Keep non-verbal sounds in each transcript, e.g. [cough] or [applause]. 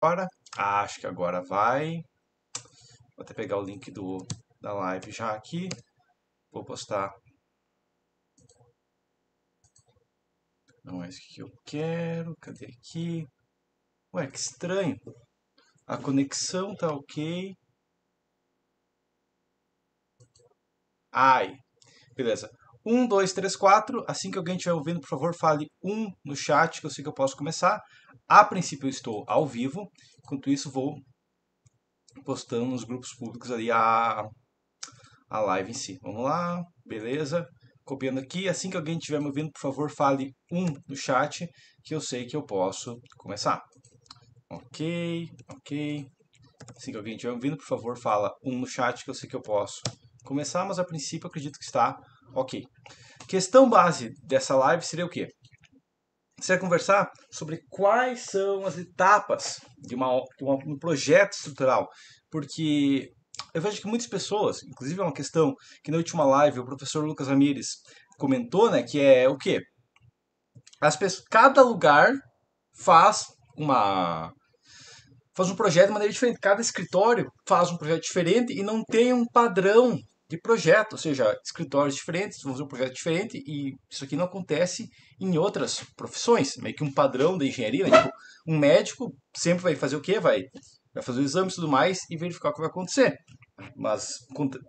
agora. Ah, acho que agora vai. Vou até pegar o link do, da live já aqui. Vou postar. Não é isso que eu quero. Cadê aqui? Ué, que estranho. A conexão tá ok. Ai. Beleza. 1, 2, 3, 4. Assim que alguém estiver ouvindo, por favor, fale 1 no chat, que eu sei que eu posso começar. A princípio estou ao vivo. Enquanto isso, vou postando nos grupos públicos ali a, a live em si. Vamos lá, beleza. Copiando aqui. Assim que alguém estiver me ouvindo, por favor, fale 1 no chat, que eu sei que eu posso começar. Ok, ok. Assim que alguém estiver me ouvindo, por favor, fala 1 no chat, que eu sei que eu posso começar, mas a princípio acredito que está ok. Questão base dessa live seria o quê? Seria conversar sobre quais são as etapas de, uma, de um projeto estrutural. Porque eu vejo que muitas pessoas, inclusive é uma questão que na última live o professor Lucas Ramires comentou, né, que é o quê? As pessoas, cada lugar faz uma faz um projeto de maneira diferente, cada escritório faz um projeto diferente e não tem um padrão de projeto, ou seja, escritórios diferentes vão fazer um projeto diferente e isso aqui não acontece em outras profissões, meio que um padrão da engenharia, né? tipo, um médico sempre vai fazer o quê? Vai, vai fazer o exame e tudo mais e verificar o que vai acontecer. Mas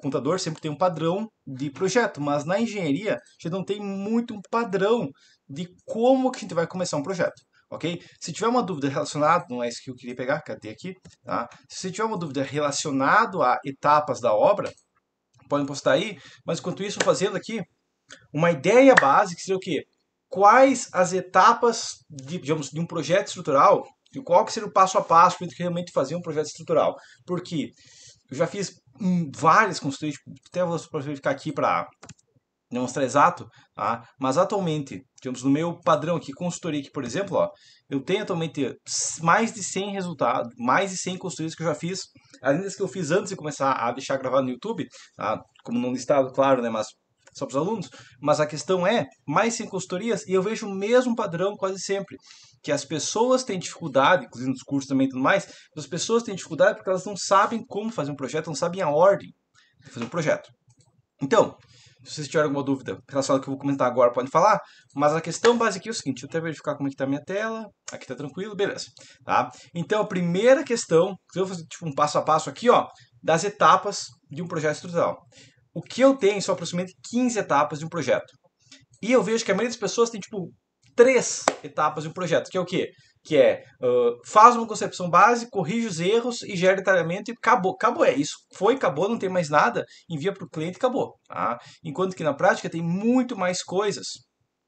contador sempre tem um padrão de projeto, mas na engenharia a gente não tem muito um padrão de como que a gente vai começar um projeto. Ok? Se tiver uma dúvida relacionada, não é isso que eu queria pegar, cadê aqui? Tá? Se tiver uma dúvida relacionada a etapas da obra, podem postar aí, mas enquanto isso, fazendo aqui uma ideia básica, seria o quê? Quais as etapas de, digamos, de um projeto estrutural, e qual que seria o passo a passo para realmente fazer um projeto estrutural? Porque eu já fiz várias consultorias, tipo, até vou ficar aqui para demonstrar exato, tá? mas atualmente, digamos, no meu padrão aqui, consultoria aqui, por exemplo, ó, eu tenho atualmente mais de 100 resultados, mais de 100 consultorias que eu já fiz, além das que eu fiz antes de começar a deixar gravado no YouTube, tá? como não listado, claro, né, mas só para os alunos, mas a questão é, mais 100 consultorias, e eu vejo o mesmo padrão quase sempre, que as pessoas têm dificuldade, inclusive nos cursos também e tudo mais, as pessoas têm dificuldade porque elas não sabem como fazer um projeto, não sabem a ordem de fazer um projeto. Então, se vocês tiverem alguma dúvida relacionada ao que eu vou comentar agora, podem falar. Mas a questão básica aqui é o seguinte, deixa eu até verificar como é que está a minha tela. Aqui está tranquilo, beleza. Tá? Então, a primeira questão, eu vou fazer tipo, um passo a passo aqui, ó, das etapas de um projeto estrutural. O que eu tenho são aproximadamente 15 etapas de um projeto. E eu vejo que a maioria das pessoas tem, tipo, três etapas de um projeto, que é o quê? Que é uh, faz uma concepção base, corrige os erros e gera detalhamento e acabou. Acabou, é isso. Foi, acabou, não tem mais nada, envia para o cliente e acabou. Tá? Enquanto que na prática tem muito mais coisas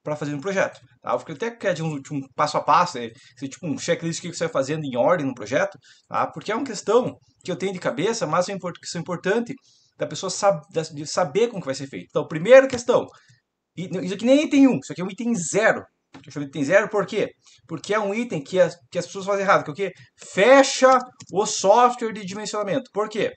para fazer no projeto. Tá? Eu até quer de um, um, passo a passo, né? tipo um checklist que você vai fazendo em ordem no projeto, tá? porque é uma questão que eu tenho de cabeça, mas é é importante da pessoa sab de saber como que vai ser feito. Então, primeira questão, isso aqui nem é item 1, isso aqui é um item 0 chamo de item zero, por quê? Porque é um item que as, que as pessoas fazem errado, que é o quê? Fecha o software de dimensionamento. Por quê?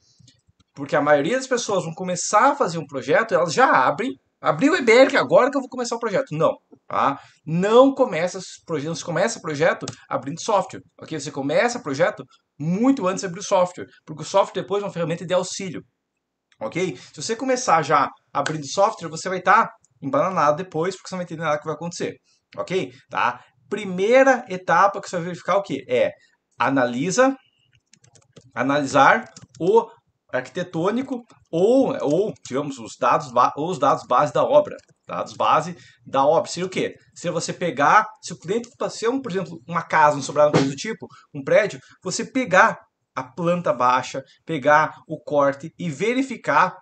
Porque a maioria das pessoas vão começar a fazer um projeto, elas já abrem, abriu o EBR agora que eu vou começar o projeto. Não, tá? Não começa projeto, você começa o projeto abrindo software, ok? Você começa o projeto muito antes de abrir o software, porque o software depois é uma ferramenta de auxílio, ok? Se você começar já abrindo software, você vai estar tá embananado depois, porque você não vai entender nada que vai acontecer ok? Tá? Primeira etapa que você vai verificar o que? É analisa, analisar o arquitetônico ou, ou digamos, os dados, os dados base da obra. Dados base da obra. Seria o quê? Seria você pegar, se o cliente, se um, por exemplo, uma casa, um sobrado, do tipo, um prédio, você pegar a planta baixa, pegar o corte e verificar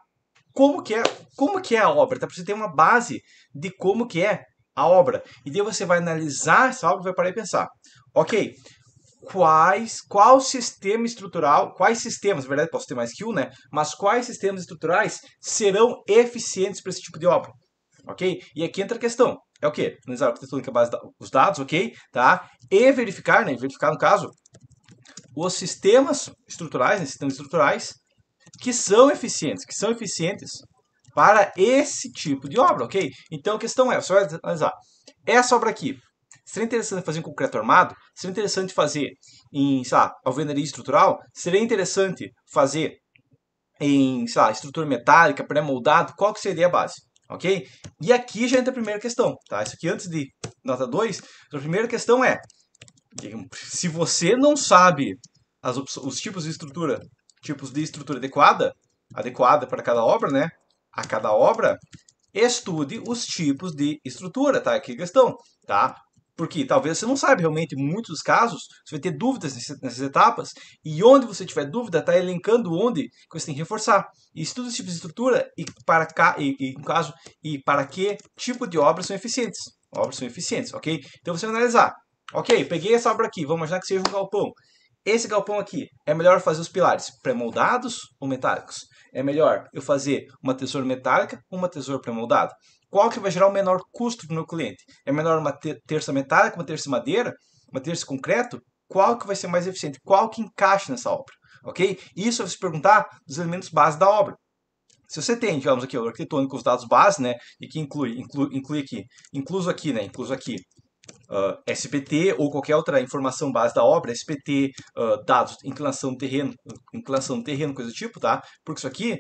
como que é, como que é a obra, tá? Para você ter uma base de como que é a obra. E daí você vai analisar essa obra e vai parar e pensar, ok, quais, qual sistema estrutural, quais sistemas, na verdade posso ter mais que um, né? Mas quais sistemas estruturais serão eficientes para esse tipo de obra? Ok? E aqui entra a questão. É o quê? Analisar a arquitetônica base dos dados, ok? Tá? E verificar, né? Verificar, no caso, os sistemas estruturais, né? sistemas estruturais que são eficientes, que são eficientes para esse tipo de obra, ok? Então a questão é, você vai analisar, essa obra aqui, Seria interessante fazer em concreto armado? Seria interessante fazer em, sei lá, alvenaria estrutural? Seria interessante fazer em, sei lá, estrutura metálica, pré-moldado? Qual que seria a base? Ok? E aqui já entra a primeira questão, tá? Isso aqui antes de nota 2, a primeira questão é, se você não sabe as os tipos de estrutura, tipos de estrutura adequada, adequada para cada obra, né? A cada obra, estude os tipos de estrutura, tá? A questão, tá? Porque talvez você não sabe realmente, muitos casos, você vai ter dúvidas nessas etapas, e onde você tiver dúvida, está elencando onde que você tem que reforçar. E estude os tipos de estrutura e para cá, e, e, no caso, e para que tipo de obras são eficientes. Obras são eficientes, ok? Então você vai analisar. Ok, peguei essa obra aqui, vamos imaginar que seja um galpão. Esse galpão aqui, é melhor fazer os pilares pré-moldados ou metálicos? É melhor eu fazer uma tesoura metálica ou uma tesoura pré-moldada? Qual que vai gerar o menor custo para o meu cliente? É melhor uma terça metálica, uma terça madeira, uma terça concreto? Qual que vai ser mais eficiente? Qual que encaixa nessa obra? Ok? Isso é você perguntar dos elementos base da obra. Se você tem, digamos aqui, o arquitetônico, os dados base, né, e que inclui, inclui, inclui aqui, incluso aqui, né, incluso aqui, uh, SPT ou qualquer outra informação base da obra, SPT, uh, dados, inclinação do terreno, inclinação do terreno, coisa do tipo, tá? Porque isso aqui,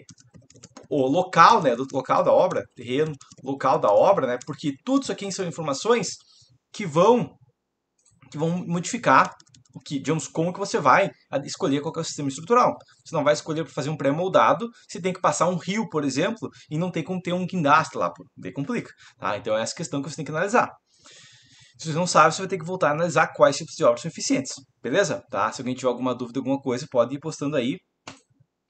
o local, né, do local da obra, terreno, local da obra, né? Porque tudo isso aqui são informações que vão que vão modificar o que, digamos, como que você vai escolher qual é o sistema estrutural. Você não vai escolher para fazer um pré-moldado, você tem que passar um rio, por exemplo, e não tem como ter um guindaste lá, daí complica. Tá? Então é essa questão que você tem que analisar. Se você não sabe, você vai ter que voltar a analisar quais tipos de obras são eficientes. Beleza? Tá? Se alguém tiver alguma dúvida, alguma coisa, pode ir postando aí,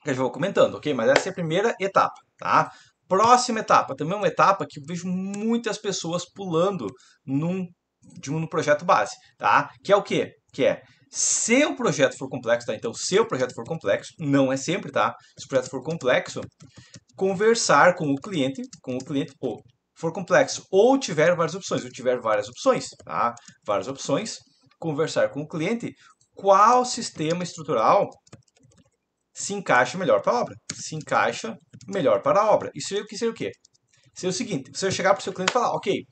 que eu já vou comentando, ok? Mas essa é a primeira etapa, tá? Próxima etapa, também uma etapa que eu vejo muitas pessoas pulando num, de um, projeto base, tá? Que é o quê? Que é se o projeto for complexo, tá? Então, se o projeto for complexo, não é sempre, tá? Se o projeto for complexo, conversar com o cliente, com o cliente, ou for complexo ou tiver várias opções, ou tiver várias opções, tá? Várias opções, conversar com o cliente qual sistema estrutural se encaixa melhor para a obra, se encaixa melhor para a obra. Isso seria o que seria o quê? Seria o seguinte, você chegar para o seu cliente e falar, ok,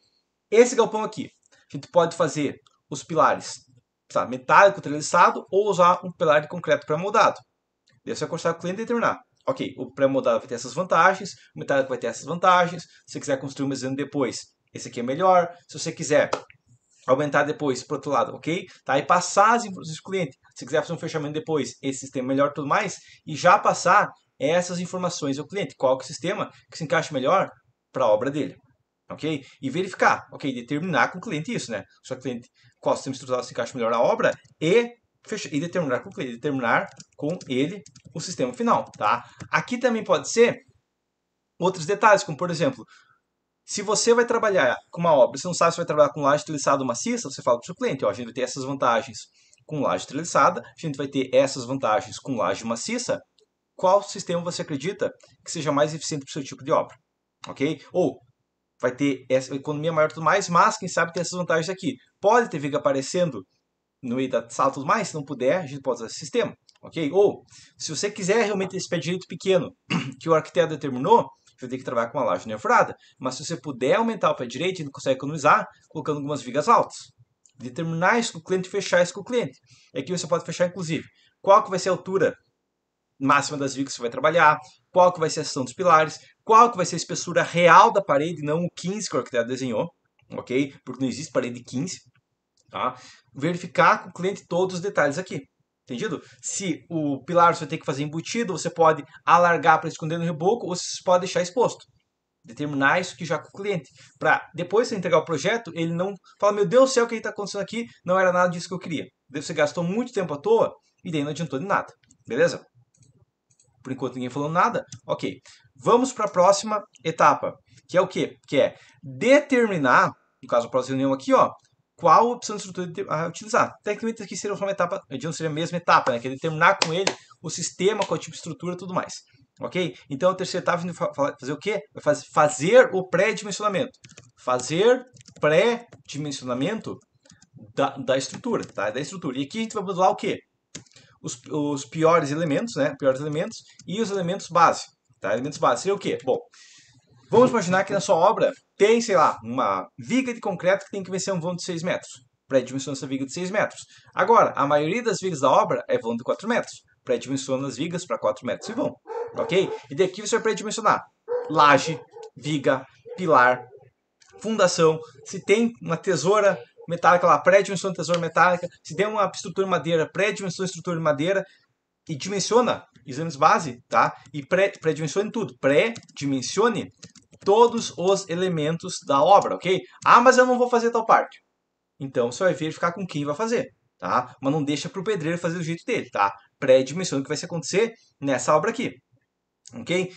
esse galpão aqui, a gente pode fazer os pilares sabe, metálico treliçado ou usar um pilar de concreto pré-moldado. Daí você vai conversar com o cliente e determinar ok, o pré-moldado vai ter essas vantagens, o metálico vai ter essas vantagens. Se você quiser construir um mezzanino depois, esse aqui é melhor. Se você quiser aumentar depois para outro lado, ok? Tá? E passar as informações para o cliente. Se quiser fazer um fechamento depois, esse sistema é melhor tudo mais. E já passar essas informações ao cliente. Qual é o sistema que se encaixa melhor para a obra dele. Ok? E verificar, ok? Determinar com o cliente isso, né? O seu cliente, qual sistema estrutural se encaixa melhor na obra e e determinar com ele, determinar com ele o sistema final, tá? Aqui também pode ser outros detalhes, como por exemplo, se você vai trabalhar com uma obra, você não sabe se vai trabalhar com laje treliçada maciça, você fala para o seu cliente, ó, a gente vai ter essas vantagens com laje treliçada, a gente vai ter essas vantagens com laje maciça, qual sistema você acredita que seja mais eficiente para o seu tipo de obra? Ok? Ou vai ter essa economia maior e tudo mais, mas quem sabe tem essas vantagens aqui. Pode ter viga aparecendo no meio da sala tudo mais, se não puder, a gente pode usar esse sistema, ok? Ou, se você quiser realmente esse pé direito pequeno [clears throat] que o arquiteto determinou, você vai ter que trabalhar com uma laje nerfurada. Mas se você puder aumentar o pé direito, gente consegue economizar colocando algumas vigas altas. Determinar isso com o cliente fechar isso com o cliente. E aqui você pode fechar, inclusive, qual que vai ser a altura máxima das vigas que você vai trabalhar, qual que vai ser a seção dos pilares, qual que vai ser a espessura real da parede, não o 15 que o arquiteto desenhou, ok? Porque não existe parede 15, Tá? Verificar com o cliente todos os detalhes aqui. Entendido? Se o pilar você tem que fazer embutido, você pode alargar para esconder no reboco ou você pode deixar exposto. Determinar isso que já com o cliente. Para depois você entregar o projeto, ele não fala, meu Deus do céu, o que está acontecendo aqui? Não era nada disso que eu queria. Você gastou muito tempo à toa e daí não adiantou de nada. Beleza? Por enquanto ninguém falou nada. Ok. Vamos para a próxima etapa. Que é o quê? Que é determinar, no caso a próxima reunião aqui, ó, qual opção de estrutura a utilizar. Tecnicamente aqui seria uma etapa, não seria a mesma etapa, né? que é determinar com ele o sistema, qual tipo de estrutura e tudo mais. Ok? Então a terceira etapa vai fazer o quê? Vai fazer o pré-dimensionamento. Fazer pré-dimensionamento da, da estrutura, tá? Da estrutura. E aqui a gente vai modular o quê? Os, os piores elementos, né? Piores elementos e os elementos base. Tá? Elementos base seria o quê? Bom, vamos imaginar que na sua obra tem, sei lá, uma viga de concreto que tem que vencer um vão de 6 metros. pré-dimensiona essa viga de 6 metros. Agora, a maioria das vigas da obra é vão de 4 metros. Pré-dimensiona as vigas para 4 metros e vão. Ok? E daqui você vai pré-dimensionar laje, viga, pilar, fundação. Se tem uma tesoura metálica lá, pré-dimensiona tesoura metálica. Se tem uma estrutura de madeira, pré-dimensiona estrutura de madeira. E dimensiona exames base, tá? E pré-dimensione tudo. Pré-dimensione todos os elementos da obra, ok? Ah, mas eu não vou fazer tal parte. Então você vai verificar com quem vai fazer, tá? Mas não deixa para o pedreiro fazer do jeito dele, tá? Pré-dimensione o que vai acontecer nessa obra aqui, ok?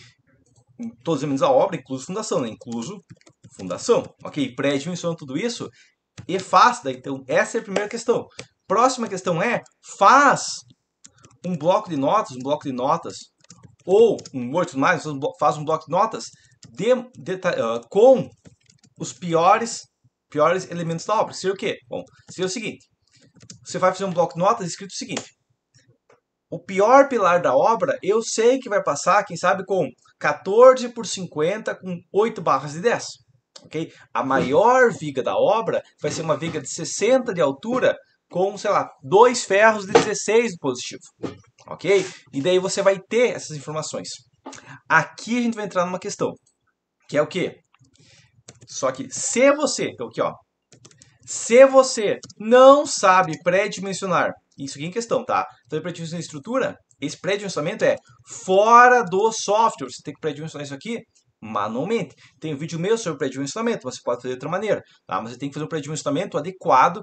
Todos os elementos da obra, incluso fundação, né? Incluso fundação, ok? Pré-dimensiona tudo isso e faz, daí, então essa é a primeira questão. Próxima questão é, faz um bloco de notas, um bloco de notas, ou um Word mais, faz um bloco de notas de, de, uh, com os piores, piores elementos da obra. Seria o quê? Bom, seria o seguinte. Você vai fazer um bloco de notas escrito o seguinte. O pior pilar da obra, eu sei que vai passar, quem sabe, com 14 por 50 com 8 barras de 10. Okay? A maior viga da obra vai ser uma viga de 60 de altura com, sei lá, dois ferros de 16 de positivo. Ok? E daí você vai ter essas informações. Aqui a gente vai entrar numa questão, que é o quê? Só que se você, então aqui ó, se você não sabe pré-dimensionar, isso aqui é em questão, tá? Então, pré-dimensionar estrutura, esse pré-dimensionamento é fora do software. Você tem que pré-dimensionar isso aqui manualmente. Tem um vídeo meu sobre pré-dimensionamento, você pode fazer de outra maneira, tá? Mas você tem que fazer um pré-dimensionamento adequado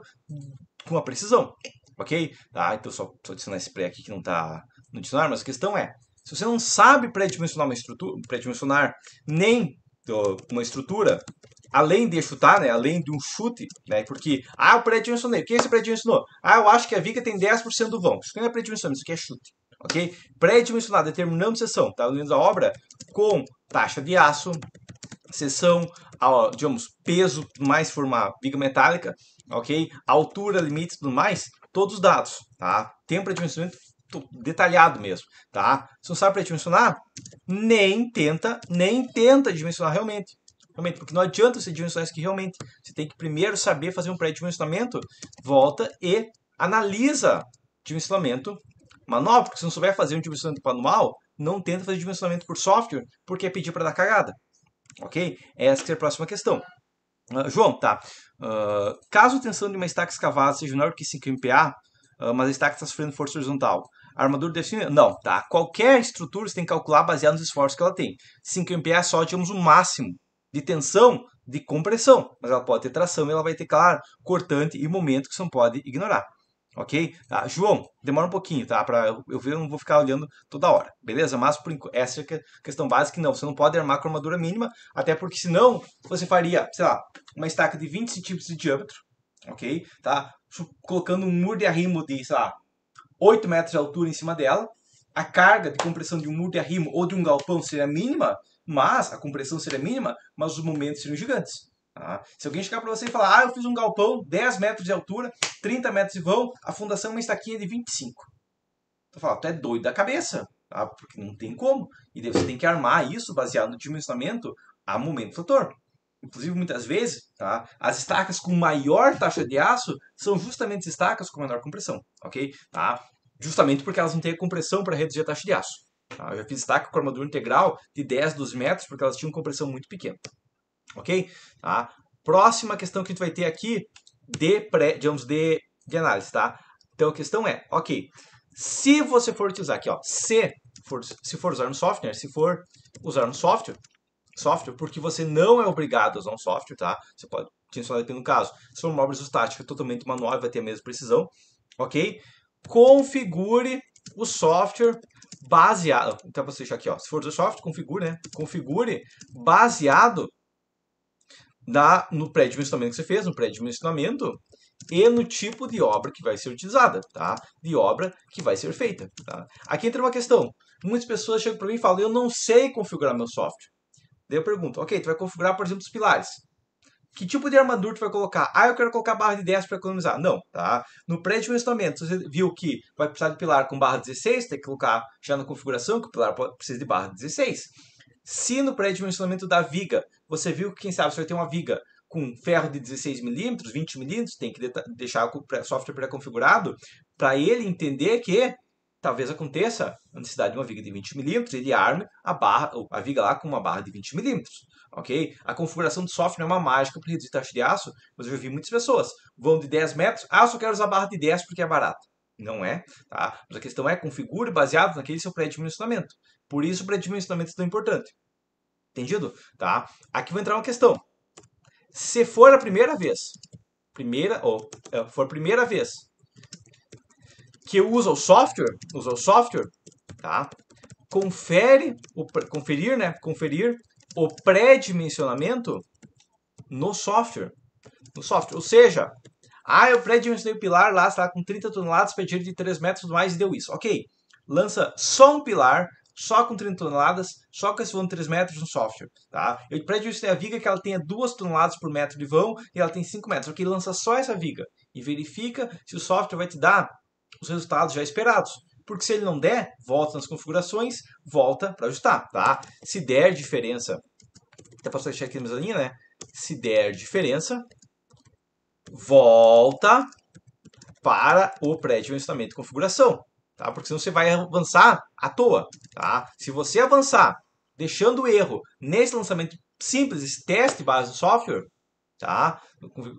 com a precisão, ok? Tá? Então, só, só adicionar esse pré aqui que não está no dicionário, mas a questão é, se você não sabe pré-dimensionar uma estrutura, pré-dimensionar nem uma estrutura, além de chutar, né, além de um chute, né, porque, ah, eu pré-dimensionei, quem você pré-dimensionou? Ah, eu acho que a viga tem 10% do vão, isso não é pré-dimensionamento, isso aqui é chute, ok? Pré-dimensionar, determinando seção, tá, unindo a obra com taxa de aço, seção, digamos, peso, mais for uma viga metálica, ok? Altura, limite tudo mais, todos os dados, tá? Tempo para dimensionamento detalhado mesmo, tá? Se não sabe para dimensionar, nem tenta, nem tenta dimensionar realmente. Realmente, porque não adianta você dimensionar isso aqui realmente. Você tem que primeiro saber fazer um pré-dimensionamento, volta e analisa dimensionamento manual, porque se não souber fazer um dimensionamento manual, não tenta fazer dimensionamento por software, porque é pedir para dar cagada. Ok? Essa é a próxima questão. Uh, João, tá. Uh, caso a tensão de uma estaca escavada seja menor que 5 MPa, uh, mas a estaca está sofrendo força horizontal, a armadura ser... Não, tá. Qualquer estrutura você tem que calcular baseado nos esforços que ela tem. 5 MPa é só, digamos, o máximo de tensão de compressão, mas ela pode ter tração e ela vai ter, claro, cortante e momento que você não pode ignorar. Ok? Tá. João, demora um pouquinho, tá? Para eu ver, eu não vou ficar olhando toda hora, beleza? Mas por essa é a questão básica, não. Você não pode armar com armadura mínima, até porque senão você faria, sei lá, uma estaca de 20 centímetros de diâmetro, ok? Tá? Colocando um muro de arrimo de, sei lá, 8 metros de altura em cima dela. A carga de compressão de um muro de arrimo ou de um galpão seria mínima, mas a compressão seria mínima, mas os momentos seriam gigantes. Tá? Se alguém chegar para você e falar, ah, eu fiz um galpão 10 metros de altura, 30 metros de vão, a fundação é uma estaquinha de 25. Tu fala, tu é doido da cabeça, tá? porque não tem como. E daí você tem que armar isso baseado no dimensionamento a momento flutor. Inclusive, muitas vezes, tá? as estacas com maior taxa de aço são justamente estacas com menor compressão, ok? Tá? Justamente porque elas não têm compressão para reduzir a taxa de aço. Tá? Eu já fiz estaca com armadura integral de 10, 12 metros, porque elas tinham compressão muito pequena. Ok? Tá? Próxima questão que a gente vai ter aqui de, pré, digamos, de, de análise, tá? Então a questão é, ok, se você for utilizar aqui, ó, se for, se for usar um software, se for usar um software, software, porque você não é obrigado a usar um software, tá? Você pode utilizar no caso. Se for uma obra estática totalmente manual, vai ter a mesma precisão, ok? Configure o software baseado, então você deixar aqui, ó, se for do software, configure, né? Configure baseado da, no pré-dimensionamento que você fez, no pré-dimensionamento e no tipo de obra que vai ser utilizada, tá? De obra que vai ser feita, tá? Aqui entra uma questão. Muitas pessoas chegam para mim e falam, eu não sei configurar meu software. Daí eu pergunto, ok, tu vai configurar, por exemplo, os pilares. Que tipo de armadura tu vai colocar? Ah, eu quero colocar barra de 10 para economizar. Não, tá? No pré-dimensionamento, você viu que vai precisar de pilar com barra 16, tem que colocar já na configuração que o pilar precisa de barra 16. Se no pré-dimensionamento da viga, você viu que, quem sabe, você vai ter uma viga com ferro de 16 milímetros, 20 milímetros, tem que deixar o software pré-configurado para ele entender que talvez aconteça a necessidade de uma viga de 20 milímetros, ele arme a barra, a viga lá com uma barra de 20 milímetros, ok? A configuração do software é uma mágica para reduzir taxa de aço, mas eu já vi muitas pessoas, vão de 10 metros, ah, só quero usar barra de 10 porque é barato. Não é, tá? Mas a questão é, configure baseado naquele seu pré-dimensionamento. Por isso o pré-dimensionamento é tão importante. Entendido? Tá? Aqui vai entrar uma questão. Se for a primeira vez, primeira, ou é, for a primeira vez que usa o software, usa o software, tá? Confere, o, conferir, né? Conferir o pré-dimensionamento no software. No software. Ou seja, ah, eu pré-dimensionei o pilar lá, está com 30 toneladas, pedido de 3 metros mais e deu isso. Ok. Lança só um pilar, só com 30 toneladas, só com esse vão de 3 metros no software. Tá? Eu pré-dimensionei a viga que ela tenha 2 toneladas por metro de vão e ela tem 5 metros. Ok, lança só essa viga e verifica se o software vai te dar os resultados já esperados. Porque se ele não der, volta nas configurações, volta para ajustar, tá? Se der diferença, até posso deixar aqui na linha, né? Se der diferença, volta para o pré-dimensionamento de configuração, tá? Porque senão você vai avançar à toa, tá? Se você avançar deixando o erro nesse lançamento simples, esse teste base do software, tá?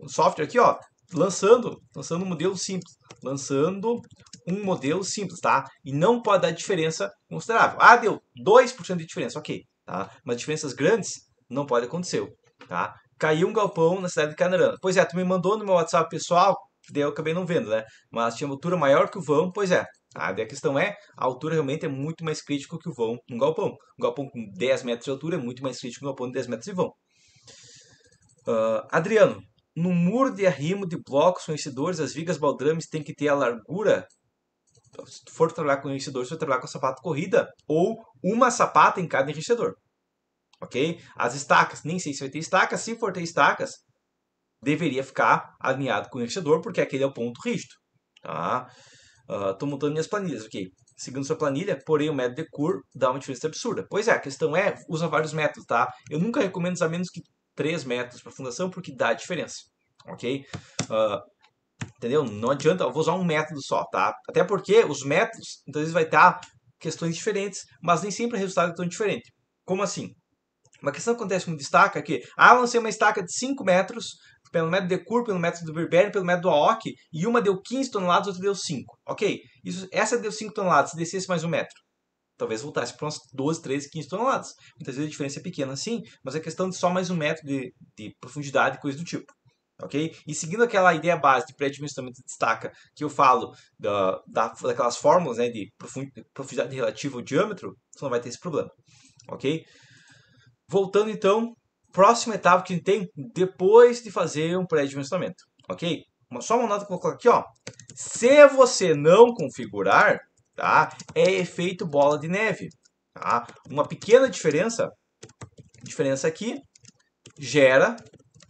Software aqui, ó, lançando, lançando um modelo simples, lançando um modelo simples, tá? E não pode dar diferença considerável. Ah, deu 2% de diferença, ok, tá? Mas diferenças grandes não pode acontecer, tá? Caiu um galpão na cidade de Canarana. Pois é, tu me mandou no meu WhatsApp pessoal, daí eu acabei não vendo, né? Mas tinha altura maior que o vão, pois é. Tá? Daí a questão é, a altura realmente é muito mais crítica que o vão num galpão. Um galpão com 10 metros de altura é muito mais crítico que um galpão de 10 metros de vão. Uh, Adriano, no muro de arrimo de blocos conhecedores, as vigas baldrames têm que ter a largura. Se tu for trabalhar com enriquecedor, você vai trabalhar com sapato corrida ou uma sapata em cada enriquecedor. Ok? As estacas, nem sei se vai ter estacas. Se for ter estacas, deveria ficar alinhado com o enriquecedor, porque aquele é o ponto rígido. Tá? Estou uh, montando minhas planilhas, ok? Seguindo sua planilha, porém o método de cur dá uma diferença absurda. Pois é, a questão é, usa vários métodos, tá? Eu nunca recomendo usar menos que 3 metros para fundação, porque dá diferença, ok? Uh, entendeu? Não adianta, eu vou usar um método só, tá? Até porque os métodos, então, vezes vai estar questões diferentes, mas nem sempre o resultado é tão diferente. Como assim? Uma questão que acontece com destaca é que, ah, lancei uma estaca de 5 metros, pelo método de Kur, pelo método do Birberry, pelo método do AOC, e uma deu 15 toneladas, outra deu 5. Ok, isso, essa deu 5 toneladas, se descesse mais um metro talvez voltasse para umas 12, 13, 15 toneladas. Muitas vezes a diferença é pequena assim, mas é questão de só mais um metro de, de profundidade e coisa do tipo. Ok? E seguindo aquela ideia base de pré-dimensionamento de destaca que eu falo da, da, daquelas fórmulas né, de profundidade relativa ao diâmetro, você não vai ter esse problema. Ok? Voltando então, próxima etapa que tem depois de fazer um pré-dimensionamento. Ok? Só uma nota que eu vou colocar aqui, ó. Se você não configurar, tá? É efeito bola de neve, tá? Uma pequena diferença, diferença aqui, gera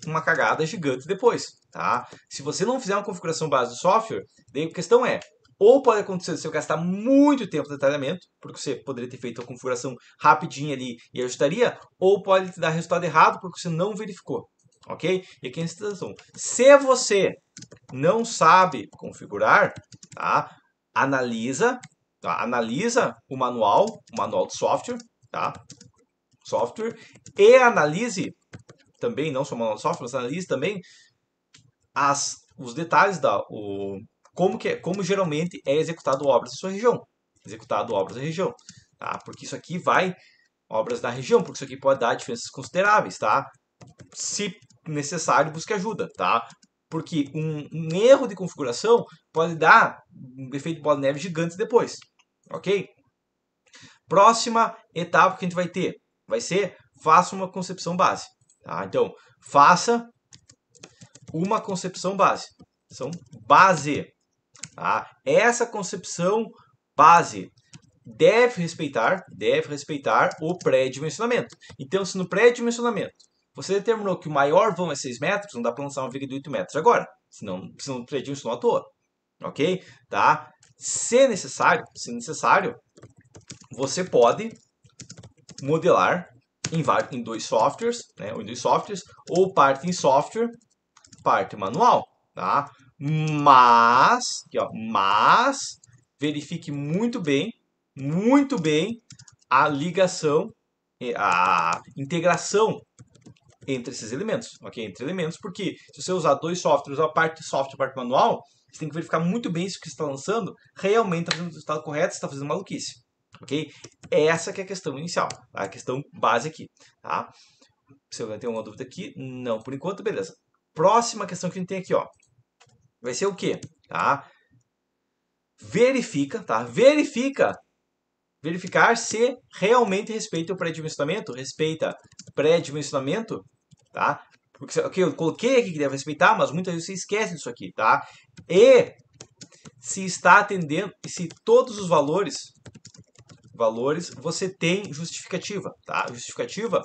uma cagada gigante depois, tá? Se você não fizer uma configuração base do software, daí a questão é, ou pode acontecer se eu gastar muito tempo de detalhamento, porque você poderia ter feito a configuração rapidinho ali e ajustaria, ou pode te dar resultado errado porque você não verificou, ok? E aqui é a situação. Se você não sabe configurar, tá? Analisa Tá? Analisa o manual, o manual de software, tá? Software e analise também não só o manual de software, mas analise também as os detalhes da o como que é, como geralmente é executado obras na sua região, executado obras na região, tá? Porque isso aqui vai obras da região, porque isso aqui pode dar diferenças consideráveis, tá? Se necessário, busque ajuda, tá? Porque um, um erro de configuração pode dar um efeito bola de neve gigante depois, ok? Próxima etapa que a gente vai ter vai ser faça uma concepção base. Tá? Então, faça uma concepção base. São base. Tá? Essa concepção base deve respeitar, deve respeitar o pré-dimensionamento. Então, se no pré-dimensionamento você determinou que o maior vão é 6 metros, não dá para lançar uma viga de 8 metros agora. Senão, senão pré-dimensionou à toa. Ok? Tá? Se necessário, se necessário, você pode modelar em, em dois softwares, né, ou em dois softwares, ou parte em software, parte manual, tá? Mas, aqui, ó, mas verifique muito bem, muito bem a ligação, a integração entre esses elementos, ok? Entre elementos, porque se você usar dois softwares, a parte software e a parte manual, você tem que verificar muito bem se o que você está lançando realmente está fazendo o resultado correto, se está fazendo maluquice, ok? Essa é a questão inicial, tá? a questão base aqui, tá? Se alguém tem alguma dúvida aqui, não, por enquanto, beleza. Próxima questão que a gente tem aqui, ó, vai ser o quê? Tá? Verifica, tá? Verifica verificar se realmente respeita o pré-dimensionamento, respeita pré-dimensionamento, tá? Porque okay, eu coloquei aqui que deve respeitar, mas muitas vezes você esquece disso aqui, tá? E se está atendendo, se todos os valores, valores, você tem justificativa, tá? Justificativa,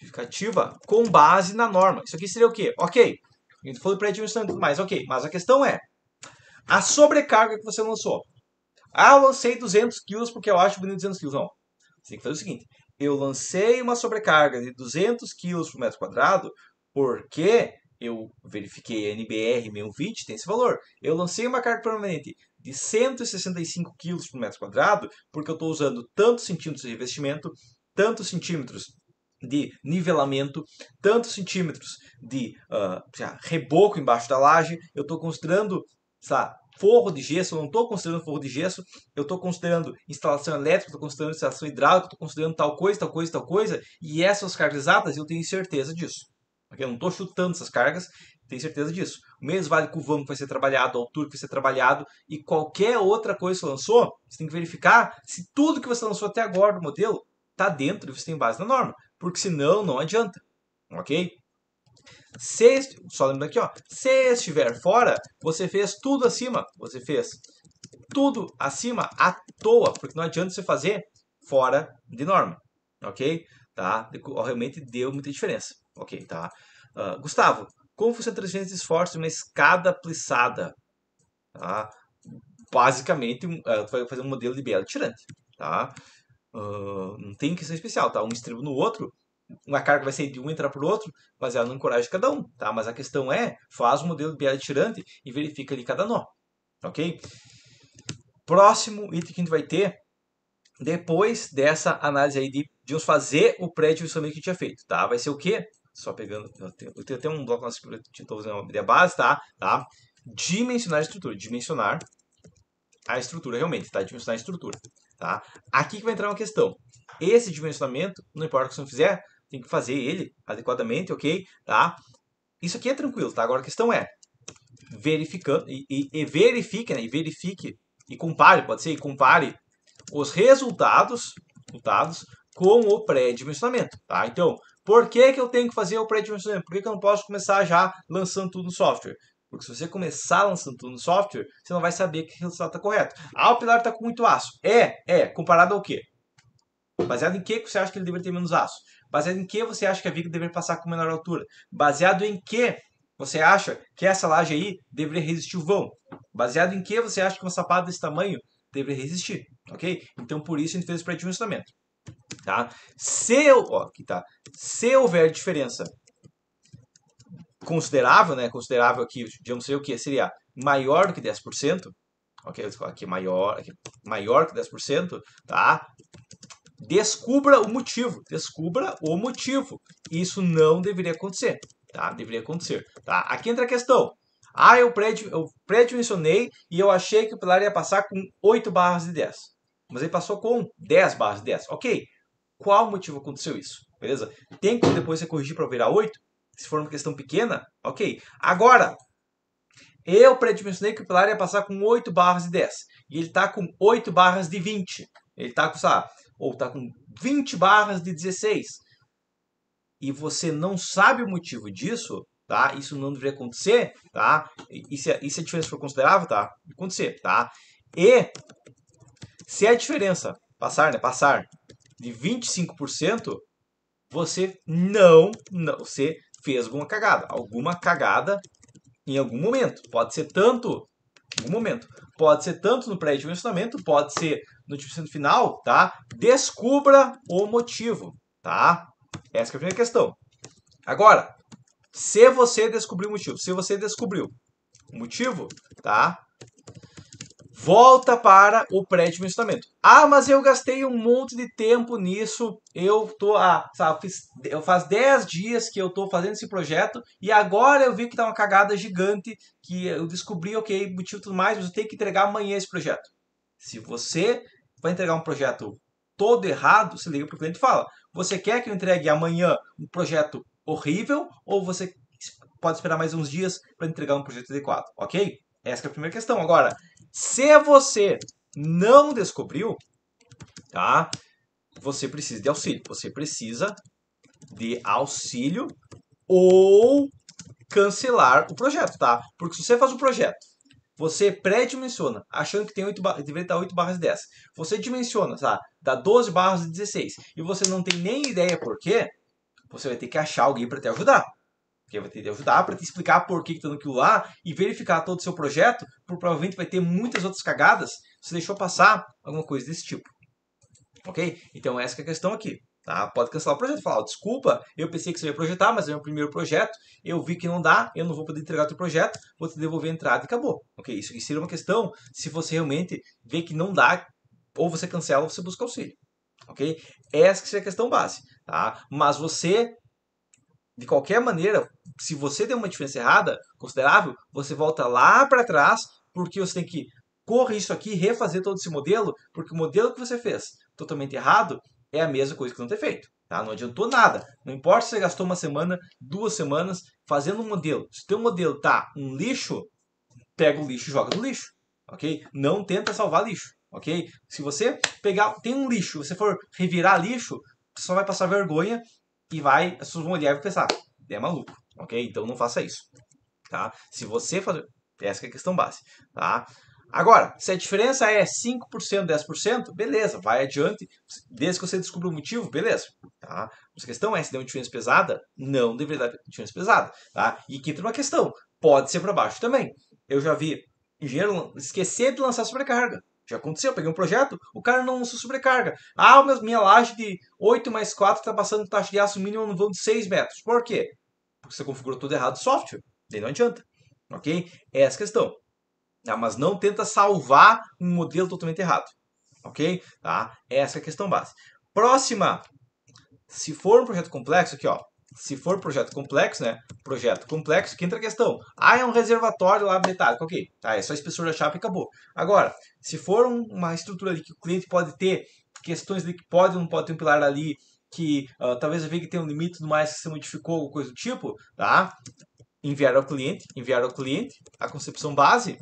justificativa com base na norma. Isso aqui seria o quê? Ok, a gente falou pré-dimensionamento e tudo mais, ok. Mas a questão é, a sobrecarga que você lançou, ah, eu lancei 200 quilos porque eu acho bonito 200 quilos. Não. Você tem que fazer o seguinte. Eu lancei uma sobrecarga de 200 quilos por metro quadrado porque eu verifiquei a NBR 620, tem esse valor. Eu lancei uma carga permanente de 165 quilos por metro quadrado porque eu estou usando tantos centímetros de revestimento, tantos centímetros de nivelamento, tantos centímetros de uh, reboco embaixo da laje, eu estou considerando sabe, forro de gesso, eu não estou considerando forro de gesso, eu estou considerando instalação elétrica, estou considerando instalação hidráulica, estou considerando tal coisa, tal coisa, tal coisa, e essas cargas exatas eu tenho certeza disso. Okay? Eu não estou chutando essas cargas, tenho certeza disso. O mesmo vale com o vão que vai ser trabalhado, a altura que vai ser trabalhado, e qualquer outra coisa que você lançou, você tem que verificar se tudo que você lançou até agora do modelo está dentro e você tem base na norma, porque senão não adianta. Ok? Se, só lembrando aqui, ó, se estiver fora, você fez tudo acima. Você fez tudo acima à toa, porque não adianta você fazer fora de norma, ok? Tá? Realmente deu muita diferença, ok? Tá? Uh, Gustavo, como funciona a transferência de esforço em uma escada plissada? Tá? Basicamente, uh, vai fazer um modelo de biela tirante, tá? Uh, não tem questão especial, tá? Um estribo no outro, uma carga vai sair de um e entrar para o outro, baseado no coragem de cada um, tá? Mas a questão é, faz o modelo de tirante e verifica ali cada nó, ok? Próximo item que a gente vai ter, depois dessa análise aí de, de nos fazer o pré-dimensionamento que tinha feito, tá? Vai ser o quê? Só pegando, eu tenho, eu tenho até um bloco que estou fazendo uma ideia base, tá? tá? Dimensionar a estrutura, dimensionar a estrutura realmente, tá? Dimensionar a estrutura, tá? Aqui que vai entrar uma questão. Esse dimensionamento, não importa o que você fizer, tem que fazer ele adequadamente, ok? Tá? Isso aqui é tranquilo, tá? Agora a questão é, verificando, e, e, e verifique, né? E verifique, e compare, pode ser, e compare os resultados, resultados com o pré-dimensionamento, tá? Então, por que, que eu tenho que fazer o pré-dimensionamento? Por que, que eu não posso começar já lançando tudo no software? Porque se você começar lançando tudo no software, você não vai saber que o resultado está correto. Ah, o pilar está com muito aço. É, é. Comparado ao quê? Baseado em que você acha que ele deveria ter menos aço? Baseado em que você acha que a viga deveria passar com menor altura? Baseado em que você acha que essa laje aí deveria resistir o vão? Baseado em que você acha que uma sapato desse tamanho deveria resistir? Ok? Então por isso a gente fez o pré-dimensionamento. Tá? Se, ó, aqui tá. Se houver diferença considerável, né? Considerável aqui, digamos sei o que seria maior do que 10%, ok? Aqui maior, aqui, maior que 10%, tá? Descubra o motivo. Descubra o motivo. Isso não deveria acontecer. Tá? Deveria acontecer. Tá? Aqui entra a questão. Ah, eu pré-dimensionei e eu achei que o pilar ia passar com 8 barras de 10. Mas ele passou com 10 barras de 10. Ok. Qual motivo aconteceu isso? Beleza? Tem como depois você corrigir para virar 8? Se for uma questão pequena, ok. Agora, eu pré-dimensionei que o pilar ia passar com 8 barras de 10. E ele está com 8 barras de 20. Ele está com, sabe, ou está com 20 barras de 16 e você não sabe o motivo disso, tá? Isso não deveria acontecer, tá? E se, e se a diferença for considerável, tá? Acontecer, tá? E se a diferença passar, né? Passar de 25%, você não, não, você fez alguma cagada, alguma cagada em algum momento. Pode ser tanto em algum momento. Pode ser tanto no pré-dimensionamento, pode ser no dimensionamento final, tá? Descubra o motivo. tá? Essa é a primeira questão. Agora, se você descobriu o motivo, se você descobriu o motivo, tá? Volta para o pré-dimensionamento. Ah, mas eu gastei um monte de tempo nisso. Eu tô, ah, sabe, fiz, eu faz 10 dias que eu tô fazendo esse projeto e agora eu vi que tá uma cagada gigante que eu descobri, OK, motivo tudo mais, mas eu tenho que entregar amanhã esse projeto. Se você vai entregar um projeto todo errado, você liga pro cliente e fala: "Você quer que eu entregue amanhã um projeto horrível ou você pode esperar mais uns dias para entregar um projeto adequado?", OK? Essa é a primeira questão. Agora, se você não descobriu, tá? Você precisa de auxílio. Você precisa de auxílio ou cancelar o projeto, tá? Porque se você faz o projeto, você pré-dimensiona, achando que tem 8 deveria estar 8 barras 10. Você dimensiona, tá? Dá 12 barras de 16. E você não tem nem ideia por quê, você vai ter que achar alguém para te ajudar que vai que ajudar para te explicar por que está naquilo lá e verificar todo o seu projeto, porque provavelmente vai ter muitas outras cagadas, você deixou passar alguma coisa desse tipo. Ok? Então essa é a questão aqui. Tá? Pode cancelar o projeto e falar, desculpa, eu pensei que você ia projetar, mas é o meu primeiro projeto, eu vi que não dá, eu não vou poder entregar o teu projeto, vou te devolver a entrada e acabou. Ok? Isso aqui seria uma questão, se você realmente vê que não dá, ou você cancela ou você busca auxílio. Ok? Essa seria a questão base. Tá? Mas você de qualquer maneira, se você deu uma diferença errada, considerável, você volta lá para trás, porque você tem que correr isso aqui, refazer todo esse modelo, porque o modelo que você fez totalmente errado é a mesma coisa que não ter feito. Tá? Não adiantou nada. Não importa se você gastou uma semana, duas semanas fazendo um modelo. Se o teu modelo tá um lixo, pega o lixo e joga no lixo. Ok? Não tenta salvar lixo. Ok? Se você pegar, tem um lixo, você for revirar lixo, você só vai passar vergonha e vai, as olhar e vão pensar, é maluco, ok? Então não faça isso, tá? Se você fazer, essa é a questão base, tá? Agora, se a diferença é 5%, 10%, beleza, vai adiante, desde que você descubra o motivo, beleza, tá? Mas a questão é, se deu uma diferença pesada, não deveria dar diferença pesada, tá? E aqui entra uma questão, pode ser para baixo também. Eu já vi engenheiro esquecer de lançar sobrecarga. Já aconteceu, eu peguei um projeto, o cara não usa sobrecarga. Ah, minha laje de 8 mais 4 está passando taxa de aço mínimo no vão de 6 metros. Por quê? Porque você configurou tudo errado o software. Daí não adianta. Ok? É essa a questão. Ah, mas não tenta salvar um modelo totalmente errado. Ok? Tá? Essa é a questão base. Próxima. Se for um projeto complexo, aqui ó, se for projeto complexo, né? Projeto complexo, que entra a questão. Ah, é um reservatório lá metálico, ok. Tá, é só espessura da chapa e acabou. Agora, se for um, uma estrutura ali que o cliente pode ter questões de que pode ou não pode ter um pilar ali, que uh, talvez veja que tem um limite do mais que você modificou, alguma coisa do tipo, tá? Enviar ao cliente, enviar ao cliente a concepção base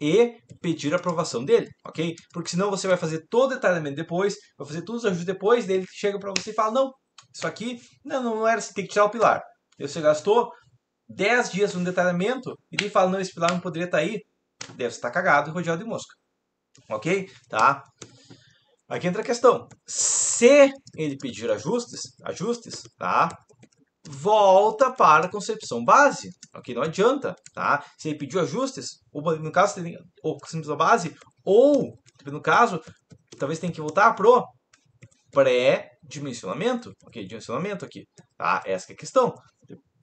e pedir a aprovação dele, ok? Porque senão você vai fazer todo o detalhamento depois, vai fazer todos os ajustes depois, dele chega para você e fala, não, isso aqui não, não era assim, tem que tirar o pilar. Você gastou 10 dias no detalhamento e ele fala, não, esse pilar não poderia estar tá aí. Deve estar cagado e rodeado de mosca. Ok? Tá? Aqui entra a questão. Se ele pedir ajustes, ajustes, tá? Volta para a concepção base. Ok? Não adianta, tá? Se ele pediu ajustes, ou no caso, ou concepção base, ou, no caso, talvez tenha que voltar pro pré-dimensionamento. Ok, dimensionamento aqui. Tá? Essa é a questão.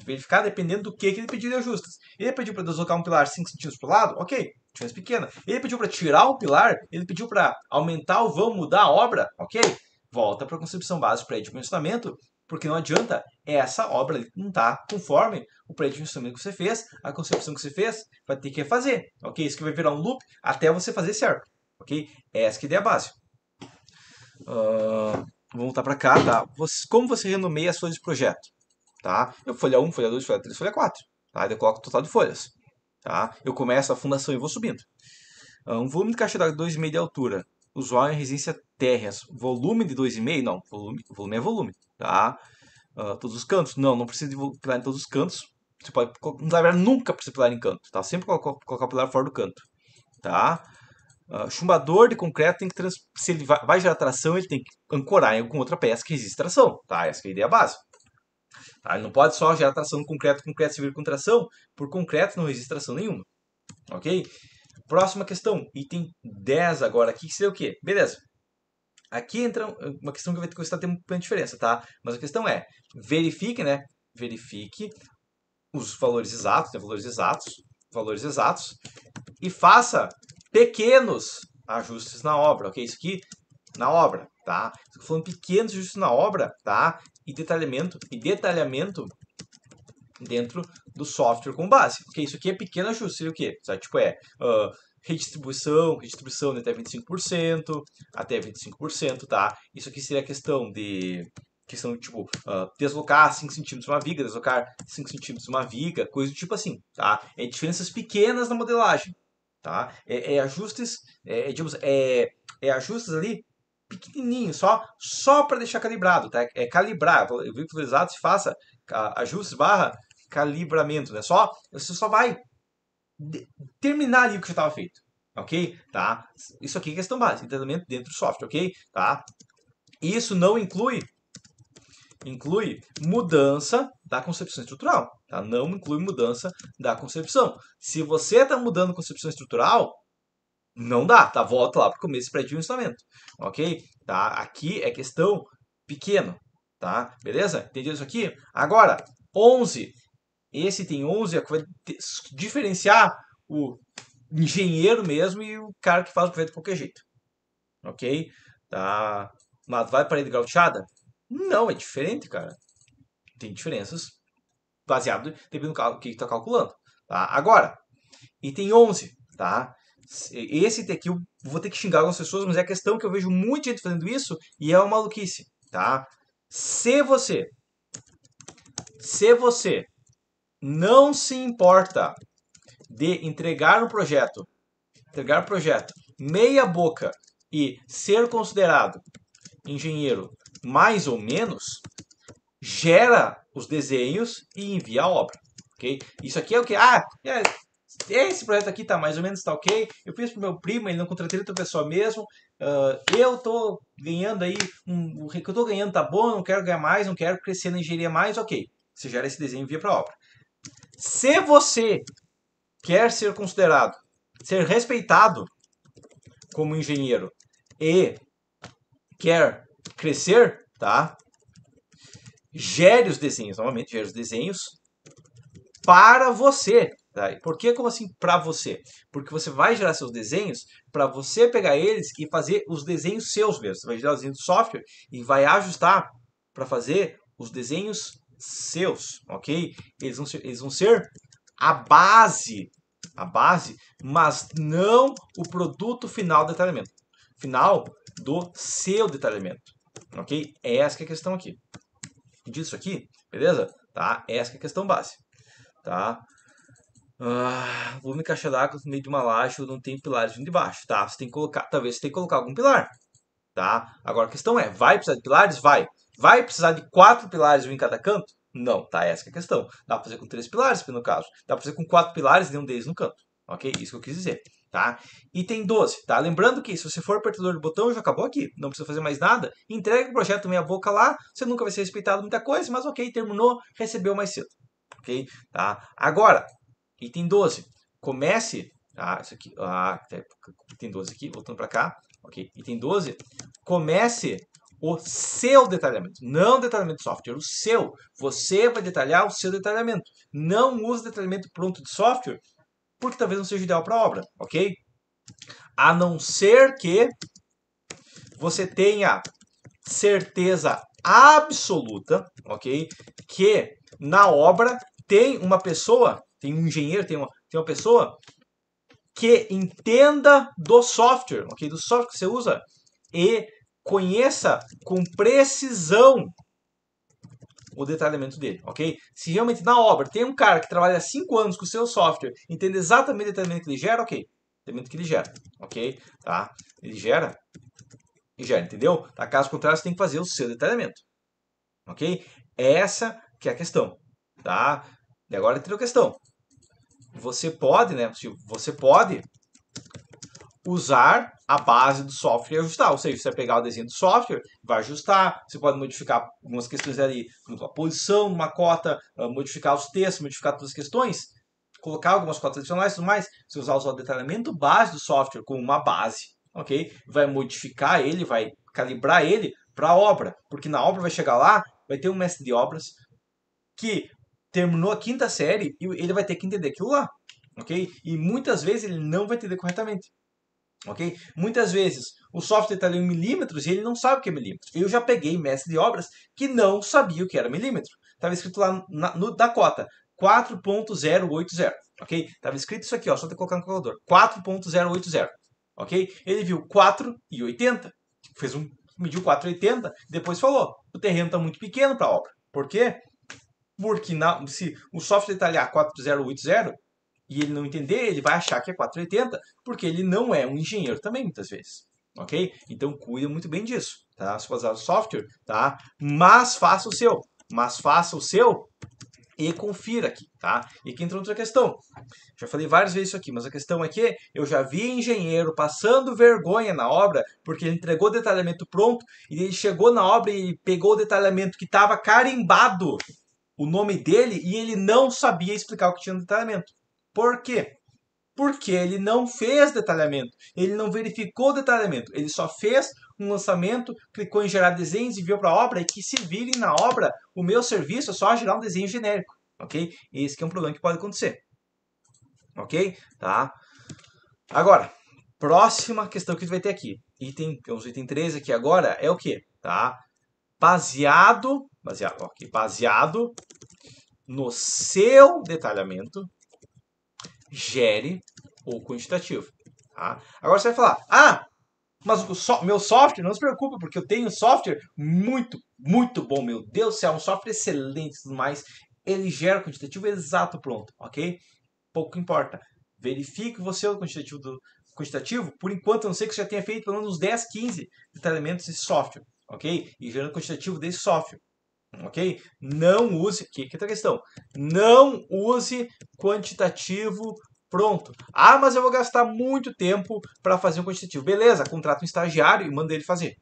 Verificar dependendo do que, que ele pediu de ajustes. Ele pediu para deslocar um pilar 5 centímetros para o lado? Ok, diferença pequena. Ele pediu para tirar o pilar? Ele pediu para aumentar o vão, mudar a obra? Ok, volta para a concepção base pré-dimensionamento, porque não adianta essa obra não está conforme o pré-dimensionamento que você fez, a concepção que você fez, vai ter que refazer. Ok, isso que vai virar um loop até você fazer certo. Ok, essa que é a ideia base. Uh, voltar para cá, tá? Você, como você renomeia as folhas de projeto? Tá? Eu folha 1, folha 2, folha 3, folha 4. Tá? Eu coloco o total de folhas. Tá? Eu começo a fundação e vou subindo. Uh, um volume de caixa d'água de 2,5 de altura. Usuário em resistência térreas. Volume de 2,5? Não. Volume, volume é volume. Tá? Uh, todos os cantos? Não, não precisa de pilar em todos os cantos. Você pode, na verdade, nunca precisa pilar em canto. Tá? Sempre colocar, colocar pilar fora do canto. Tá? Uh, chumbador de concreto tem que trans... se ele vai, gerar tração, ele tem que ancorar alguma outra peça que resiste tração, tá? Essa é a ideia básica. Tá? Ele não pode só gerar tração no concreto, concreto servir com tração, por concreto não resiste tração nenhuma. Ok? Próxima questão, item 10 agora aqui, que seria o quê? Beleza. Aqui entra uma questão que vai ter que ter uma diferença, tá? Mas a questão é, verifique, né? Verifique os valores exatos, né? valores exatos, valores exatos, e faça pequenos ajustes na obra, ok? Isso aqui na obra, tá? Estou falando pequenos ajustes na obra, tá? E detalhamento, e detalhamento dentro do software com base. Ok, isso aqui é pequeno ajuste, seria o quê? Sabe? Tipo, é uh, redistribuição, redistribuição de até 25%, até 25%, tá? Isso aqui seria a questão de questão de, tipo, uh, deslocar 5 centímetros uma viga, deslocar 5 centímetros uma viga, coisa do tipo assim, tá? É diferenças pequenas na modelagem, tá? É, é ajustes, é, é digamos, é, é ajustes ali pequenininho, só só para deixar calibrado, tá? É calibrar, eu vi que exato se faça ajustes barra calibramento, né? Só você só vai terminar ali o que já estava feito, ok? Tá? Isso aqui é questão básica, entendimento dentro do software, ok? Tá? Isso não inclui inclui mudança da concepção estrutural, tá? Não inclui mudança da concepção. Se você está mudando a concepção estrutural, não dá, tá? Volta lá para o começo o instrumento, ok? Tá? Aqui é questão pequena, tá? Beleza? Entendeu isso aqui? Agora, 11. Esse tem 11, é que vai diferenciar o engenheiro mesmo e o cara que faz o projeto de qualquer jeito, ok? Tá? Mas vai para de gauchada? Não, é diferente, cara. Tem diferenças baseado dependendo do que está calculando. Tá? Agora, item 11, tá? Esse aqui eu vou ter que xingar algumas pessoas, mas é a questão que eu vejo muita gente fazendo isso e é uma maluquice, tá? Se você se você não se importa de entregar um projeto, entregar um projeto meia boca e ser considerado engenheiro mais ou menos, gera os desenhos e envia a obra. ok? Isso aqui é o que? Ah, é, esse projeto aqui tá mais ou menos tá ok. Eu fiz pro meu primo, ele não contratei outra pessoa mesmo. Uh, eu tô ganhando aí, um, o que eu tô ganhando tá bom, não quero ganhar mais, não quero crescer na engenharia mais, ok. Você gera esse desenho e envia para obra. Se você quer ser considerado, ser respeitado como engenheiro e quer crescer, tá? Gere os desenhos, novamente, gere os desenhos para você. Tá? Por que como assim para você? Porque você vai gerar seus desenhos para você pegar eles e fazer os desenhos seus mesmo. Você vai gerar os desenhos do software e vai ajustar para fazer os desenhos seus, ok? Eles vão ser, eles vão ser a base, a base, mas não o produto final do detalhamento. Final do seu detalhamento. Ok? Essa é a questão aqui. Disso aqui, beleza? Tá? Essa é a questão base. Tá? Ah, volume caixa d'água no meio de uma laje não tem pilares de baixo. Tá? Você tem que colocar, talvez você tenha que colocar algum pilar. Tá? Agora a questão é, vai precisar de pilares? Vai. Vai precisar de quatro pilares um em cada canto? Não, tá? Essa é a questão. Dá para fazer com três pilares, no caso. Dá para fazer com quatro pilares e nenhum deles no canto. Ok? Isso que eu quis dizer tá? Item 12, tá? Lembrando que se você for apertador de botão, já acabou aqui, não precisa fazer mais nada. Entrega o projeto meia boca lá, você nunca vai ser respeitado muita coisa, mas ok, terminou, recebeu mais cedo, ok? Tá? Agora, item 12, comece, ah, isso aqui, ah, item 12 aqui, voltando para cá, ok? Item 12, comece o seu detalhamento, não detalhamento de software, o seu. Você vai detalhar o seu detalhamento. Não use detalhamento pronto de software porque talvez não seja ideal para a obra, ok? A não ser que você tenha certeza absoluta, ok? Que na obra tem uma pessoa, tem um engenheiro, tem uma, tem uma pessoa que entenda do software, ok? Do software que você usa e conheça com precisão o detalhamento dele, ok? Se realmente na obra tem um cara que trabalha 5 anos com o seu software, entende exatamente o detalhamento que ele gera, ok. Detalhamento que ele gera, ok? Tá? Ele gera e gera, entendeu? Tá? Caso contrário, você tem que fazer o seu detalhamento, ok? Essa que é a questão, tá? E agora tem a questão. Você pode, né? Você pode usar a base do software e ajustar. Ou seja, você vai pegar o desenho do software, vai ajustar, você pode modificar algumas questões ali, a posição numa cota, ah, modificar os textos, modificar todas as questões, colocar algumas cotas adicionais e tudo mais. Você usar o detalhamento base do software como uma base, ok? Vai modificar ele, vai calibrar ele para a obra, porque na obra vai chegar lá, vai ter um mestre de obras que terminou a quinta série e ele vai ter que entender aquilo lá, ok? E muitas vezes ele não vai entender corretamente, ok? Muitas vezes o software está ali em milímetros e ele não sabe o que é milímetro. Eu já peguei mestre de obras que não sabia o que era milímetro. Estava escrito lá na, no Dakota 4.080, ok? Estava escrito isso aqui, ó, só ter colocar no calculador, 4.080, ok? Ele viu 4,80, fez um mediu 4,80, depois falou, o terreno está muito pequeno para a obra. Por quê? Porque na, se o software detalhar 4080 e ele não entender, ele vai achar que é 480, porque ele não é um engenheiro também, muitas vezes. Ok? Então, cuida muito bem disso, tá? Se usar o software, tá? Mas faça o seu. Mas faça o seu e confira aqui, tá? E aqui entra outra questão. Já falei várias vezes isso aqui, mas a questão é que eu já vi engenheiro passando vergonha na obra porque ele entregou o detalhamento pronto e ele chegou na obra e pegou o detalhamento que estava carimbado o nome dele e ele não sabia explicar o que tinha no detalhamento. Por quê? Porque ele não fez detalhamento, ele não verificou detalhamento, ele só fez um lançamento, clicou em gerar desenhos, enviou para a obra e que se virem na obra, o meu serviço é só gerar um desenho genérico, ok? Esse é um problema que pode acontecer, ok? Tá? Agora, próxima questão que a gente vai ter aqui, item, temos item 13 aqui agora, é o que? Tá? Baseado, baseado, ok, baseado no seu detalhamento, gere o quantitativo. Tá? Agora você vai falar, ah, mas o so meu software, não se preocupe, porque eu tenho um software muito, muito bom, meu Deus do céu, um software excelente e tudo mais. Ele gera o quantitativo exato pronto, ok? Pouco importa. Verifique você o quantitativo do quantitativo. Por enquanto, eu não sei que você já tenha feito pelo menos uns 10, 15 detalhamentos desse software, ok? E gerando quantitativo desse software ok? Não use, aqui, aqui tá a questão, não use quantitativo pronto. Ah, mas eu vou gastar muito tempo para fazer um quantitativo. Beleza, contrata um estagiário e manda ele fazer.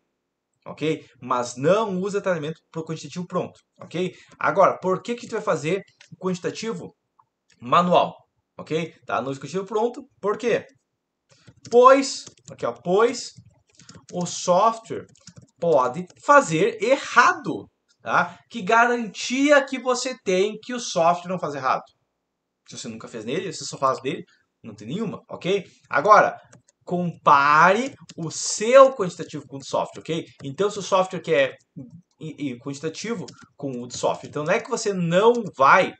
Ok? Mas não use detalhamento para o quantitativo pronto. Ok? Agora, por que, que gente vai fazer o quantitativo manual? Ok? Tá no quantitativo pronto. Por quê? Pois, aqui ó, pois o software pode fazer errado. Tá? Que garantia que você tem que o software não faz errado? Se você nunca fez nele, você só faz dele, não tem nenhuma, ok? Agora, compare o seu quantitativo com o software, ok? Então, se o software quer e, quantitativo com o software, então não é que você não vai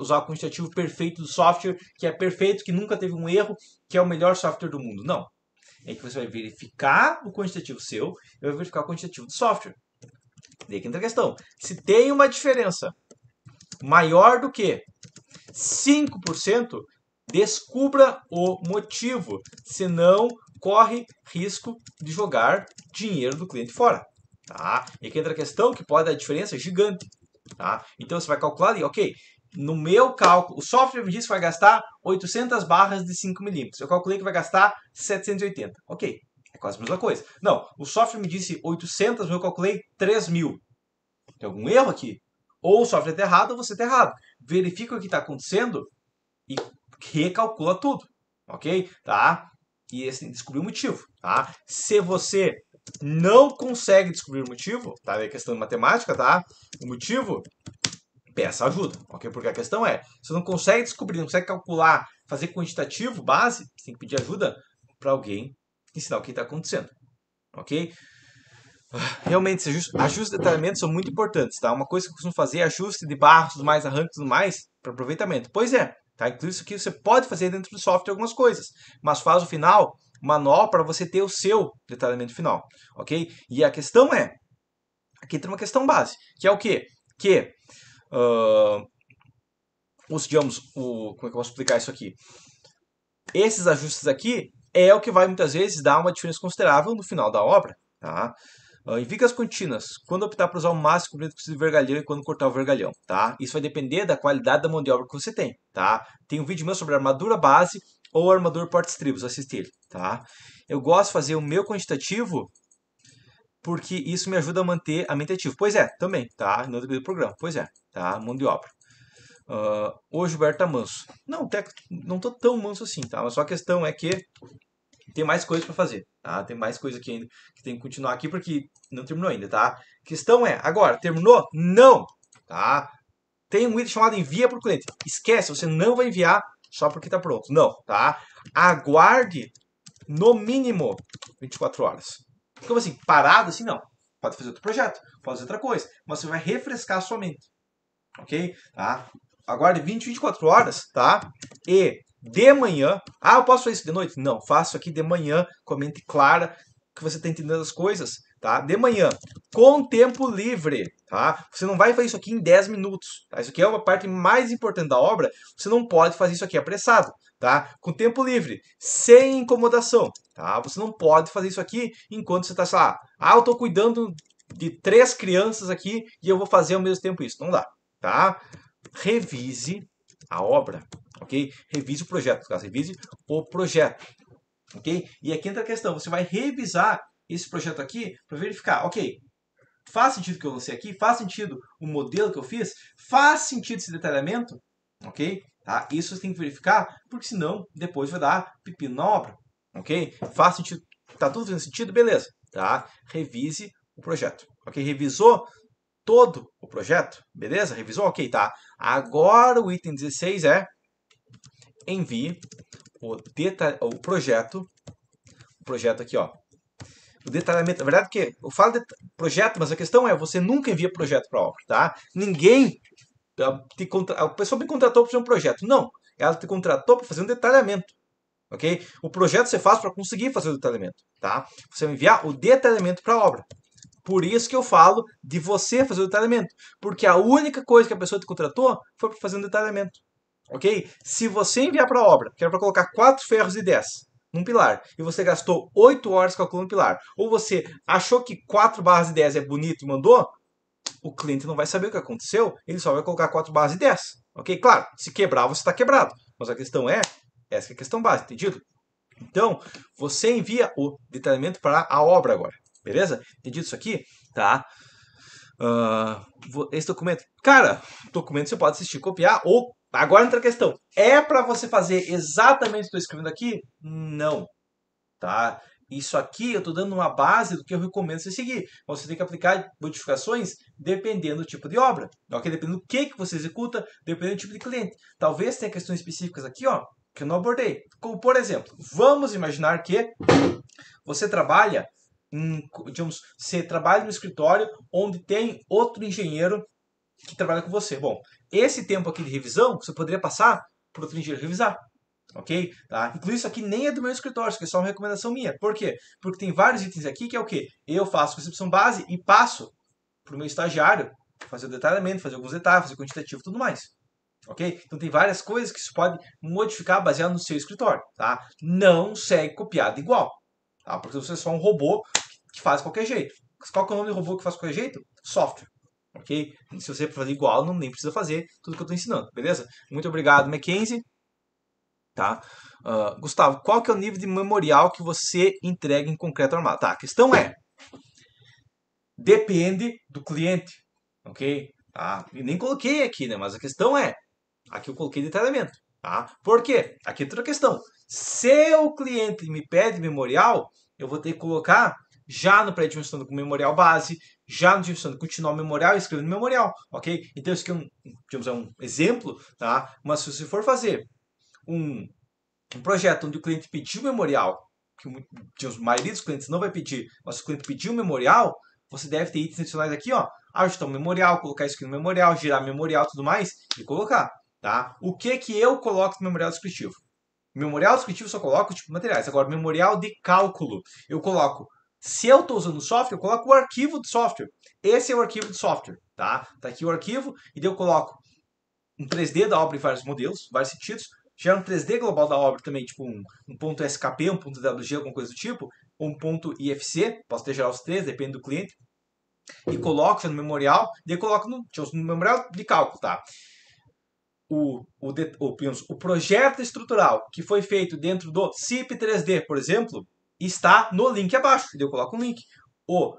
usar o quantitativo perfeito do software, que é perfeito, que nunca teve um erro, que é o melhor software do mundo. Não. É que você vai verificar o quantitativo seu e vai verificar o quantitativo do software. Daí que entra a questão. Se tem uma diferença maior do que 5%, descubra o motivo. Senão, corre risco de jogar dinheiro do cliente fora. Tá? E aqui entra a questão que pode dar diferença gigante. Tá? Então, você vai calcular ali, ok, no meu cálculo, o software me disse que vai gastar 800 barras de 5 milímetros. Eu calculei que vai gastar 780. Ok, é quase a mesma coisa. Não, o software me disse 800, mas eu calculei 3 mil. Tem algum erro aqui? Ou o software está errado ou você está errado. Verifica o que está acontecendo e recalcula tudo. Ok? Tá? E esse descobrir o motivo. Tá? Se você não consegue descobrir o motivo, tá? É questão de matemática, tá? O motivo, peça ajuda, ok? Porque a questão é, você não consegue descobrir, não consegue calcular, fazer quantitativo, base, você tem que pedir ajuda para alguém ensinar o que está acontecendo, ok? Realmente, ajustes de detalhamento são muito importantes, tá? Uma coisa que eu costumo fazer é ajuste de barras, tudo mais, arranque tudo mais, para aproveitamento. Pois é, tá? Inclusive isso aqui você pode fazer dentro do software algumas coisas, mas faz o final manual para você ter o seu detalhamento final, ok? E a questão é, aqui tem uma questão base, que é o quê? Que, uh, os, digamos, o, como é que eu posso explicar isso aqui? Esses ajustes aqui é o que vai muitas vezes dar uma diferença considerável no final da obra, tá? Uh, em vigas contínuas, quando optar por usar o máximo comprido possível de vergalhão e quando cortar o vergalhão, tá? Isso vai depender da qualidade da mão de obra que você tem, tá? Tem um vídeo meu sobre armadura base ou armadura porta-estribos, assistir ele, tá? Eu gosto de fazer o meu quantitativo porque isso me ajuda a manter a mente ativa. Pois é, também, tá? No do programa, pois é, tá? Mão de obra. Uh, o Gilberto tá manso. Não, até, não tô tão manso assim, tá? Mas só a questão é que tem mais coisa para fazer, tá? Tem mais coisa aqui ainda que tem que continuar aqui porque não terminou ainda, tá? Questão é, agora, terminou? Não, tá? Tem um item chamado envia para o cliente. Esquece, você não vai enviar só porque está pronto. Não, tá? Aguarde no mínimo 24 horas. Como assim? Parado assim? Não. Pode fazer outro projeto, pode fazer outra coisa. Mas você vai refrescar a sua mente. Ok? Tá? Aguarde 20, 24 horas, tá? E de manhã. Ah, eu posso fazer isso de noite? Não, faço aqui de manhã, com a mente clara, que você está entendendo as coisas, tá? De manhã, com tempo livre, tá? Você não vai fazer isso aqui em 10 minutos, tá? Isso aqui é uma parte mais importante da obra, você não pode fazer isso aqui apressado, tá? Com tempo livre, sem incomodação, tá? Você não pode fazer isso aqui enquanto você está, sei lá, ah, eu estou cuidando de três crianças aqui e eu vou fazer ao mesmo tempo isso. Não dá, tá? Revise a obra, ok? Revise o projeto, caso revise o projeto, ok? E aqui entra a questão, você vai revisar esse projeto aqui para verificar, ok, faz sentido que eu lancei aqui? Faz sentido o modelo que eu fiz? Faz sentido esse detalhamento? Ok? Tá? Isso você tem que verificar, porque senão depois vai dar pepino na obra. Ok? Faz sentido? Tá tudo fazendo sentido? Beleza. Tá? Revise o projeto. Ok? Revisou todo o projeto? Beleza? Revisou? Ok, tá. Agora o item 16 é envie o, o projeto, o projeto aqui, ó, o detalhamento, na verdade que eu falo de projeto, mas a questão é, você nunca envia projeto para obra, tá? Ninguém te contra... a pessoa me contratou para fazer um projeto. Não, ela te contratou para fazer um detalhamento. Ok? O projeto você faz para conseguir fazer o detalhamento, tá? Você enviar o detalhamento para a obra. Por isso que eu falo de você fazer o detalhamento, porque a única coisa que a pessoa te contratou foi para fazer um detalhamento ok? Se você enviar para a obra, que era para colocar 4 ferros e 10 num pilar, e você gastou 8 horas calculando o pilar, ou você achou que 4 barras de 10 é bonito e mandou, o cliente não vai saber o que aconteceu, ele só vai colocar 4 barras de 10, ok? Claro, se quebrar, você está quebrado, mas a questão é, essa é a questão básica, entendido? Então, você envia o detalhamento para a obra agora, beleza? Entendido isso aqui? Tá. Uh, esse documento, cara, documento você pode assistir, copiar ou Agora entra a questão. É para você fazer exatamente o que estou escrevendo aqui? Não. Tá? Isso aqui eu estou dando uma base do que eu recomendo você seguir. Você tem que aplicar modificações dependendo do tipo de obra. Ok? Dependendo do que, que você executa, dependendo do tipo de cliente. Talvez tenha questões específicas aqui ó, que eu não abordei. Como, por exemplo, vamos imaginar que você trabalha em, digamos, você trabalha no escritório onde tem outro engenheiro que trabalha com você. Bom, esse tempo aqui de revisão, você poderia passar para outro engenheiro revisar. Ok? Tá? Inclusive, isso aqui nem é do meu escritório, isso aqui é só uma recomendação minha. Por quê? Porque tem vários itens aqui que é o quê? Eu faço concepção base e passo para o meu estagiário fazer o detalhamento, fazer alguns detalhes, fazer quantitativo e tudo mais. Ok? Então tem várias coisas que você pode modificar baseado no seu escritório. Tá? Não segue copiado igual. Tá? Porque você é só um robô que faz qualquer jeito. Qual é o nome do robô que faz qualquer jeito? Software ok? Se você fazer igual, não nem precisa fazer tudo que eu estou ensinando, beleza? Muito obrigado, Mackenzie. Tá? Uh, Gustavo, qual que é o nível de memorial que você entrega em concreto armado? Tá, a questão é, depende do cliente, ok? Tá? E nem coloquei aqui, né? Mas a questão é, aqui eu coloquei detalhamento, tá? Por quê? Aqui é outra questão. Se o cliente me pede memorial, eu vou ter que colocar já no pré-dimensionando com memorial base, já no dimensionando continuar o memorial e escrever no memorial, ok? Então isso aqui é um, digamos, é um exemplo, tá? Mas se você for fazer um, um projeto onde o cliente pediu memorial, que digamos, a maioria dos clientes não vai pedir, mas se o cliente pediu memorial, você deve ter itens adicionais aqui, ó, ajustar o memorial, colocar isso aqui no memorial, girar memorial tudo mais e colocar, tá? O que que eu coloco no memorial descritivo? Memorial descritivo eu só coloco tipo materiais. Agora, memorial de cálculo, eu coloco se eu estou usando software, eu coloco o arquivo do software. Esse é o arquivo do software, tá? Tá aqui o arquivo e daí eu coloco um 3D da obra em vários modelos, vários sentidos. Gera um 3D global da obra também, tipo um, um ponto SKP, um ponto WG, alguma coisa do tipo, ou um ponto IFC, posso ter gerar os três, depende do cliente. E coloco no memorial, daí coloco no, no memorial de cálculo, tá? O, o, o, o projeto estrutural que foi feito dentro do CIP 3D, por exemplo, está no link abaixo. Eu coloco um link. O,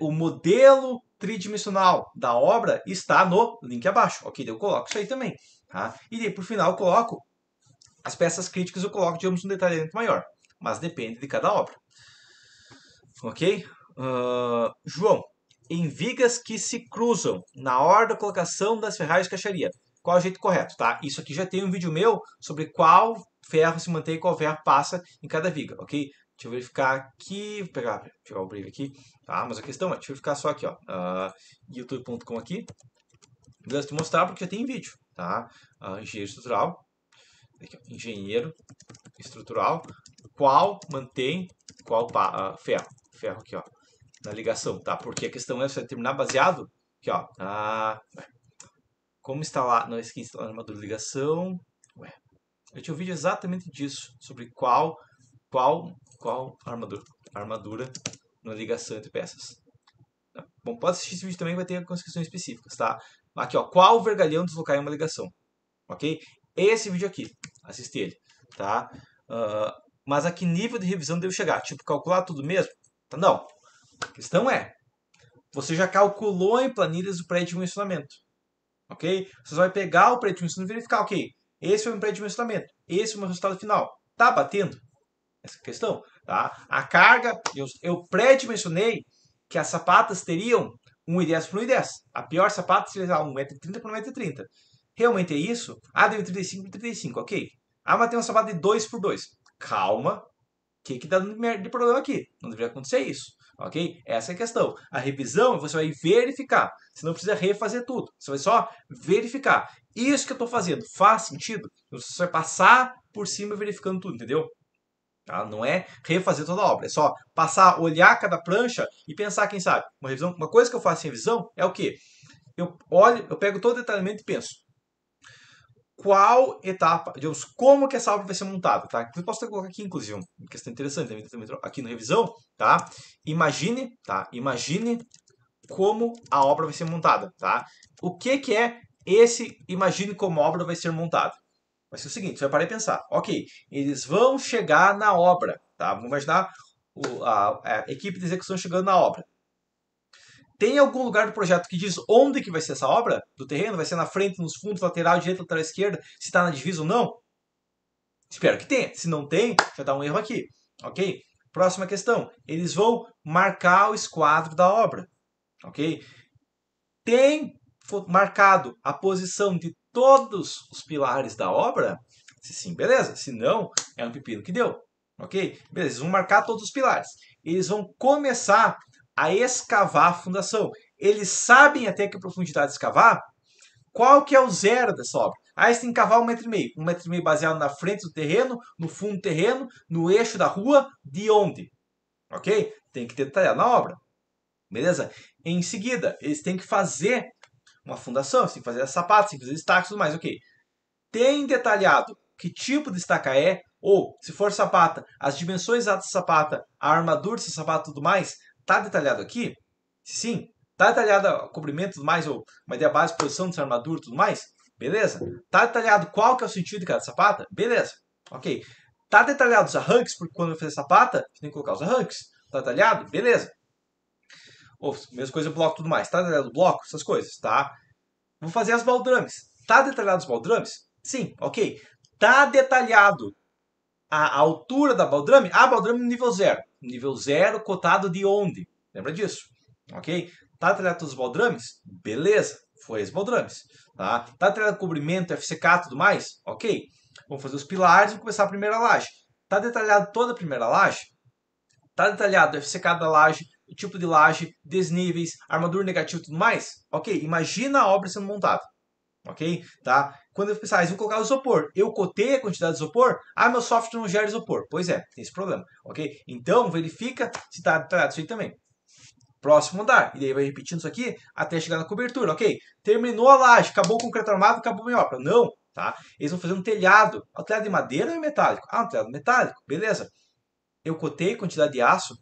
o modelo tridimensional da obra está no link abaixo. Ok, eu coloco isso aí também. Tá? E daí, por final, eu coloco as peças críticas, eu coloco, digamos, um detalhamento maior. mas depende de cada obra. Ok? Uh, João, em vigas que se cruzam na hora da colocação das ferragens de caixaria, qual é o jeito correto, tá? Isso aqui já tem um vídeo meu sobre qual ferro se mantém e qual ferro passa em cada viga, ok? Deixa eu verificar aqui, vou pegar, pegar o brief aqui, tá? Mas a questão é, deixa eu ficar só aqui, ó, uh, youtube.com aqui, Beleza, te mostrar porque tem vídeo, tá? Uh, engenheiro estrutural, aqui, ó, engenheiro estrutural, qual mantém qual uh, ferro, ferro aqui, ó, na ligação, tá? Porque a questão é você terminar baseado, aqui, ó, ah, como instalar, não esqueci instalar armadura de ligação, ué, eu tinha um vídeo exatamente disso, sobre qual, qual, qual armadura, armadura na ligação entre peças. Tá? Bom, pode assistir esse vídeo também, vai ter questões específicas, tá? Aqui, ó, qual vergalhão deslocar em uma ligação, ok? Esse vídeo aqui, assiste ele, tá? Uh, mas a que nível de revisão devo chegar? Tipo, calcular tudo mesmo? Não. A questão é, você já calculou em planilhas o pré-dimensionamento, ok? Você vai pegar o pré-dimensionamento e verificar, ok, esse foi o pré-dimensionamento, esse é o resultado final. Tá batendo? Essa questão, tá? A carga, eu, eu pré-dimensionei que as sapatas teriam 1,10 por 1,10. A pior sapata seria 1,30m por 1,30m. Realmente é isso? Ah, deu 35 por 35, ok. Ah, mas tem uma sapata de 2 por 2. Calma. O que que dá de problema aqui? Não deveria acontecer isso. Ok? Essa é a questão. A revisão você vai verificar. Você não precisa refazer tudo. Você vai só verificar. Isso que eu estou fazendo faz sentido? Você vai passar por cima verificando tudo, entendeu? Tá? Não é refazer toda a obra, é só passar, olhar cada prancha e pensar, quem sabe. Uma revisão, uma coisa que eu faço em revisão é o quê? Eu olho, eu pego todo o detalhamento e penso qual etapa, digamos, como que essa obra vai ser montada, tá? Eu posso colocar aqui, inclusive, uma questão interessante aqui na revisão, tá? Imagine, tá? Imagine como a obra vai ser montada, tá? O que que é esse imagine como a obra vai ser montada? Vai ser o seguinte, você vai parar e pensar, ok, eles vão chegar na obra, tá? Vamos imaginar o, a, a, equipe de execução chegando na obra. Tem algum lugar do projeto que diz onde que vai ser essa obra do terreno? Vai ser na frente, nos fundos, lateral, direita, lateral, esquerda, se está na divisa ou não? Espero que tenha. Se não tem, já dá um erro aqui, ok? Próxima questão. Eles vão marcar o esquadro da obra, ok? Tem marcado a posição de todos os pilares da obra? Se sim, beleza. Se não, é um pepino que deu. Ok? Beleza, eles vão marcar todos os pilares. Eles vão começar a escavar a fundação. Eles sabem até que profundidade escavar. Qual que é o zero dessa obra? Ah, eles têm que cavar um metro e meio. Um metro e meio baseado na frente do terreno, no fundo do terreno, no eixo da rua, de onde? Ok? Tem que ter detalhado na obra. Beleza? Em seguida, eles têm que fazer uma fundação, você tem que fazer sapatos, tem que fazer destaques e tudo mais, ok. Tem detalhado que tipo de estaca é, ou, se for sapata, as dimensões exatas da sapata, a armadura desse sapato e tudo mais, tá detalhado aqui? Sim. Tá detalhado o comprimento e tudo mais, ou uma ideia básica, posição dessa armadura e tudo mais? Beleza. Tá detalhado qual que é o sentido de cada sapata? Beleza. Ok. Tá detalhado os arranques, porque quando eu fazer sapata, você tem que colocar os arranques. Tá detalhado? Beleza. Ou, mesma coisa, bloco tudo mais. Tá detalhado o bloco? Essas coisas, tá? Vou fazer as baldrames. Tá detalhado os baldrames? Sim, ok. Tá detalhado a altura da baldrame? Ah, baldrame no nível zero. Nível zero cotado de onde? Lembra disso? Ok? Tá detalhado todos os baldrames? Beleza. Foi os baldrames. Tá? Tá detalhado o cobrimento, FCK e tudo mais? Ok. Vamos fazer os pilares e começar a primeira laje. Tá detalhado toda a primeira laje? Tá detalhado o FCK da laje, tipo de laje, desníveis, armadura negativa e tudo mais? Ok, imagina a obra sendo montada. Ok? Tá? Quando eu pensar, ah, vou colocar o isopor. Eu cotei a quantidade de isopor? Ah, meu software não gera isopor. Pois é, tem esse problema. Ok? Então, verifica se está detalhado isso aí também. Próximo andar. E daí vai repetindo isso aqui até chegar na cobertura. Ok? Terminou a laje, acabou o concreto armado, acabou a minha obra. Não, tá? Eles vão fazer um telhado. O telhado de madeira ou metálico? Ah, um telhado metálico. Beleza. Eu cotei a quantidade de aço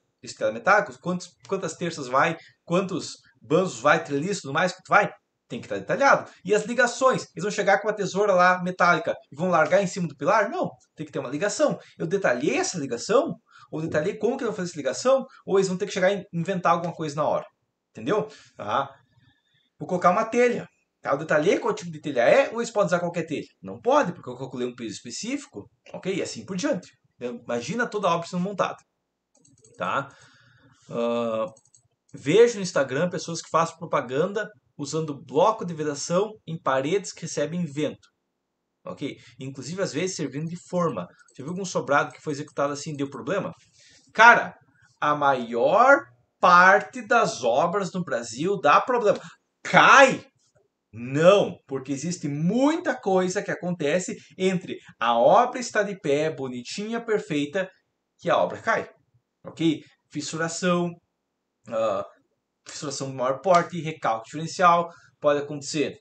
metálico, quantos, quantas terças vai, quantos banzos vai, treliço, tudo mais, vai, tem que estar detalhado. E as ligações, eles vão chegar com a tesoura lá metálica e vão largar em cima do pilar? Não, tem que ter uma ligação. Eu detalhei essa ligação, ou detalhei como que eu vou fazer essa ligação, ou eles vão ter que chegar e inventar alguma coisa na hora. Entendeu? Tá? Vou colocar uma telha. Tá? Eu detalhei qual tipo de telha é, ou eles podem usar qualquer telha? Não pode, porque eu calculei um peso específico, ok? E assim por diante. Imagina toda a obra sendo montada. Tá? Uh, vejo no Instagram pessoas que fazem propaganda usando bloco de vedação em paredes que recebem vento. Ok? Inclusive, às vezes, servindo de forma. Você viu algum sobrado que foi executado assim deu problema? Cara, a maior parte das obras no Brasil dá problema. Cai! Não, porque existe muita coisa que acontece entre a obra está de pé, bonitinha, perfeita, e a obra cai. Ok? Fissuração, uh, fissuração de maior porte, recalque diferencial, pode acontecer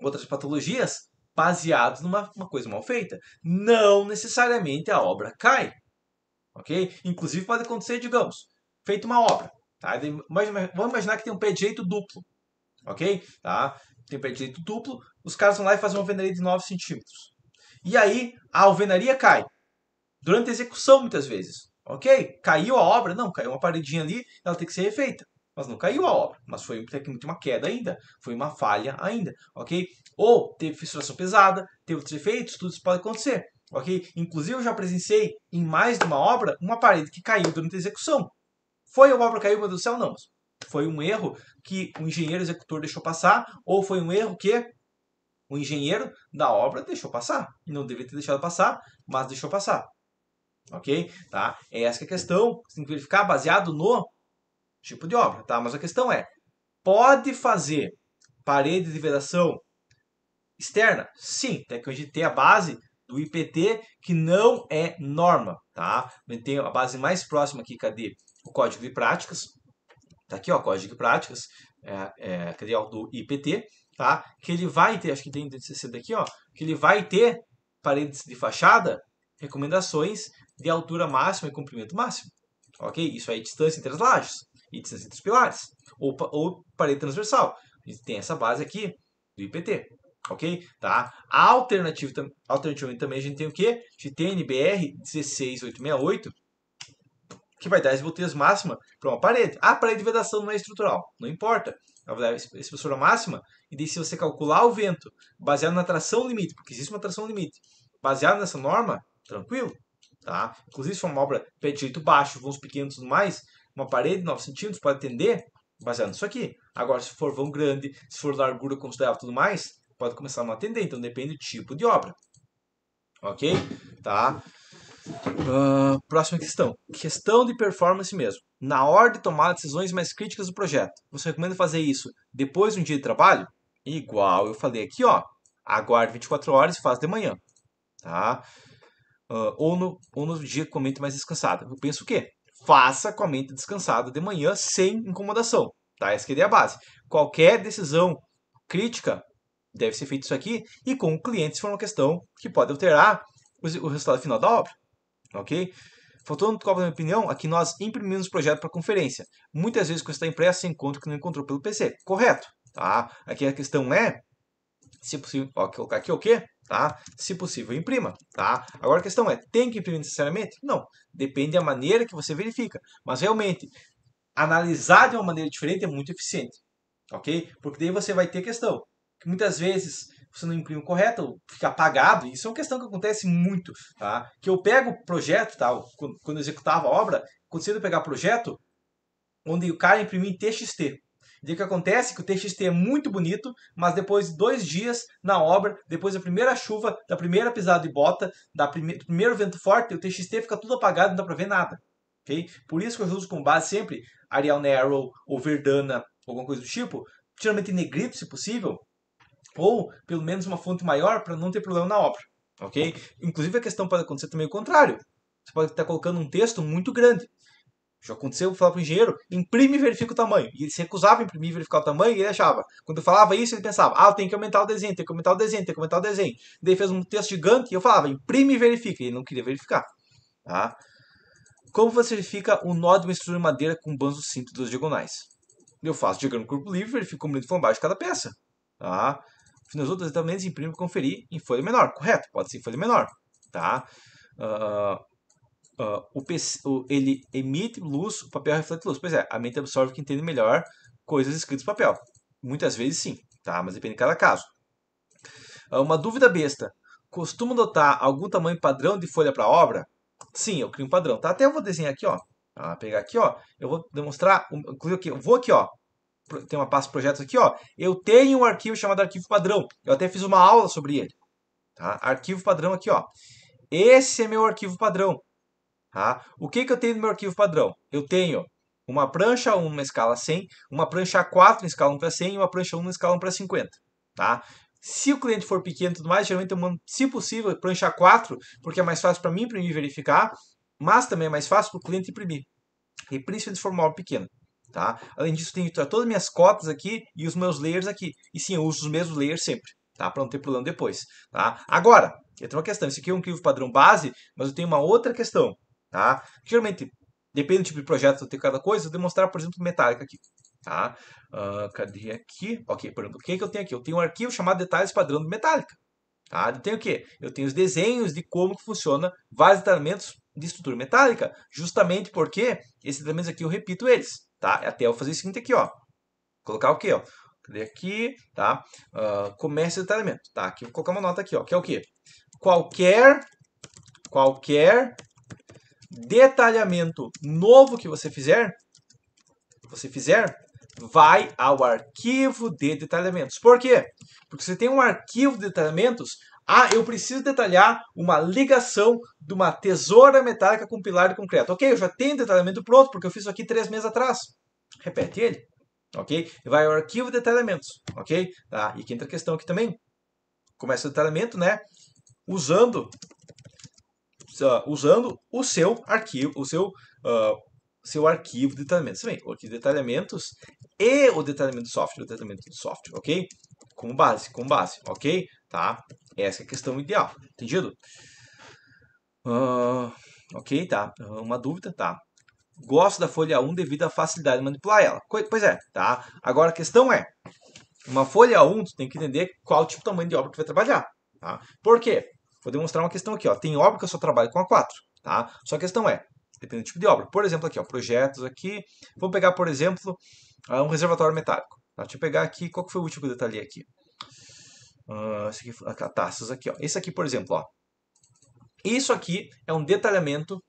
outras patologias baseadas numa coisa mal feita. Não necessariamente a obra cai. Ok? Inclusive pode acontecer, digamos, feita uma obra. Tá? Vamos imaginar que tem um pé direito duplo. Ok? Tá? Tem um pé direito duplo. Os caras vão lá e fazem uma alvenaria de 9 centímetros. E aí a alvenaria cai. Durante a execução, muitas vezes. Ok? Caiu a obra? Não, caiu uma paredinha ali, ela tem que ser refeita. Mas não caiu a obra, mas foi uma queda ainda, foi uma falha ainda, ok? Ou teve fissuração pesada, teve outros efeitos, tudo isso pode acontecer, ok? Inclusive eu já presenciei em mais de uma obra uma parede que caiu durante a execução. Foi a obra caiu, meu Deus do céu? Não. Foi um erro que o engenheiro executor deixou passar, ou foi um erro que o engenheiro da obra deixou passar. Não deveria ter deixado passar, mas deixou passar. Ok? Tá? É essa é a questão. Você tem que verificar baseado no tipo de obra. Tá? Mas a questão é, pode fazer parede de vedação externa? Sim, até que a gente tem a base do IPT, que não é norma. Tá? A gente tem a base mais próxima aqui, cadê? O código de práticas. Tá aqui, ó, código de práticas. É, é, cadê do IPT? Tá? Que ele vai ter, acho que tem desse daqui, ó, que ele vai ter paredes de fachada, recomendações de altura máxima e comprimento máximo. Ok? Isso aí, distância entre as lajes e distância entre os pilares. Ou, ou parede transversal. A gente tem essa base aqui do IPT. Ok? Tá? Alternativa, alternativamente também a gente tem o quê? A gente tem NBR 16868, que vai dar as volteias máxima para uma parede. A parede de vedação não é estrutural, não importa. Ela vai dar a espessura máxima, e daí se você calcular o vento baseado na tração limite, porque existe uma tração limite, baseado nessa norma, tranquilo. Tá? Inclusive, se for uma obra pé direito baixo, vãos pequenos e tudo mais, uma parede de 9 centímetros pode atender baseado nisso aqui. Agora, se for vão grande, se for largura considerável e tudo mais, pode começar a não atender. Então, depende do tipo de obra. Ok? Tá? Uh, próxima questão. Questão de performance mesmo. Na hora de tomar decisões mais críticas do projeto, você recomenda fazer isso depois de um dia de trabalho? Igual eu falei aqui, ó. Aguarde 24 horas e faz de manhã. Tá? Uh, ou, no, ou no dia com a mente mais descansada. Eu penso o quê? faça com a mente descansada de manhã sem incomodação. Tá? Essa é a base. Qualquer decisão crítica deve ser feita isso aqui e com o cliente se for uma questão que pode alterar o resultado final da obra. Ok? Faltando qual a minha opinião, aqui nós imprimimos o projeto para conferência. Muitas vezes, quando está impresso, você encontra que não encontrou pelo PC. Correto. Tá? Aqui a questão é, se possível, ó, colocar aqui o quê? Tá? Se possível, imprima, tá? Agora a questão é, tem que imprimir necessariamente? Não, depende da maneira que você verifica. Mas realmente, analisar de uma maneira diferente é muito eficiente, ok? Porque daí você vai ter questão, que muitas vezes você não imprime correto, fica apagado, isso é uma questão que acontece muito, tá? Que eu pego projeto, tá? Quando eu executava a obra, consigo pegar projeto onde o cara imprimiu em TXT, e o que acontece é que o TXT é muito bonito, mas depois de dois dias na obra, depois da primeira chuva, da primeira pisada de bota, da prime do primeiro vento forte, o TXT fica tudo apagado, não dá para ver nada. Okay? Por isso que eu uso como base sempre Arial Narrow ou Verdana, alguma coisa do tipo, geralmente negrito se possível, ou pelo menos uma fonte maior para não ter problema na obra. ok? Inclusive a questão pode acontecer também o contrário. Você pode estar colocando um texto muito grande. Já aconteceu, eu falava pro engenheiro, imprime e verifica o tamanho. E ele se recusava a imprimir e verificar o tamanho e ele achava. Quando eu falava isso, ele pensava, ah, tem que aumentar o desenho, tem que aumentar o desenho, tem que aumentar o desenho. Daí fez um texto gigante e eu falava, imprime e verifica. E ele não queria verificar. Tá? Como você verifica o nó de uma estrutura de madeira com banzo cinto das diagonais? Eu faço diagrama corpo livre, verifico o momento de de cada peça. Tá? Nas outras também imprime para conferir em folha menor. Correto, pode ser em folha menor. Tá? Uh, uh, o PC, o, ele emite luz, o papel reflete luz. Pois é, a mente absorve que entende melhor coisas escritas no papel. Muitas vezes sim, tá? Mas depende de cada caso. Uh, uma dúvida besta. Costuma adotar algum tamanho padrão de folha para obra? Sim, eu crio um padrão, tá? Até eu vou desenhar aqui, ó. Ah, pegar aqui, ó. Eu vou demonstrar, aqui, eu vou aqui, ó. Tem uma pasta projetos aqui, ó. Eu tenho um arquivo chamado arquivo padrão. Eu até fiz uma aula sobre ele. Tá? Arquivo padrão aqui, ó. Esse é meu arquivo padrão. Tá? O que, que eu tenho no meu arquivo padrão? Eu tenho uma prancha 1 na escala 100, uma prancha 4 na escala 1 para 100 e uma prancha 1 na escala 1 para 50. Tá? Se o cliente for pequeno e tudo mais, geralmente eu mando, se possível, prancha 4, porque é mais fácil para mim imprimir e verificar, mas também é mais fácil para o cliente imprimir. E principalmente se for uma obra pequena. Tá? Além disso, tenho todas as minhas cotas aqui e os meus layers aqui. E sim, eu uso os mesmos layers sempre, tá? para não ter problema depois. Tá? Agora, eu tenho uma questão. Esse aqui é um arquivo padrão base, mas eu tenho uma outra questão. Tá? Geralmente, depende do tipo de projeto que eu tenho cada coisa, eu vou demonstrar, por exemplo, metálica aqui. Tá? Uh, cadê aqui? Ok, por exemplo, o que, é que eu tenho aqui? Eu tenho um arquivo chamado detalhes padrão de metálica. Tá? Eu tenho o quê? Eu tenho os desenhos de como funciona vários detalhamentos de estrutura metálica, justamente porque esses detalhamentos aqui eu repito eles. Tá? Até eu fazer o seguinte aqui, ó. Colocar o quê? Ó? Cadê aqui? Tá? Uh, comércio de detalhamento. Tá? Aqui vou colocar uma nota aqui, ó. Que é o quê? Qualquer, qualquer detalhamento novo que você fizer, você fizer, vai ao arquivo de detalhamentos. Por quê? Porque você tem um arquivo de detalhamentos. Ah, eu preciso detalhar uma ligação de uma tesoura metálica com pilar de concreto. Ok, eu já tenho detalhamento pronto, porque eu fiz isso aqui três meses atrás. Repete ele. Ok? Vai ao arquivo de detalhamentos. Ok? Tá? E aqui entra a questão aqui também. Começa o detalhamento, né? Usando, uh, usando o seu arquivo, o seu uh, seu arquivo de detalhamentos. Também, o arquivo de detalhamentos e o detalhamento de software, o detalhamento de software, ok? Com base, com base, ok? Tá? Essa é a questão ideal, entendido? Uh, ok, tá? Uma dúvida, tá? Gosto da folha 1 devido à facilidade de manipular ela. Pois é, tá? Agora a questão é, uma folha 1, tu tem que entender qual tipo de tamanho de obra tu vai trabalhar, tá? Por quê? Vou demonstrar uma questão aqui, ó. Tem obra que eu só trabalho com a 4, tá? Só a questão é, depende do tipo de obra. Por exemplo, aqui, ó, projetos aqui. Vou pegar, por exemplo, ah, um reservatório metálico. Tá? Deixa eu pegar aqui, qual que foi o último que eu detalhei aqui? Uh, esse aqui, a taças aqui, ó. Esse aqui, por exemplo, ó. Isso aqui é um detalhamento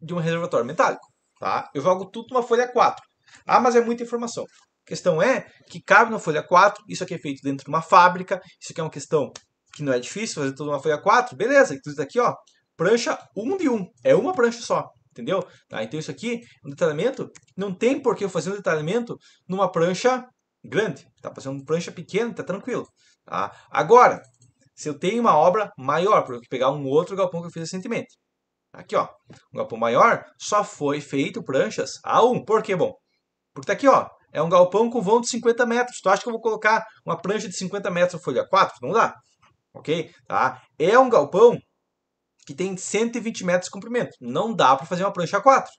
de um reservatório metálico, tá? Eu jogo tudo numa folha 4. Ah, mas é muita informação. A questão é que cabe na folha 4, isso aqui é feito dentro de uma fábrica, isso aqui é uma questão que não é difícil fazer tudo numa folha 4, beleza, tudo isso aqui, ó, prancha 1 de 1, é uma prancha só, entendeu? Tá? Então isso aqui, um detalhamento, não tem por que eu fazer um detalhamento numa prancha grande, tá? Fazendo uma prancha pequena, tá tranquilo, tá? Agora, se eu tenho uma obra maior, por eu pegar um outro galpão que eu fiz recentemente, aqui ó, um galpão maior, só foi feito pranchas A1, por que, bom? Porque tá aqui ó, é um galpão com vão de 50 metros, tu acha que eu vou colocar uma prancha de 50 metros na folha 4? Não dá, ok? Tá? É um galpão que tem 120 metros de comprimento. Não dá para fazer uma prancha 4.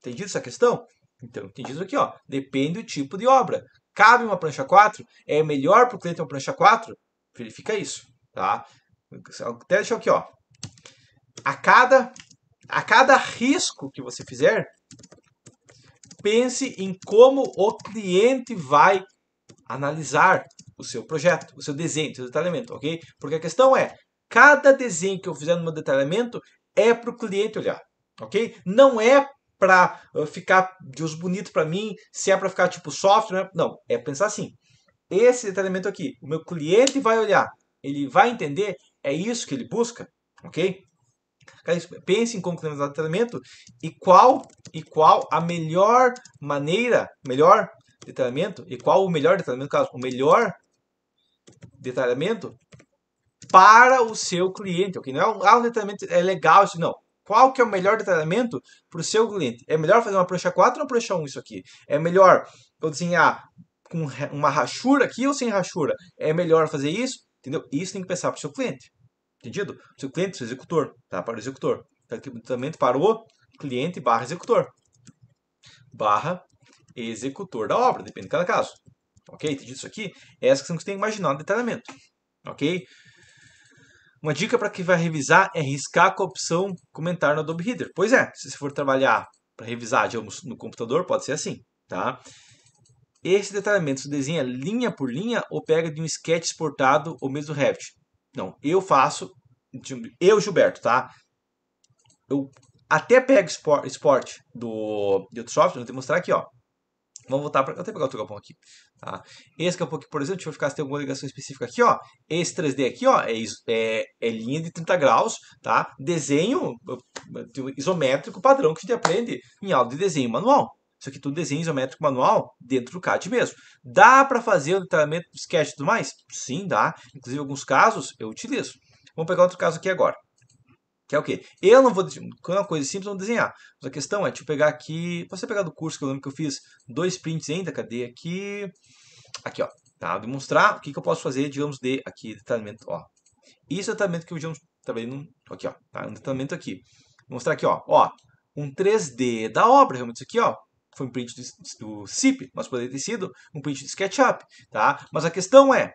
Entendido essa questão? Então, entendido aqui, ó. Depende do tipo de obra. Cabe uma prancha 4? É melhor para o cliente uma prancha 4? Verifica isso, tá? Até deixar aqui, ó. A cada, a cada risco que você fizer, pense em como o cliente vai analisar o seu projeto, o seu desenho, o seu detalhamento, ok? Porque a questão é, Cada desenho que eu fizer no meu detalhamento é para o cliente olhar, ok? Não é para uh, ficar de os bonitos para mim, se é para ficar tipo software, né? não, é pensar assim. Esse detalhamento aqui, o meu cliente vai olhar, ele vai entender, é isso que ele busca, ok? Pense em como o detalhamento e qual e qual a melhor maneira, melhor detalhamento e qual o melhor detalhamento, caso o melhor detalhamento para o seu cliente, ok? Não é um, ah, um detalhamento é legal isso, não. Qual que é o melhor detalhamento para o seu cliente? É melhor fazer uma prancha 4 ou uma prancha 1 isso aqui? É melhor eu desenhar com uma rachura aqui ou sem rachura? É melhor fazer isso? Entendeu? Isso tem que pensar para o seu cliente. Entendido? O seu cliente, seu executor, tá? Para o executor. Aqui detalhamento para o cliente barra executor. Barra executor da obra, depende de cada caso. Ok? Entendido isso aqui? É essa que você tem que imaginar no detalhamento. Ok? Uma dica para quem vai revisar é riscar com a opção comentar no Adobe Reader. Pois é, se você for trabalhar para revisar digamos, no computador, pode ser assim. Tá? Esse detalhamento se desenha linha por linha ou pega de um sketch exportado ou mesmo Revit? Não, eu faço, eu Gilberto, tá? Eu até pega o Sport do, do outro software, vou te mostrar aqui, ó. Vamos voltar para. Eu que pegar outro galpão aqui. Tá? Esse galpão aqui, por exemplo, deixa eu ficar se tem alguma ligação específica aqui, ó. Esse 3D aqui, ó, é, é, é linha de 30 graus, tá? Desenho isométrico padrão que a gente aprende em aula de desenho manual. Isso aqui tudo desenho isométrico manual dentro do CAD mesmo. Dá para fazer o detalhamento do sketch e tudo mais? Sim, dá. Inclusive, em alguns casos, eu utilizo. Vamos pegar outro caso aqui agora. Que é o quê? Eu não vou. Quando é uma coisa simples, eu vou desenhar. Mas a questão é, deixa eu pegar aqui. Você pegar do curso que eu lembro que eu fiz dois prints ainda. Cadê aqui? Aqui, ó. Tá? Demonstrar o que, que eu posso fazer, digamos, de aqui, detalhamento, ó. Isso é detalhamento que eu, digamos, trabalhei Aqui, ó. Tá? Um detalhamento aqui. Vou mostrar aqui, ó. Ó. Um 3D da obra, realmente, isso aqui, ó. Foi um print do, do CIP, mas poderia ter sido um print do SketchUp, tá? Mas a questão é,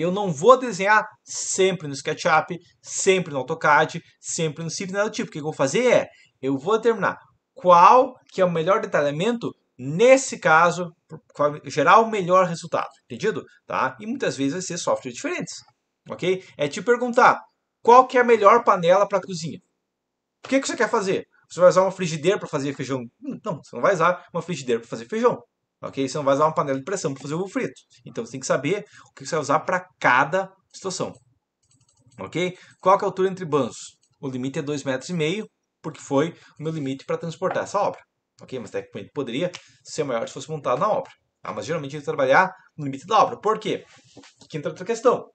eu não vou desenhar sempre no SketchUp, sempre no AutoCAD, sempre no CIP, nada do tipo. O que eu vou fazer é, eu vou determinar qual que é o melhor detalhamento nesse caso, gerar o melhor resultado, entendido? Tá? E muitas vezes vai ser softwares diferentes, ok? É te perguntar, qual que é a melhor panela para cozinha? O que, que você quer fazer? Você vai usar uma frigideira para fazer feijão? Hum, não, você não vai usar uma frigideira para fazer feijão. Ok? Você não vai usar uma panela de pressão para fazer ovo frito. Então você tem que saber o que você vai usar para cada situação. Ok? Qual é a altura entre banzos? O limite é 2,5 metros, e meio, porque foi o meu limite para transportar essa obra. Ok? Mas tecnicamente poderia ser maior se fosse montado na obra. Ah, mas geralmente gente trabalhar no limite da obra. Por quê? Aqui entra outra questão.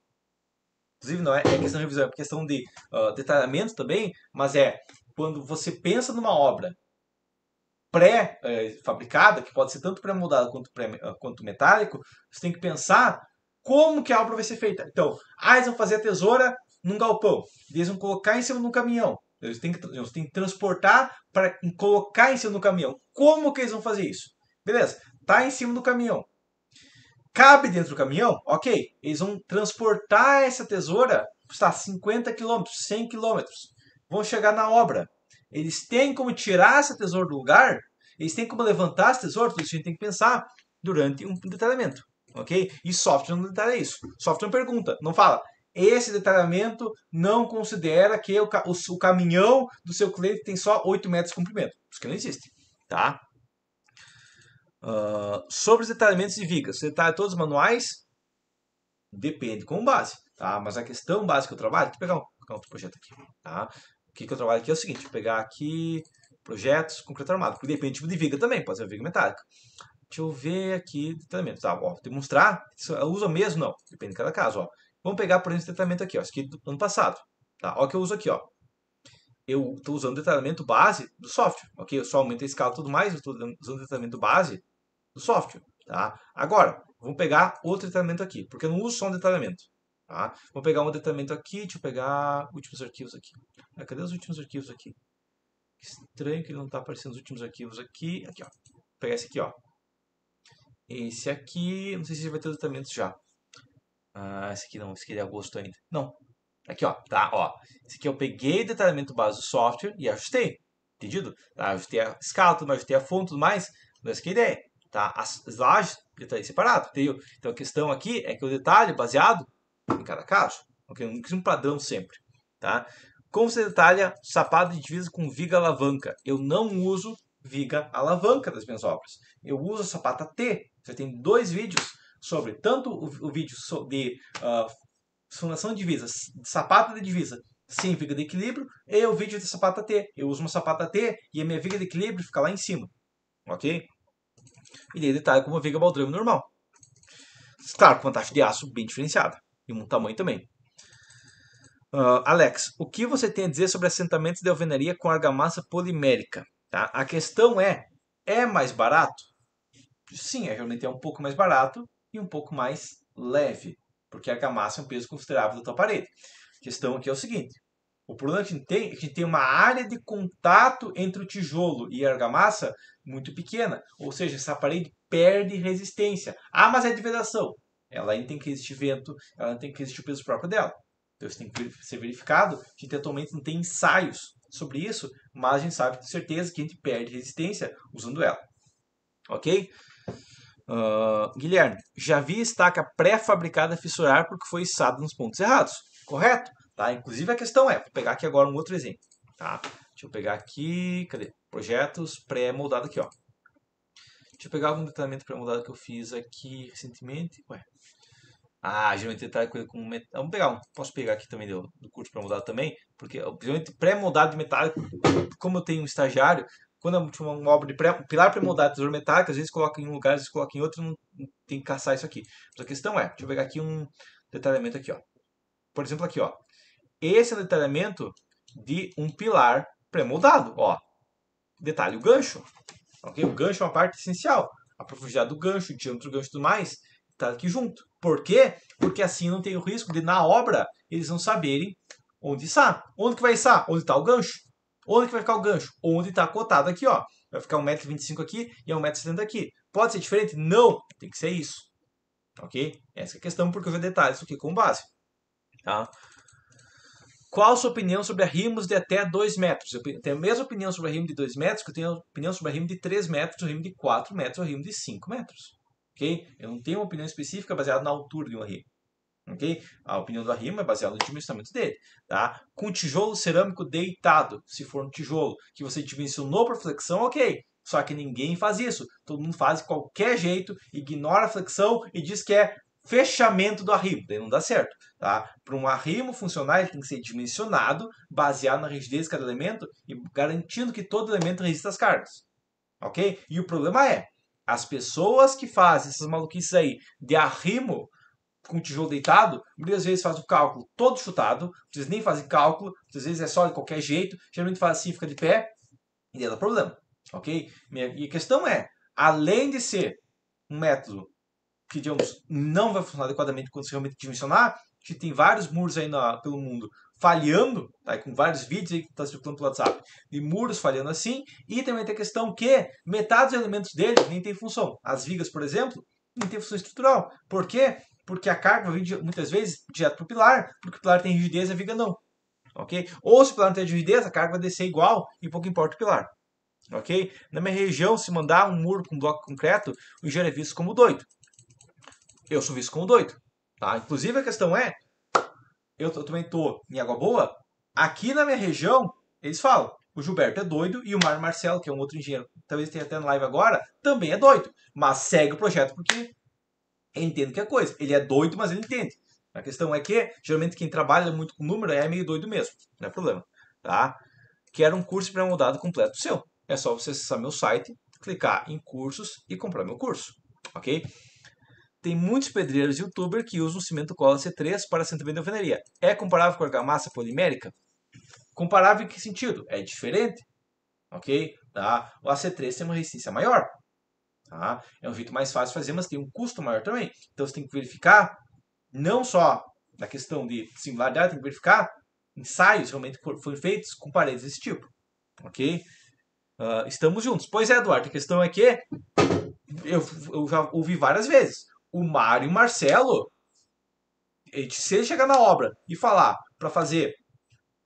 Inclusive, não é, é questão de revisão, é questão de uh, detalhamento também, mas é quando você pensa numa obra pré-fabricada, que pode ser tanto pré-moldada quanto, pré, ah, quanto metálico, você tem que pensar como que a obra vai ser feita. Então, ah, eles vão fazer a tesoura num galpão, eles vão colocar em cima de um caminhão, eles têm que, eles têm que transportar para colocar em cima do caminhão. Como que eles vão fazer isso? Beleza, tá em cima do caminhão. Cabe dentro do caminhão? Ok. Eles vão transportar essa tesoura, está 50 km, 100 km. Vão chegar na obra. Eles têm como tirar essa tesoura do lugar, eles têm como levantar essa tesoura, tudo isso a gente tem que pensar durante um detalhamento, ok? E software não detalha isso. Software não pergunta, não fala. Esse detalhamento não considera que o, o, caminhão do seu cliente tem só 8 metros de comprimento. Isso que não existe, tá? Uh, sobre os detalhamentos de vigas, você detalha todos os manuais? Depende com base, tá? Mas a questão básica que eu trabalho, deixa eu pegar um, pegar outro projeto aqui, tá? Que, que eu trabalho aqui é o seguinte, pegar aqui projetos concreto armado, porque depende do tipo de viga também, pode ser viga metálica. Deixa eu ver aqui detalhamento, tá? Ó, demonstrar, usa mesmo? Não, depende de cada caso, ó. Vamos pegar, por exemplo, esse detalhamento aqui, ó, esse aqui do ano passado, tá? Ó o que eu uso aqui, ó. Eu estou usando o detalhamento base do software, ok? Eu só aumento a escala e tudo mais, eu estou usando o detalhamento base do software, tá? Agora, vamos pegar outro detalhamento aqui, porque eu não uso só um detalhamento. Tá? Vou pegar um detalhamento aqui, deixa eu pegar últimos arquivos aqui. Ah, cadê os últimos arquivos aqui? Que estranho que não está aparecendo os últimos arquivos aqui. Aqui, ó. Vou pegar esse aqui, ó. Esse aqui, não sei se vai ter detalhamentos já. Ah, esse aqui não, esse aqui é de agosto ainda. Não. Aqui, ó, tá, ó. Esse aqui eu peguei o detalhamento base do software e ajustei. Entendido? Tá, ajustei a escala, tudo ajustei a fonte, tudo mais. Mas que ideia, tá? As lajes, detalhe separado, entendeu? Então a questão aqui é que o detalhe baseado em cada caso. Okay? Um padrão sempre. Tá? Como você detalha sapato de divisa com viga alavanca? Eu não uso viga alavanca das minhas obras. Eu uso a sapata T. Você tem dois vídeos sobre tanto o, o vídeo de uh, fundação de divisa, sapata de divisa sem viga de equilíbrio e o vídeo de sapata T. Eu uso uma sapata T e a minha viga de equilíbrio fica lá em cima. Ok? E daí detalhe com uma viga baldrame normal. Claro, com uma taxa de aço bem diferenciada e um tamanho também. Uh, Alex, o que você tem a dizer sobre assentamentos de alvenaria com argamassa polimérica? Tá? A questão é, é mais barato? Sim, é, realmente é um pouco mais barato e um pouco mais leve, porque a argamassa é um peso considerável da tua parede. A questão aqui é o seguinte, o problema que a gente tem é que a gente tem uma área de contato entre o tijolo e a argamassa muito pequena, ou seja, essa parede perde resistência. Ah, mas é de vedação. Ela ainda tem que existir vento, ela tem que existir o peso próprio dela. Então isso tem que ser verificado. A gente atualmente não tem ensaios sobre isso, mas a gente sabe com certeza que a gente perde resistência usando ela. Ok? Uh, Guilherme, já vi estaca pré-fabricada fissurar porque foi içada nos pontos errados. Correto? Tá? Inclusive a questão é, vou pegar aqui agora um outro exemplo. Tá? Deixa eu pegar aqui, cadê? Projetos pré-moldado aqui, ó. Deixa eu pegar algum detalhamento pré-moldado que eu fiz aqui recentemente. Ué. Ah, geralmente detalhe com, com met... Vamos pegar um. Posso pegar aqui também do, do curso pré-moldado também, porque geralmente pré-moldado de metálico, como eu tenho um estagiário, quando eu uma, uma obra de pré, pilar pré-moldado de tesouro metálico, às vezes coloca em um lugar, às vezes coloca em outro, não tem que caçar isso aqui. Mas a questão é, deixa eu pegar aqui um detalhamento aqui, ó. Por exemplo, aqui, ó. Esse é o detalhamento de um pilar pré-moldado, ó. Detalhe, o gancho. Ok? O gancho é uma parte essencial. A profundidade do gancho, o diâmetro do gancho e tudo mais, está aqui junto. Por quê? Porque assim não tem o risco de, na obra, eles não saberem onde está. Onde que vai estar? Onde está o gancho. Onde que vai ficar o gancho? Onde está cotado aqui, ó. Vai ficar 1,25m aqui e 1,70m aqui. Pode ser diferente? Não. Tem que ser isso. Ok? Essa é a questão, porque eu vou detalhes aqui com base. Tá? Qual a sua opinião sobre arrimos de até 2 metros? Eu tenho a mesma opinião sobre arrimo de 2 metros que eu tenho a opinião sobre arrimo de 3 metros, arrimo de 4 metros, arrimo de 5 metros. Ok? Eu não tenho uma opinião específica baseada na altura de um arrimo. Ok? A opinião do arrimo é baseada no dimensionamento dele. Tá? Com tijolo cerâmico deitado, se for um tijolo que você dimensionou para flexão, ok. Só que ninguém faz isso. Todo mundo faz de qualquer jeito, ignora a flexão e diz que é fechamento do arrimo. Daí não dá certo. Tá? Para um arrimo funcionar, ele tem que ser dimensionado, baseado na rigidez de cada elemento e garantindo que todo elemento resista às cargas. Ok? E o problema é, as pessoas que fazem essas maluquices aí de arrimo com tijolo deitado, muitas vezes faz o cálculo todo chutado, vocês nem fazem cálculo, às vezes é só de qualquer jeito, geralmente faz assim, fica de pé, e daí dá problema. Ok? E a questão é, além de ser um método que, digamos, não vai funcionar adequadamente quando você realmente dimensionar, que tem vários muros aí na, pelo mundo falhando, tá? com vários vídeos aí que está circulando pelo WhatsApp, de muros falhando assim, e também tem a questão que metade dos elementos dele nem tem função. As vigas, por exemplo, nem tem função estrutural. Por quê? Porque a carga vir muitas vezes direto para o pilar, porque o pilar tem rigidez e a viga não. Ok? Ou se o pilar não tem rigidez, a carga vai descer igual e pouco importa o pilar. Ok? Na minha região, se mandar um muro com bloco concreto, o engenheiro é visto como doido. Eu sou visto como doido. Tá? Inclusive a questão é, eu, eu também estou em Água Boa, aqui na minha região, eles falam, o Gilberto é doido e o Mário Marcelo, que é um outro engenheiro, talvez tenha até na live agora, também é doido. Mas segue o projeto porque entende que é coisa. Ele é doido, mas ele entende. A questão é que, geralmente, quem trabalha muito com número é meio doido mesmo. Não é problema. Tá? Quero um curso pré-moldado completo seu. É só você acessar meu site, clicar em cursos e comprar meu curso. Ok? Tem muitos pedreiros youtuber que usam cimento cola C3 para assentamento de alvenaria. É comparável com argamassa polimérica? Comparável em que sentido? É diferente. Ok? Tá? O AC3 tem uma resistência maior. Tá? É um jeito mais fácil de fazer, mas tem um custo maior também. Então você tem que verificar, não só na questão de singularidade, tem que verificar ensaios realmente foram feitos com paredes desse tipo. Ok? Uh, estamos juntos. Pois é, Eduardo, a questão é que eu, eu já ouvi várias vezes o Mário e o Marcelo, se ele chegar na obra e falar para fazer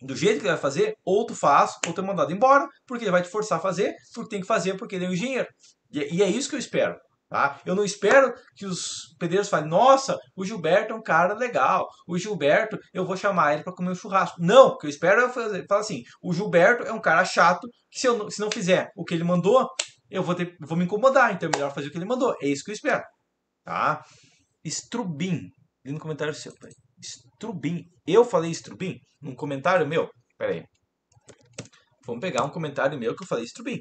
do jeito que ele vai fazer, ou tu faz, ou tu é mandado embora, porque ele vai te forçar a fazer, porque tem que fazer, porque ele é um engenheiro. E é isso que eu espero. Tá? Eu não espero que os pedreiros falem, nossa, o Gilberto é um cara legal, o Gilberto, eu vou chamar ele para comer um churrasco. Não, o que eu espero é fazer, falar assim, o Gilberto é um cara chato, que se, eu, se não fizer o que ele mandou, eu vou, ter, vou me incomodar, então é melhor fazer o que ele mandou. É isso que eu espero. Tá? Estrubim. Li no comentário seu. Estrubim. Eu falei Estrubim? Num comentário meu? Pera aí. Vamos pegar um comentário meu que eu falei Estrubim.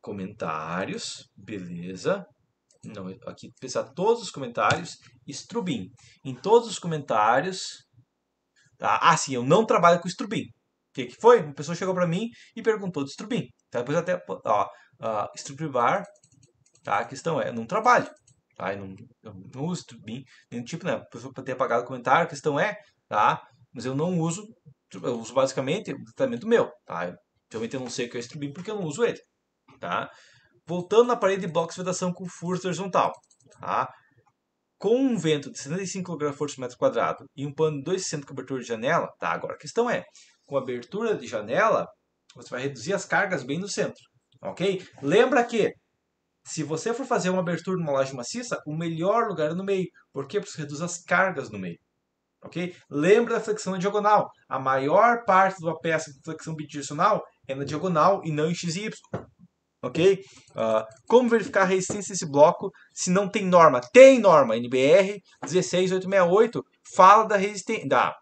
Comentários. Beleza. Não, aqui pensar todos os comentários. Estrubim. Em todos os comentários. Tá? Ah, sim, eu não trabalho com Estrubim. O que, que foi? Uma pessoa chegou para mim e perguntou de Estrubim. Tá? Depois até, ó, uh, Estrubibar, tá? A questão é, eu não trabalho. Tá? Eu não, eu não uso bem, nenhum tipo, né? A pessoa pode ter apagado o comentário, a questão é, tá? Mas eu não uso, eu uso basicamente o tratamento meu, tá? Eu, realmente eu não sei o que é Strubin porque eu não uso ele, tá? Voltando na parede de de vedação com força horizontal, tá? Com um vento de 75 kg por metro quadrado e um pano de 2,60 cobertura de janela, tá? Agora a questão é, com abertura de janela, você vai reduzir as cargas bem no centro, ok? Lembra que se você for fazer uma abertura numa laje maciça, o melhor lugar é no meio. Por quê? Porque você reduz as cargas no meio. Ok? Lembra da flexão diagonal. A maior parte de uma peça com flexão bidirecional é na diagonal e não em XY. Ok? Uh, como verificar a resistência desse bloco se não tem norma? Tem norma, NBR 16868 fala da resistência, da,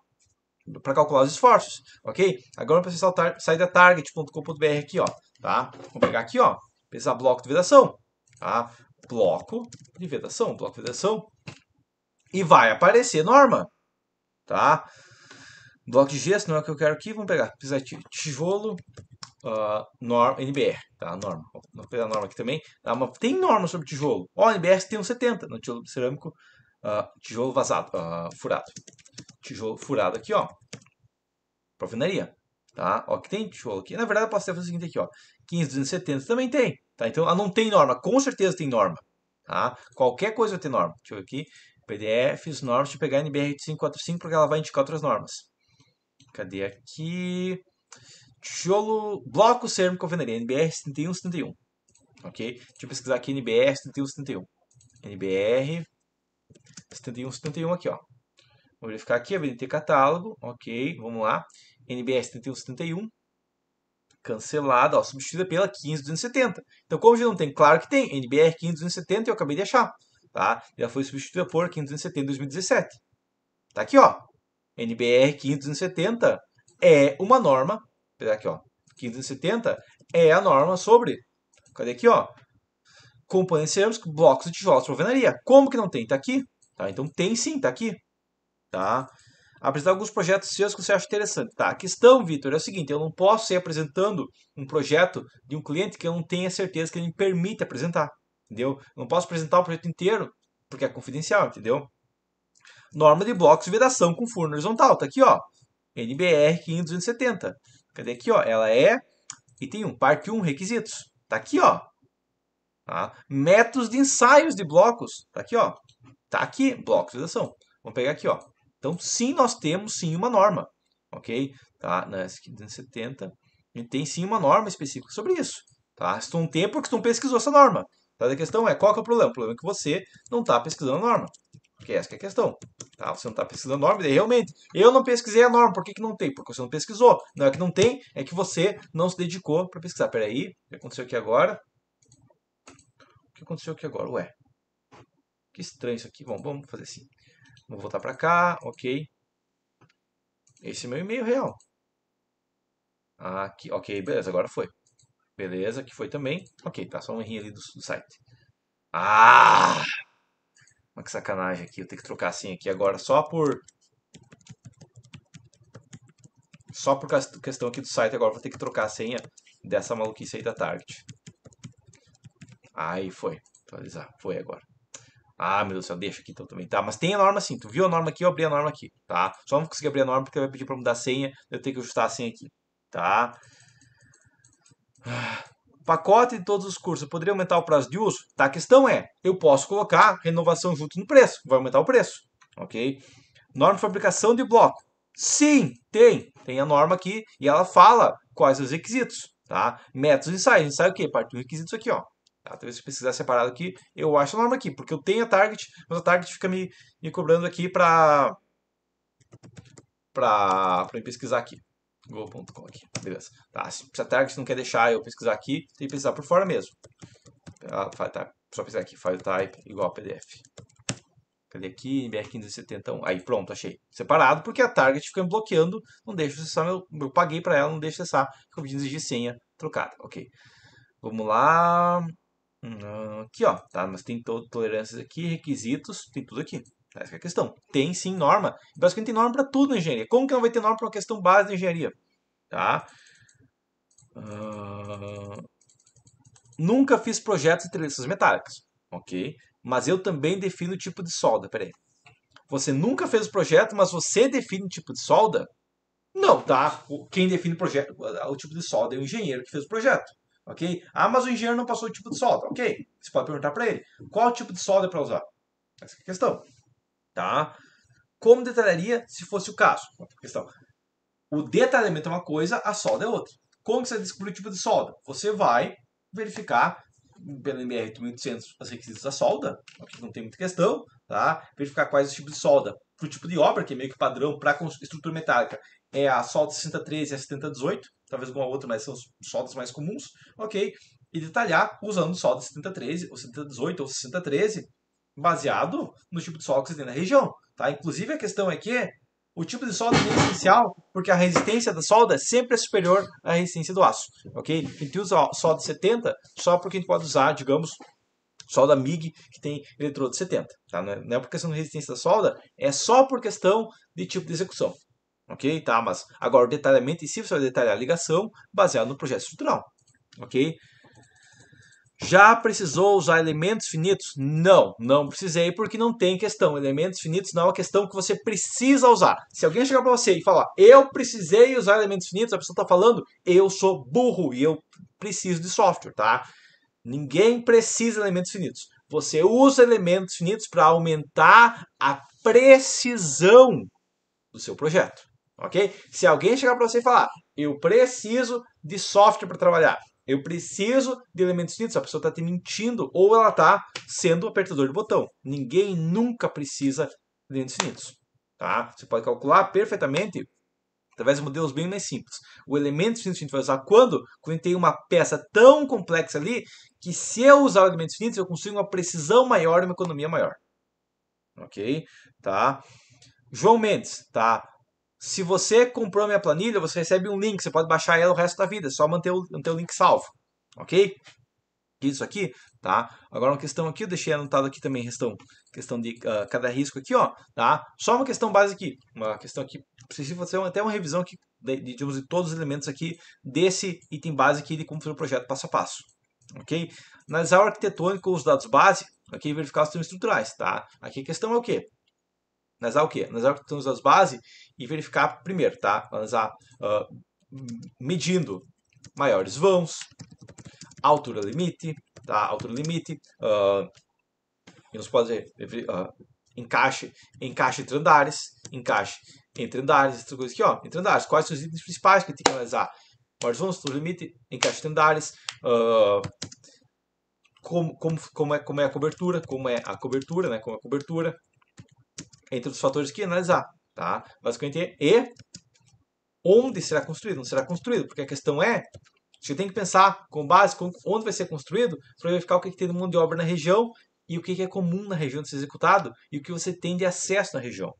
para calcular os esforços, ok? Agora para saltar, sair da target.com.br aqui, ó, tá? Vou pegar aqui, ó, pesar bloco de vedação, tá? Bloco de vedação, bloco de vedação, e vai aparecer norma, tá? Bloco de gesso não é o que eu quero aqui, vamos pegar, tijolo, uh, norma, NBR, tá? Norma, vou pegar a norma aqui também, tá? Tem norma sobre tijolo, ó, NBR tem um 70 no tijolo cerâmico, uh, tijolo vazado, uh, furado, tijolo furado aqui, ó, profinaria, tá? Ó, que tem tijolo aqui, na verdade eu posso fazer o seguinte aqui, ó, 15270 também tem, tá? Então, ela não tem norma, com certeza tem norma, tá? Qualquer coisa vai ter norma, deixa eu ver aqui, PDFs, normas, deixa eu pegar a NBR 545 porque ela vai indicar outras normas. Cadê aqui? Tijolo, bloco cerâmico alvenaria, NBR 7171. Ok? Deixa eu pesquisar aqui NBR 7171. NBR 7171 aqui, ó. Vou verificar aqui, a BNT catálogo, ok, vamos lá. NBR 7171, cancelada, ó, substituída pela 15270. Então, como já não tem, claro que tem, NBR 15270 eu acabei de achar tá? Já foi substituída por 570 em 2017. Tá aqui, ó. NBR 570 é uma norma, pegar aqui, ó. 570 é a norma sobre, cadê aqui, ó? Componentes cerâmicos, blocos de tijolos para alvenaria. Como que não tem? Tá aqui. Tá? Então tem sim, tá aqui. Tá? Apresentar alguns projetos seus que você acha interessante. Tá? A questão, Vitor, é o seguinte: eu não posso ir apresentando um projeto de um cliente que eu não tenha certeza que ele me permite apresentar entendeu? Eu não posso apresentar o projeto inteiro, porque é confidencial, entendeu? Norma de blocos de vedação com furno horizontal, tá aqui, ó. NBR 570. Cadê aqui, ó? Ela é item 1, parte 1, requisitos. Tá aqui, ó. Tá? Métodos de ensaios de blocos. Tá aqui, ó. Tá aqui, blocos de vedação. Vamos pegar aqui, ó. Então, sim, nós temos sim uma norma. Ok? Tá? Nessa 570. A gente tem sim uma norma específica sobre isso. Tá? Se tu não tem, é porque tu não pesquisou essa norma. Tá? A questão é, qual que é o problema? O problema é que você não está pesquisando a norma. Que essa que é a questão. Tá? Você não está pesquisando a norma, e realmente, eu não pesquisei a norma, por que, que não tem? Porque você não pesquisou. Não é que não tem, é que você não se dedicou para pesquisar. Peraí, o que aconteceu aqui agora? O que aconteceu aqui agora? Ué, que estranho isso aqui. Bom, vamos fazer assim. Vou voltar para cá, ok. Esse é meu e-mail real. Aqui, ok, beleza, agora foi. Beleza, que foi também. Ok, tá só um errinho ali do, do site. Ah! Mas que sacanagem aqui. Eu tenho que trocar a senha aqui agora só por... Só por questão aqui do site agora vou ter que trocar a senha dessa maluquice aí da Target. Aí foi. Atualizar. Foi agora. Ah, meu Deus do céu, deixa aqui então também. Tá, mas tem a norma sim. Tu viu a norma aqui, eu abri a norma aqui. Tá? Só não consegui abrir a norma porque vai pedir para mudar a senha. Eu tenho que ajustar a senha aqui. Tá? [sighs] Pacote de todos os cursos, poderia aumentar o prazo de uso? Tá, a questão é, eu posso colocar renovação junto no preço, vai aumentar o preço, ok? Norma de fabricação de bloco. Sim, tem. Tem a norma aqui e ela fala quais os requisitos, tá? Métodos de ensaio. Ensaio o quê? Parte dos requisitos aqui, ó. Tá? Talvez se pesquisar separado aqui, eu acho a norma aqui, porque eu tenho a target, mas a target fica me, me cobrando aqui para para pesquisar aqui. Go.com aqui, beleza. Tá, se a target não quer deixar eu pesquisar aqui, tem que pesquisar por fora mesmo. Tá, só pesquisar aqui, file type igual a PDF. Cadê aqui? NBR1571. Aí pronto, achei. Separado, porque a target fica me bloqueando, não deixa acessar meu. Eu paguei para ela, não deixa acessar. Fica pedindo exigir senha trocada. Ok. Vamos lá. Hum, aqui, ó. Tá, mas tem to tolerâncias aqui, requisitos, tem tudo aqui. Essa é a questão. Tem sim norma. Basicamente tem norma para tudo na engenharia. Como que não vai ter norma para uma questão base da engenharia? Tá? Uh... Nunca fiz projetos de treliças metálicas. Ok? Mas eu também defino o tipo de solda. Peraí. Você nunca fez o projeto, mas você define o tipo de solda? Não, tá? Quem define o projeto, o tipo de solda é o engenheiro que fez o projeto. Ok? Ah, mas o engenheiro não passou o tipo de solda. Ok. Você pode perguntar para ele. Qual tipo de solda é para usar? Essa é a questão tá? Como detalharia se fosse o caso? Questão. O detalhamento é uma coisa, a solda é outra. Como você descobrir o tipo de solda? Você vai verificar pelo MR 1800 os requisitos da solda, aqui não tem muita questão, tá? Verificar quais os tipos de solda para o tipo de obra, que é meio que padrão para estrutura metálica, é a solda 6013 e a 7018, talvez alguma outra, mas são os soldas mais comuns, ok? E detalhar usando solda 7013, ou 7018, ou 6013, baseado no tipo de solda que você tem na região, tá? Inclusive a questão é que o tipo de solda é essencial porque a resistência da solda sempre é superior à resistência do aço, ok? A gente usa solda 70 só porque a gente pode usar, digamos, solda MIG que tem eletrodo 70, tá? É, não é por questão de resistência da solda, é só por questão de tipo de execução, ok? Tá, mas agora o detalhamento em si você vai detalhar a ligação baseado no projeto estrutural, ok? Já precisou usar elementos finitos? Não, não precisei porque não tem questão. Elementos finitos não é uma questão que você precisa usar. Se alguém chegar para você e falar, eu precisei usar elementos finitos, a pessoa está falando, eu sou burro e eu preciso de software, tá? Ninguém precisa de elementos finitos. Você usa elementos finitos para aumentar a precisão do seu projeto, ok? Se alguém chegar para você e falar, eu preciso de software para trabalhar, eu preciso de elementos finitos. A pessoa está te mentindo ou ela está sendo um apertador de botão. Ninguém nunca precisa de elementos finitos. Tá? Você pode calcular perfeitamente através de modelos bem mais simples. O elemento finito a gente vai usar quando? Quando tem uma peça tão complexa ali que se eu usar elementos finitos eu consigo uma precisão maior e uma economia maior. Ok? Tá? João Mendes, tá? Se você comprou minha planilha, você recebe um link, você pode baixar ela o resto da vida, é só manter o, manter o link salvo, ok? Isso aqui, tá? Agora uma questão aqui, eu deixei anotado aqui também, questão, questão de uh, cada risco aqui, ó, tá? Só uma questão básica aqui, uma questão aqui, preciso fazer até uma revisão aqui, de, de, de todos os elementos aqui desse item base aqui de como fazer o projeto passo a passo, ok? Analisar o arquitetônico, os dados base, aqui verificar os termos estruturais, tá? Aqui a questão é o quê? Analisar o quê? Analisar os dados base e verificar primeiro, tá? Analisar uh, medindo maiores vãos, altura limite, tá? Altura limite, uh, nos pode uh, encaixe, encaixe entre andares, encaixe entre andares, essas coisas aqui, ó, entre andares. Quais são os itens principais que tem que analisar? Maiores vãos, altura limite, encaixe entre andares, uh, como, como, como, é, como é a cobertura, como é a cobertura, né? Como é a cobertura, entre os fatores que analisar, tá? Basicamente, e onde será construído, não será construído, porque a questão é, você tem que pensar com base com onde vai ser construído para verificar o que, que tem de mão de obra na região e o que, que é comum na região de ser executado e o que você tem de acesso na região,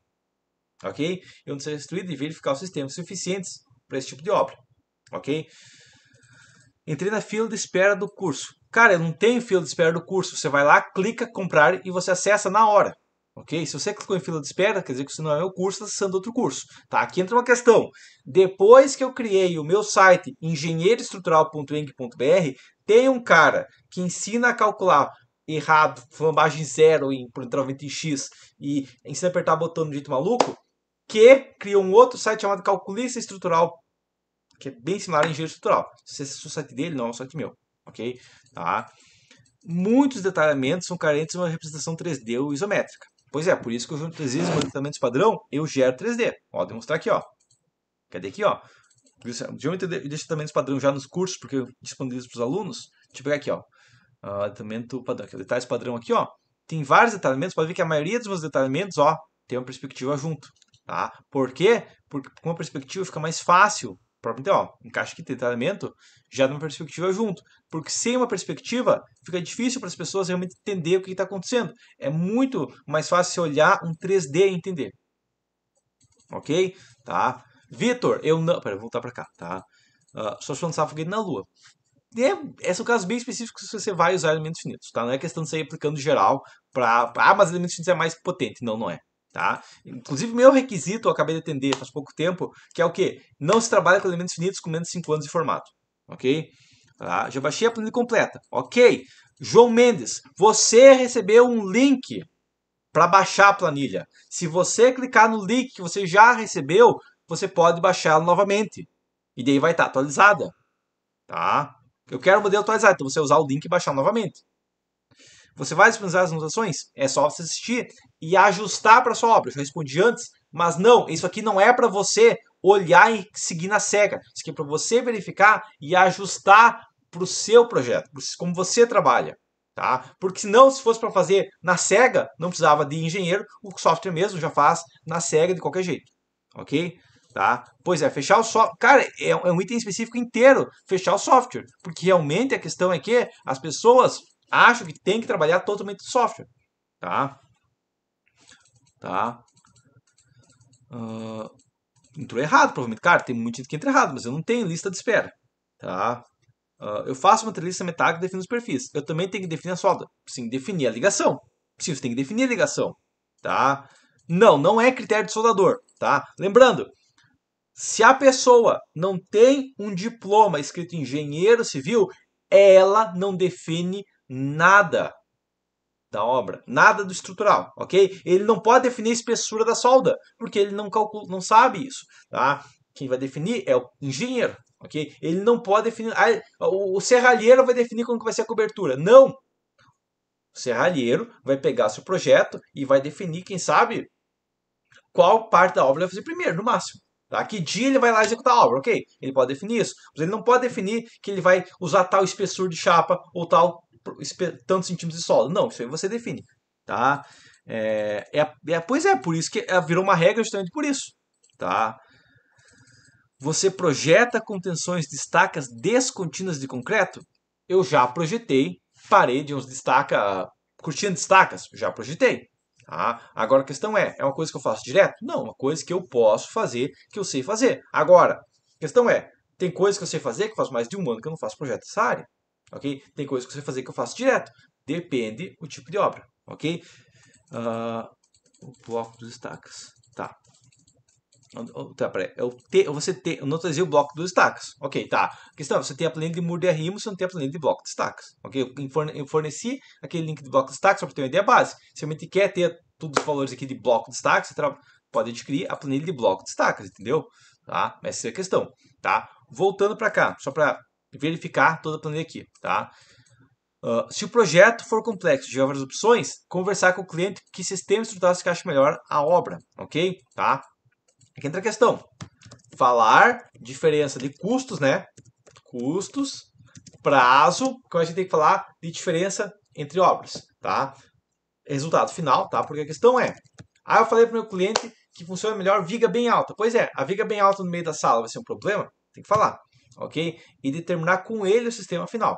ok? E onde será construído e verificar os sistemas suficientes para esse tipo de obra, ok? Entrei na fila de espera do curso. Cara, eu não tenho fila de espera do curso. Você vai lá, clica, comprar e você acessa na hora. Ok? Se você clicou em fila de espera, quer dizer que você não é o curso, está acessando outro curso. Tá? Aqui entra uma questão. Depois que eu criei o meu site engenheiroestrutural.eng.br, tem um cara que ensina a calcular errado, flambagem zero em, entrosamento em X e ensina a apertar botão de jeito maluco, que criou um outro site chamado Calculista Estrutural, que é bem similar a Engenheiro Estrutural. Se esse é o site dele, não é o site meu. Ok? Tá? Muitos detalhamentos são carentes de uma representação 3D ou isométrica. Pois é, por isso que eu junto 3D e detalhamentos padrão, eu gero 3D. Ó, demonstrar aqui, ó. Cadê aqui, ó? Geometria de detalhamentos padrão já nos cursos, porque eu disponibilizo para os alunos. Deixa eu pegar aqui, ó. Detalhamento padrão, aqui, detalhes padrão aqui, ó. Tem vários detalhamentos, pode ver que a maioria dos meus detalhamentos, ó, tem uma perspectiva junto, tá? Por quê? Porque com a perspectiva fica mais fácil próprio ó, encaixe aqui detalhamento já dá uma perspectiva junto. Porque sem uma perspectiva, fica difícil para as pessoas realmente entender o que está acontecendo. É muito mais fácil você olhar um 3D e entender. Ok? Tá? Vitor, eu não. Pera, vou voltar para cá, tá? Uh, só se lançar foguete na Lua. É, esses são casos bem específicos que você vai usar elementos finitos, tá? Não é questão de sair aplicando geral para. Ah, mas elementos finitos é mais potente. Não, não é. Tá? Inclusive, meu requisito, eu acabei de atender faz pouco tempo, que é o que? Não se trabalha com elementos finitos com menos de 5 anos de formato. Ok? Tá? Já baixei a planilha completa. Ok. João Mendes, você recebeu um link para baixar a planilha. Se você clicar no link que você já recebeu, você pode baixá-la novamente. E daí vai estar atualizada. Tá? Eu quero o modelo atualizado, então você usar o link e baixar novamente. Você vai disponibilizar as anotações? É só você assistir e ajustar para sua obra. Eu já respondi antes, mas não, isso aqui não é para você olhar e seguir na cega. Isso aqui é para você verificar e ajustar para o seu projeto, como você trabalha. Tá? Porque senão, se fosse para fazer na cega, não precisava de engenheiro, o software mesmo já faz na cega de qualquer jeito. Ok? tá? Pois é, fechar o software. Cara, é, é, um item específico inteiro, fechar o software. Porque realmente a questão é que as pessoas acham que tem que trabalhar totalmente software, tá? Tá? Uh, entrou errado, provavelmente. Cara, tem muito gente que entra errado, mas eu não tenho lista de espera, tá? Uh, eu faço uma lista metálica e defino os perfis. Eu também tenho que definir a solda. Sim, definir a ligação. Sim, você tem que definir a ligação, tá? Não, não é critério de soldador, tá? Lembrando, se a pessoa não tem um diploma escrito engenheiro civil, ela não define nada da obra, nada do estrutural, ok? Ele não pode definir a espessura da solda, porque ele não calcula, não sabe isso, tá? Quem vai definir é o engenheiro, ok? Ele não pode definir, ah, o serralheiro vai definir como que vai ser a cobertura, não! O serralheiro vai pegar seu projeto e vai definir, quem sabe, qual parte da obra vai fazer primeiro, no máximo. Tá? Que dia ele vai lá executar a obra, ok? Ele pode definir isso, mas ele não pode definir que ele vai usar tal espessura de chapa ou tal tantos centímetros de solda. Não, isso aí você define. Tá? É, é, é, pois é, por isso que é, virou uma regra justamente por isso. Tá? Você projeta contenções de estacas descontínuas de concreto? Eu já projetei parede, uns destaca, cortina de estacas, já projetei. Tá? Agora a questão é, é uma coisa que eu faço direto? Não, uma coisa que eu posso fazer, que eu sei fazer. Agora, a questão é, tem coisas que eu sei fazer que faz mais de um ano que eu não faço projeto dessa área. Ok? Tem coisas que eu sei fazer que eu faço direto. Depende o tipo de obra. Ok? Uh, o bloco dos estacas. Tá. Tá. Eu te, você tem, eu não trazer o bloco dos estacas. Ok, tá. A questão é, você tem a planilha de muro de arrimo, você não tem a planilha de bloco de estacas. Ok? Eu forneci aquele link de bloco de estacas para ter uma ideia base. Se realmente quer ter todos os valores aqui de bloco de estacas, você pode adquirir a planilha de bloco de estacas, entendeu? Tá? Essa é a questão, tá? Voltando para cá, só para verificar toda a planilha aqui, tá? Uh, se o projeto for complexo de várias opções, conversar com o cliente que sistema estrutural se encaixa melhor a obra, ok? Tá? Aqui entra a questão. Falar diferença de custos, né? Custos, prazo, que a gente tem que falar de diferença entre obras, tá? Resultado final, tá? Porque a questão é, ah, eu falei para o meu cliente que funciona melhor viga bem alta. Pois é, a viga bem alta no meio da sala vai ser um problema? Tem que falar, ok? E determinar com ele o sistema final,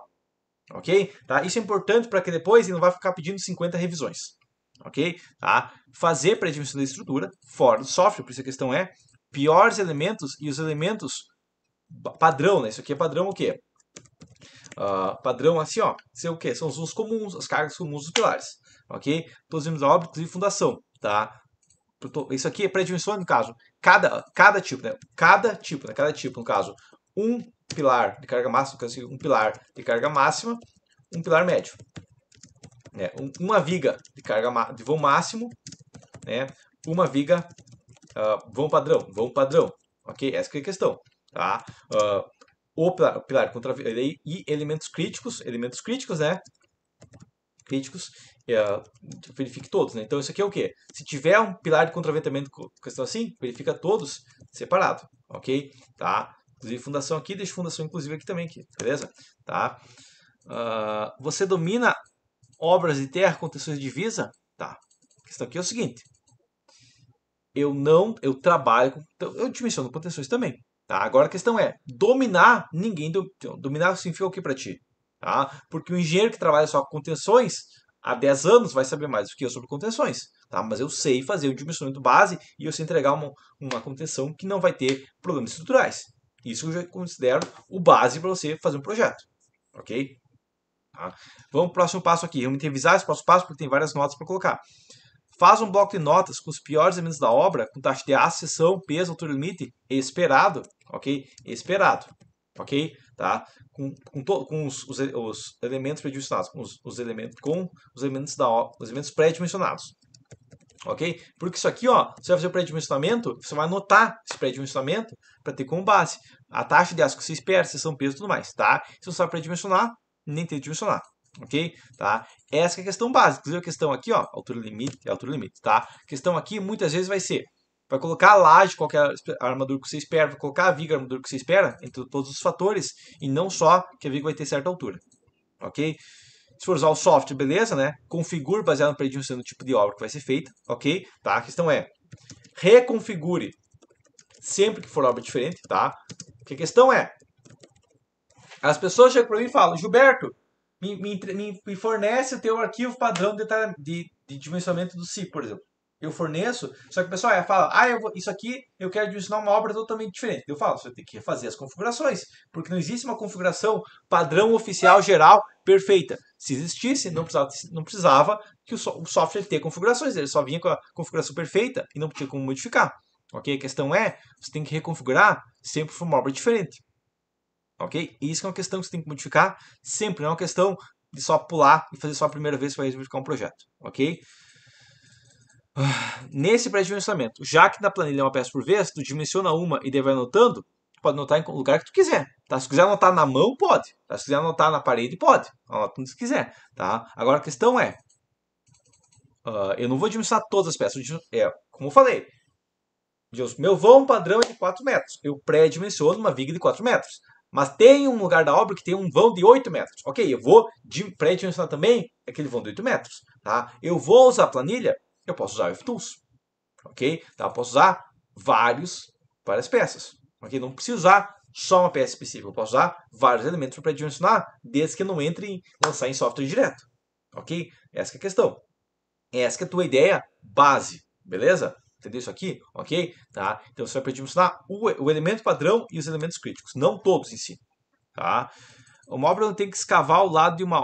ok? Tá? Isso é importante para que depois ele não vai ficar pedindo 50 revisões, ok? Tá? Fazer pré-dimensão da estrutura fora do software, por isso a questão é piores elementos e os elementos padrão, né? Isso aqui é padrão o quê? Uh, padrão assim, ó, ser o quê? São os usos comuns, as cargas comuns dos pilares, ok? Todos os obras, inclusive fundação, tá? Isso aqui é pré-dimensão no caso, cada, cada tipo, né? Cada tipo, né? Cada tipo, no caso, um pilar de carga máxima, um pilar de carga máxima, um pilar médio, né? uma viga de carga de voo máximo, né? uma viga uh, vão padrão, vão padrão, ok? Essa é a questão, tá? Uh, o pilar, pilar contra e elementos críticos, elementos críticos, né? Críticos, uh, verifique todos, né? Então isso aqui é o que? Se tiver um pilar de contraventamento, questão assim, verifica todos separado, ok? Tá? Inclusive fundação aqui, deixa fundação inclusive aqui também, aqui, beleza? Tá? Uh, você domina obras de terra, contenções de divisa? Tá. A questão aqui é o seguinte. Eu não, eu trabalho com, então, eu dimensiono contenções também. Tá? Agora a questão é, dominar, ninguém, do, dominar significa o que para ti? Tá? Porque o engenheiro que trabalha só com contenções, há 10 anos vai saber mais do que eu sobre contenções. Tá? Mas eu sei fazer o dimensionamento base e eu sei entregar uma, uma contenção que não vai ter problemas estruturais. Isso eu já considero o base para você fazer um projeto. Ok? Tá? Vamos para o próximo passo aqui. Vamos revisar esse próximo passo porque tem várias notas para colocar. Faz um bloco de notas com os piores elementos da obra, com taxa de acessão, peso, altura limite, esperado, ok? Esperado, ok? Tá? Com, com, to, com os, os, os, elementos predimensionados, com os, os, elementos, com os elementos da os elementos pré-dimensionados, ok? Porque isso aqui, ó, você vai fazer o pré-dimensionamento, você vai anotar esse pré-dimensionamento para ter como base a taxa de aço que você espera, seção, peso e tudo mais, tá? Se você sabe pré-dimensionar, nem tem que dimensionar, ok? Tá? Essa é a questão básica. Inclusive a questão aqui, ó, altura limite e altura limite, tá? A questão aqui muitas vezes vai ser, vai colocar a laje, qualquer armadura que você espera, vai colocar a viga, a armadura que você espera, entre todos os fatores, e não só que a viga vai ter certa altura, ok? Se for usar o software, beleza, né? Configure baseado no predimensionamento do tipo de obra que vai ser feita, ok? Tá? A questão é, reconfigure sempre que for obra diferente, tá? Porque a questão é, as pessoas chegam para mim e falam, Gilberto, me, me, me, fornece o teu arquivo padrão de, de, de dimensionamento do CIP, por exemplo eu forneço, só que o pessoal é, fala, ah, eu vou, isso aqui eu quero dimensionar uma obra totalmente diferente. Eu falo, você tem que fazer as configurações, porque não existe uma configuração padrão oficial geral perfeita. Se existisse, não precisava, não precisava que o, o software tenha configurações, ele só vinha com a configuração perfeita e não tinha como modificar. Ok? A questão é, você tem que reconfigurar sempre para uma obra diferente. Ok? E isso é uma questão que você tem que modificar sempre, não é uma questão de só pular e fazer só a primeira vez para modificar um projeto. Ok? Nesse pré-dimensionamento, já que na planilha é uma peça por vez, tu dimensiona uma e daí vai anotando, pode anotar em lugar que tu quiser. Tá? Se quiser anotar na mão, pode. Tá? Se quiser anotar na parede, pode. Anota onde quiser. Tá? Agora a questão é, uh, eu não vou dimensionar todas as peças. É, como eu falei, meu vão padrão é de 4 metros. Eu pré-dimensiono uma viga de 4 metros. Mas tem um lugar da obra que tem um vão de 8 metros. Ok, eu vou pré-dimensionar também aquele vão de 8 metros. Tá? Eu vou usar a planilha eu posso usar o FTools. Ok? Então, eu posso usar vários, várias peças. Ok? Não preciso usar só uma peça específica. Eu posso usar vários elementos para pré-dimensionar, desde que não entre em lançar em software direto. Ok? Essa é a questão. Essa é a tua ideia base. Beleza? Entendeu isso aqui? Ok? Tá? Então você vai pré-dimensionar o, o elemento padrão e os elementos críticos. Não todos em si. Tá? Uma obra onde tem que escavar ao lado de uma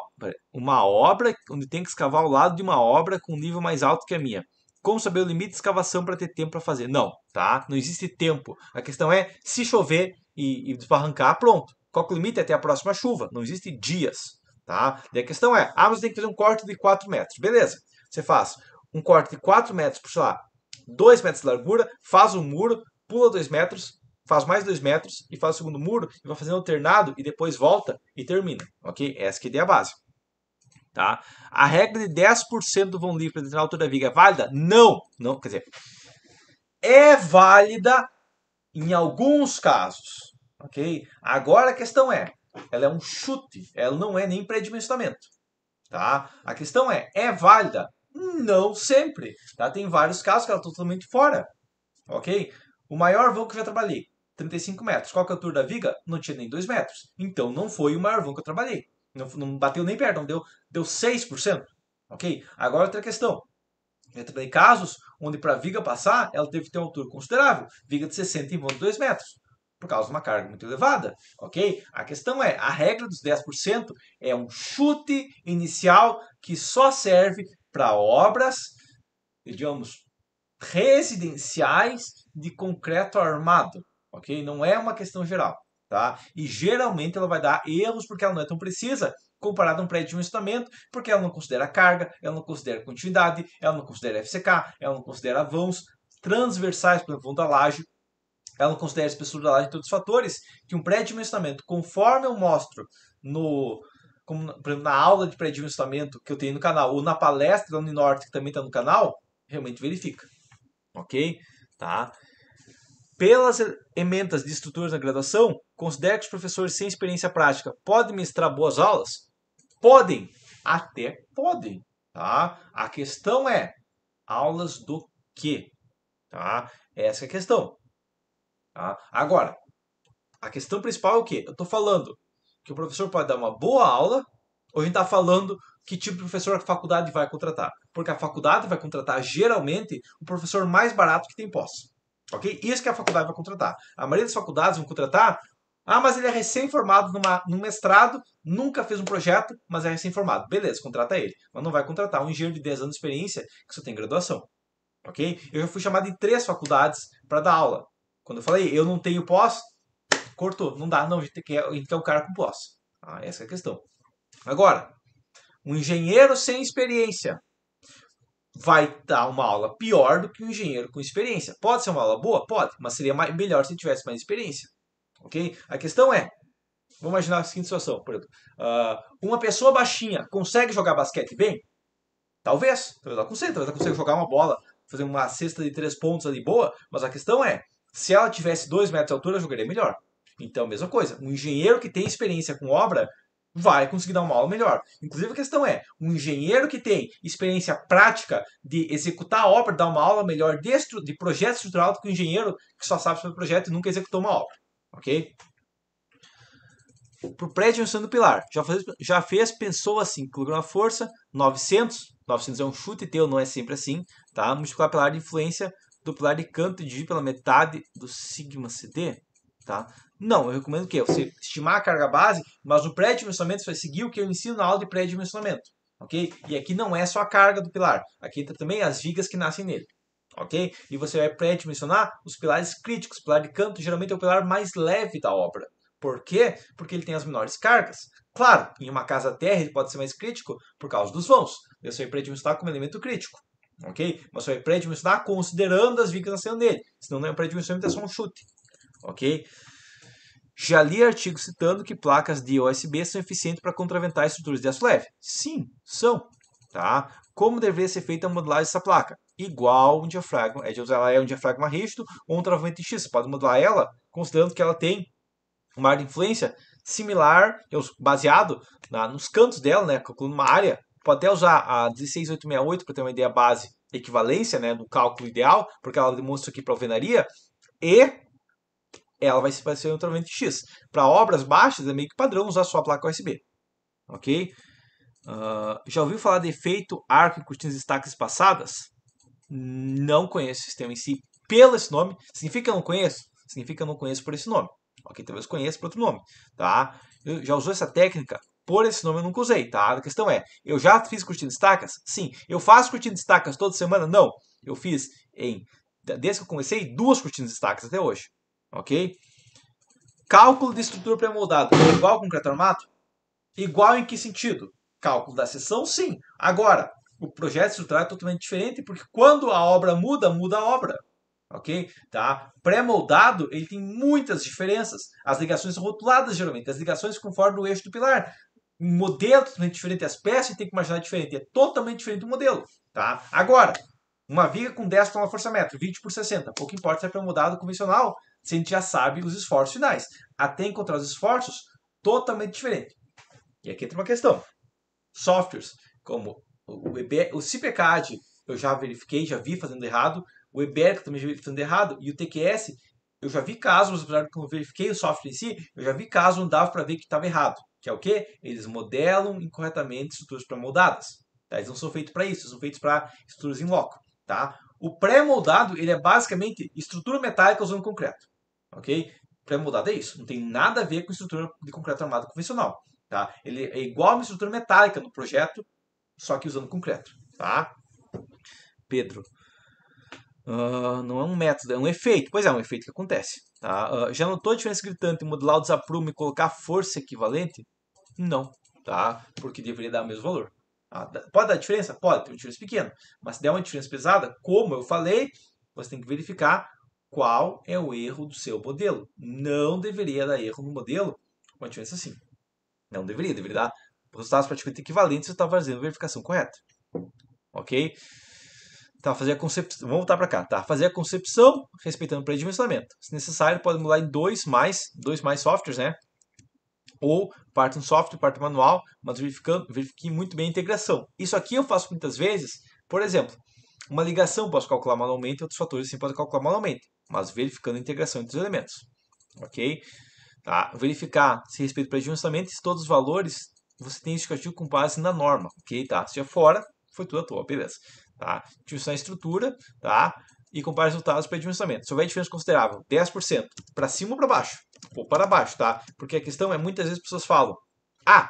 uma obra onde tem que escavar ao lado de uma obra com nível mais alto que a minha. Como saber o limite de escavação para ter tempo para fazer? Não, tá? Não existe tempo. A questão é se chover e, e desbarrancar, pronto. Qual é o limite? Até a próxima chuva. Não existe dias, tá? E a questão é, ah, você tem que fazer um corte de 4 metros. Beleza. Você faz um corte de 4 metros por, sei lá, 2 metros de largura, faz um muro, pula 2 metros, faz mais dois metros e faz o segundo muro e vai fazendo alternado e depois volta e termina, ok? Essa que é a base. Tá? A regra de 10% do vão livre para determinar a altura da viga é válida? Não! não! Quer dizer, é válida em alguns casos, ok? Agora a questão é, ela é um chute, ela não é nem pré-dimensionamento, tá? A questão é, é válida? Não sempre, tá? Tem vários casos que ela está totalmente fora, ok? O maior vão que eu já trabalhei, 35 metros. Qual que é a altura da viga? Não tinha nem 2 metros. Então não foi o maior vão que eu trabalhei. Não, não bateu nem perto, não deu, deu 6%. Ok? Agora outra questão. Eu trabalhei casos onde para a viga passar, ela teve que ter uma altura considerável. Viga de 60 em vão de 2 metros. Por causa de uma carga muito elevada. Ok? A questão é, a regra dos 10% é um chute inicial que só serve para obras, digamos, residenciais de concreto armado ok? Não é uma questão geral, tá? E geralmente ela vai dar erros porque ela não é tão precisa comparado a um prédio de dimensionamento, porque ela não considera carga, ela não considera continuidade, ela não considera FCK, ela não considera vãos transversais, por exemplo, vão da laje, ela não considera a espessura da laje, entre outros fatores, que um pré-dimensionamento, conforme eu mostro no, como, por exemplo, na aula de pré-dimensionamento que eu tenho no canal, ou na palestra da Uninorte, que também está no canal, realmente verifica. Ok? Tá? Pelas emendas de estruturas na graduação, considera que os professores sem experiência prática podem ministrar boas aulas? Podem, até podem. Tá? A questão é, aulas do quê? Tá? Essa é a questão. Tá? Agora, a questão principal é o quê? Eu estou falando que o professor pode dar uma boa aula, ou a gente está falando que tipo de professor a faculdade vai contratar? Porque a faculdade vai contratar geralmente o professor mais barato que tem posse. Ok? Isso que a faculdade vai contratar. A maioria das faculdades vão contratar. Ah, mas ele é recém-formado numa, num mestrado, nunca fez um projeto, mas é recém-formado. Beleza, contrata ele. Mas não vai contratar um engenheiro de 10 anos de experiência que só tem graduação. Ok? Eu já fui chamado em três faculdades para dar aula. Quando eu falei, eu não tenho pós, cortou. Não dá, não. A gente quer, a gente quer um cara com pós. Ah, essa é a questão. Agora, um engenheiro sem experiência vai dar uma aula pior do que um engenheiro com experiência. Pode ser uma aula boa? Pode, mas seria mais, melhor se tivesse mais experiência. Ok? A questão é, vamos imaginar a seguinte situação, por exemplo, uh, uma pessoa baixinha consegue jogar basquete bem? Talvez, talvez ela consiga, talvez ela consiga jogar uma bola, fazer uma cesta de três pontos ali boa, mas a questão é, se ela tivesse dois metros de altura, jogaria melhor. Então, mesma coisa, um engenheiro que tem experiência com obra vai conseguir dar uma aula melhor. Inclusive a questão é, um engenheiro que tem experiência prática de executar a obra, dar uma aula melhor de, de projeto estrutural do que um engenheiro que só sabe sobre o projeto e nunca executou uma obra. Ok? Para o prédio do pilar, já fez, já fez, pensou assim, uma força, 900, 900 é um chute teu, não é sempre assim, tá? Multiplicar pela área de influência do pilar de canto e dividir pela metade do sigma CD, tá? Não, eu recomendo o quê? Você estimar a carga base, mas o pré-dimensionamento você vai seguir o que eu ensino na aula de pré-dimensionamento, ok? E aqui não é só a carga do pilar, aqui está também as vigas que nascem nele, ok? E você vai pré-dimensionar os pilares críticos. O pilar de canto geralmente é o pilar mais leve da obra. Por quê? Porque ele tem as menores cargas. Claro, em uma casa terra ele pode ser mais crítico por causa dos vãos. Você vai pré-dimensionar como elemento crítico, ok? Mas você vai pré-dimensionar considerando as vigas nascendo nele. Senão não é um pré-dimensionamento, é só um chute, ok? Já li artigos citando que placas de USB são eficientes para contraventar estruturas de aço leve. Sim, são. Tá? Como deveria ser feita a modelagem dessa placa? Igual um diafragma. É, ela é um diafragma rígido ou um travamento X. Você pode modelar ela considerando que ela tem uma área de influência similar, baseado na, nos cantos dela, né, calculando uma área. Pode até usar a 16868 para ter uma ideia base, equivalência né, do cálculo ideal, porque ela demonstra aqui para alvenaria. E ela vai ser neutralmente X. Para obras baixas, é meio que padrão usar só a placa USB. Ok? Uh, já ouviu falar de efeito arco em cortinas estacas espaçadas? Não conheço o sistema em si pelo esse nome. Significa que eu não conheço? Significa que eu não conheço por esse nome. Ok, talvez conheça por outro nome. Tá? Eu já usou essa técnica? Por esse nome eu nunca usei, tá? A questão é, eu já fiz cortina de estacas? Sim. Eu faço cortina de estacas toda semana? Não. Eu fiz em, desde que eu comecei, duas cortinas de estacas até hoje ok? Cálculo de estrutura pré-moldada é igual concreto armado? Igual em que sentido? Cálculo da seção, sim. Agora, o projeto estrutural é totalmente diferente, porque quando a obra muda, muda a obra. Ok? Tá? Pré-moldado, ele tem muitas diferenças. As ligações são rotuladas, geralmente. As ligações conforme o eixo do pilar. Um modelo totalmente diferente, as peças tem que imaginar diferente. É totalmente diferente o modelo. Tá? Agora, uma viga com 10 por uma força metro, 20 por 60. Pouco importa se é pré-moldado convencional se a gente já sabe os esforços finais. Até encontrar os esforços totalmente diferentes. E aqui tem uma questão. Softwares como o, EB, o CPCAD eu já verifiquei, já vi fazendo errado. O EBERC também já vi fazendo errado. E o TQS, eu já vi casos, apesar de que eu verifiquei o software em si, eu já vi casos onde dava para ver que estava errado. Que é o quê? Eles modelam incorretamente estruturas pré-moldadas. Tá? Eles não são feitos para isso, são feitos para estruturas em loco. Tá? O pré-moldado ele é basicamente estrutura metálica usando concreto ok? Pré-moldado é isso, não tem nada a ver com estrutura de concreto armado convencional, tá? Ele é igual a uma estrutura metálica no projeto, só que usando concreto, tá? Pedro, uh, não é um método, é um efeito. Pois é, é um efeito que acontece. Tá? Uh, já notou a diferença gritante em modelar o desaprumo e colocar força equivalente? Não, tá? Porque deveria dar o mesmo valor. Ah, pode dar diferença? Pode, tem uma diferença pequena. Mas se der uma diferença pesada, como eu falei, você tem que verificar qual é o erro do seu modelo. Não deveria dar erro no modelo com a diferença assim. Não deveria, deveria dar resultados praticamente equivalentes se você está fazendo a verificação correta. Ok? Tá, fazer a concepção. Vamos voltar para cá. Tá, fazer a concepção respeitando o pré-dimensionamento. Se necessário, pode emular em dois mais, dois mais softwares, né? Ou parte no software, parte manual, mas verificando, verifique muito bem a integração. Isso aqui eu faço muitas vezes. Por exemplo, uma ligação posso calcular manualmente, outros fatores sim posso calcular manualmente mas verificando a integração entre os elementos. Ok? Tá? Verificar se respeito para justamente se todos os valores você tem justificativo com base na norma. Ok? Tá? Se é fora, foi tudo à toa, beleza. Tá? Distribuição estrutura, tá? E comparar resultados para dimensionamento. Se houver diferença considerável, 10%, para cima ou para baixo? Ou para baixo, tá? Porque a questão é, muitas vezes as pessoas falam, ah,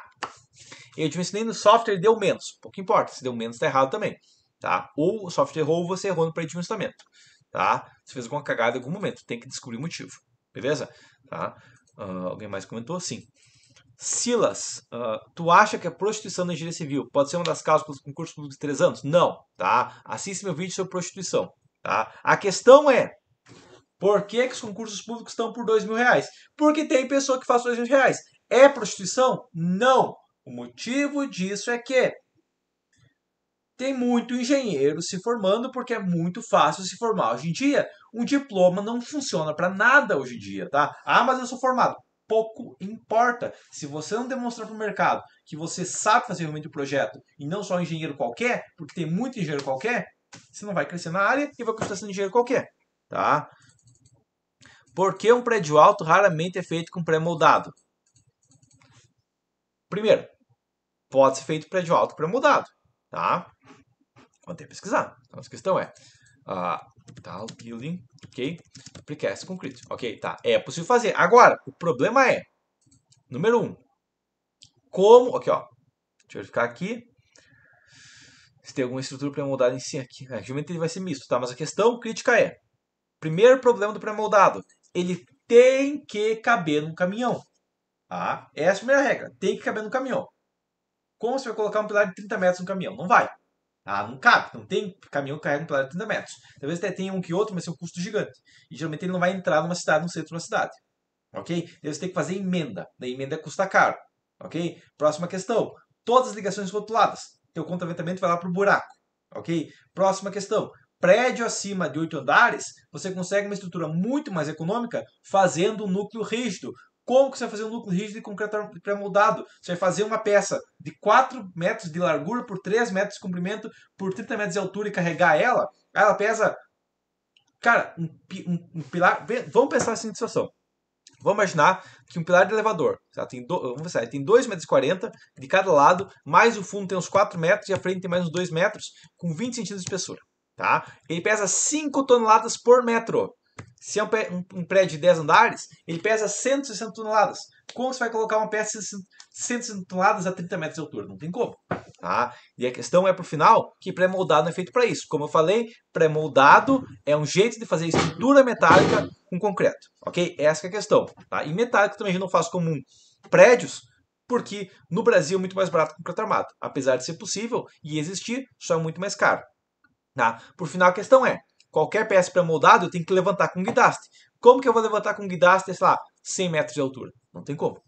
eu dimensionei no software deu menos. Pouco importa, se deu menos está errado também. Tá? Ou o software errou ou você errou no pré-dimensionamento tá? Você fez alguma cagada em algum momento, tem que descobrir o motivo, beleza? Tá? Uh, alguém mais comentou assim. Silas, uh, tu acha que a prostituição na engenharia civil pode ser uma das causas pelos concursos públicos de três anos? Não, tá? Assiste meu vídeo sobre prostituição, tá? A questão é, por que, que os concursos públicos estão por dois mil reais? Porque tem pessoa que faz dois mil reais. É prostituição? Não. O motivo disso é que tem muito engenheiro se formando porque é muito fácil se formar. Hoje em dia, um diploma não funciona para nada hoje em dia, tá? Ah, mas eu sou formado. pouco importa. Se você não demonstrar para o mercado que você sabe fazer realmente o projeto e não só um engenheiro qualquer, porque tem muito engenheiro qualquer, você não vai crescer na área e vai continuar sendo engenheiro qualquer. Tá? Porque um prédio alto raramente é feito com pré-moldado? Primeiro, pode ser feito prédio alto pré-moldado. Tá? Vamos ter que pesquisar. Então, a questão é, uh, Tal building, ok? Precast concrete, ok? Tá, é possível fazer. Agora, o problema é, número um, como, aqui ó, deixa eu verificar aqui, se tem alguma estrutura pré-moldada em si aqui. É, geralmente ele vai ser misto, tá? Mas a questão crítica é, primeiro problema do pré-moldado, ele tem que caber no caminhão, tá? Essa é a primeira regra, tem que caber no caminhão. Como você vai colocar um pilar de 30 metros no caminhão? Não vai. Ah, não cabe, não tem caminhão que carrega um pilar de 30 metros. Talvez até tenha um que outro, mas é um custo gigante. E geralmente ele não vai entrar numa cidade, no centro de uma cidade. Ok? Então você tem que fazer emenda. Da emenda custa caro. Ok? Próxima questão. Todas as ligações rotuladas. Teu contraventamento vai lá para o buraco. Ok? Próxima questão. Prédio acima de 8 andares, você consegue uma estrutura muito mais econômica fazendo um núcleo rígido, como que você vai fazer um núcleo rígido e concreto pré-moldado? Você vai fazer uma peça de 4 metros de largura por 3 metros de comprimento por 30 metros de altura e carregar ela? Ela pesa... Cara, um, um, um pilar... Vamos pensar assim situação. Vamos imaginar que um pilar de elevador, tá? tem do, vamos pensar, tem 2,40 metros de cada lado, mais o fundo tem uns 4 metros e a frente tem mais uns 2 metros, com 20 centímetros de espessura. Tá? Ele pesa 5 toneladas por metro. Se é um, prédio de 10 andares, ele pesa 160 toneladas. Como você vai colocar uma peça de 160 toneladas a 30 metros de altura? Não tem como. Tá? E a questão é, para final, que pré-moldado não é feito para isso. Como eu falei, pré-moldado é um jeito de fazer estrutura metálica com concreto. Ok? Essa é a questão. Tá? E metálico também a gente não faz comum prédios, porque no Brasil é muito mais barato que concreto armado. Apesar de ser possível e existir, só é muito mais caro. Tá? Por final, a questão é, qualquer peça pré-moldada eu tenho que levantar com guidaste. Como que eu vou levantar com guidaste, sei lá, 100 metros de altura? Não tem como.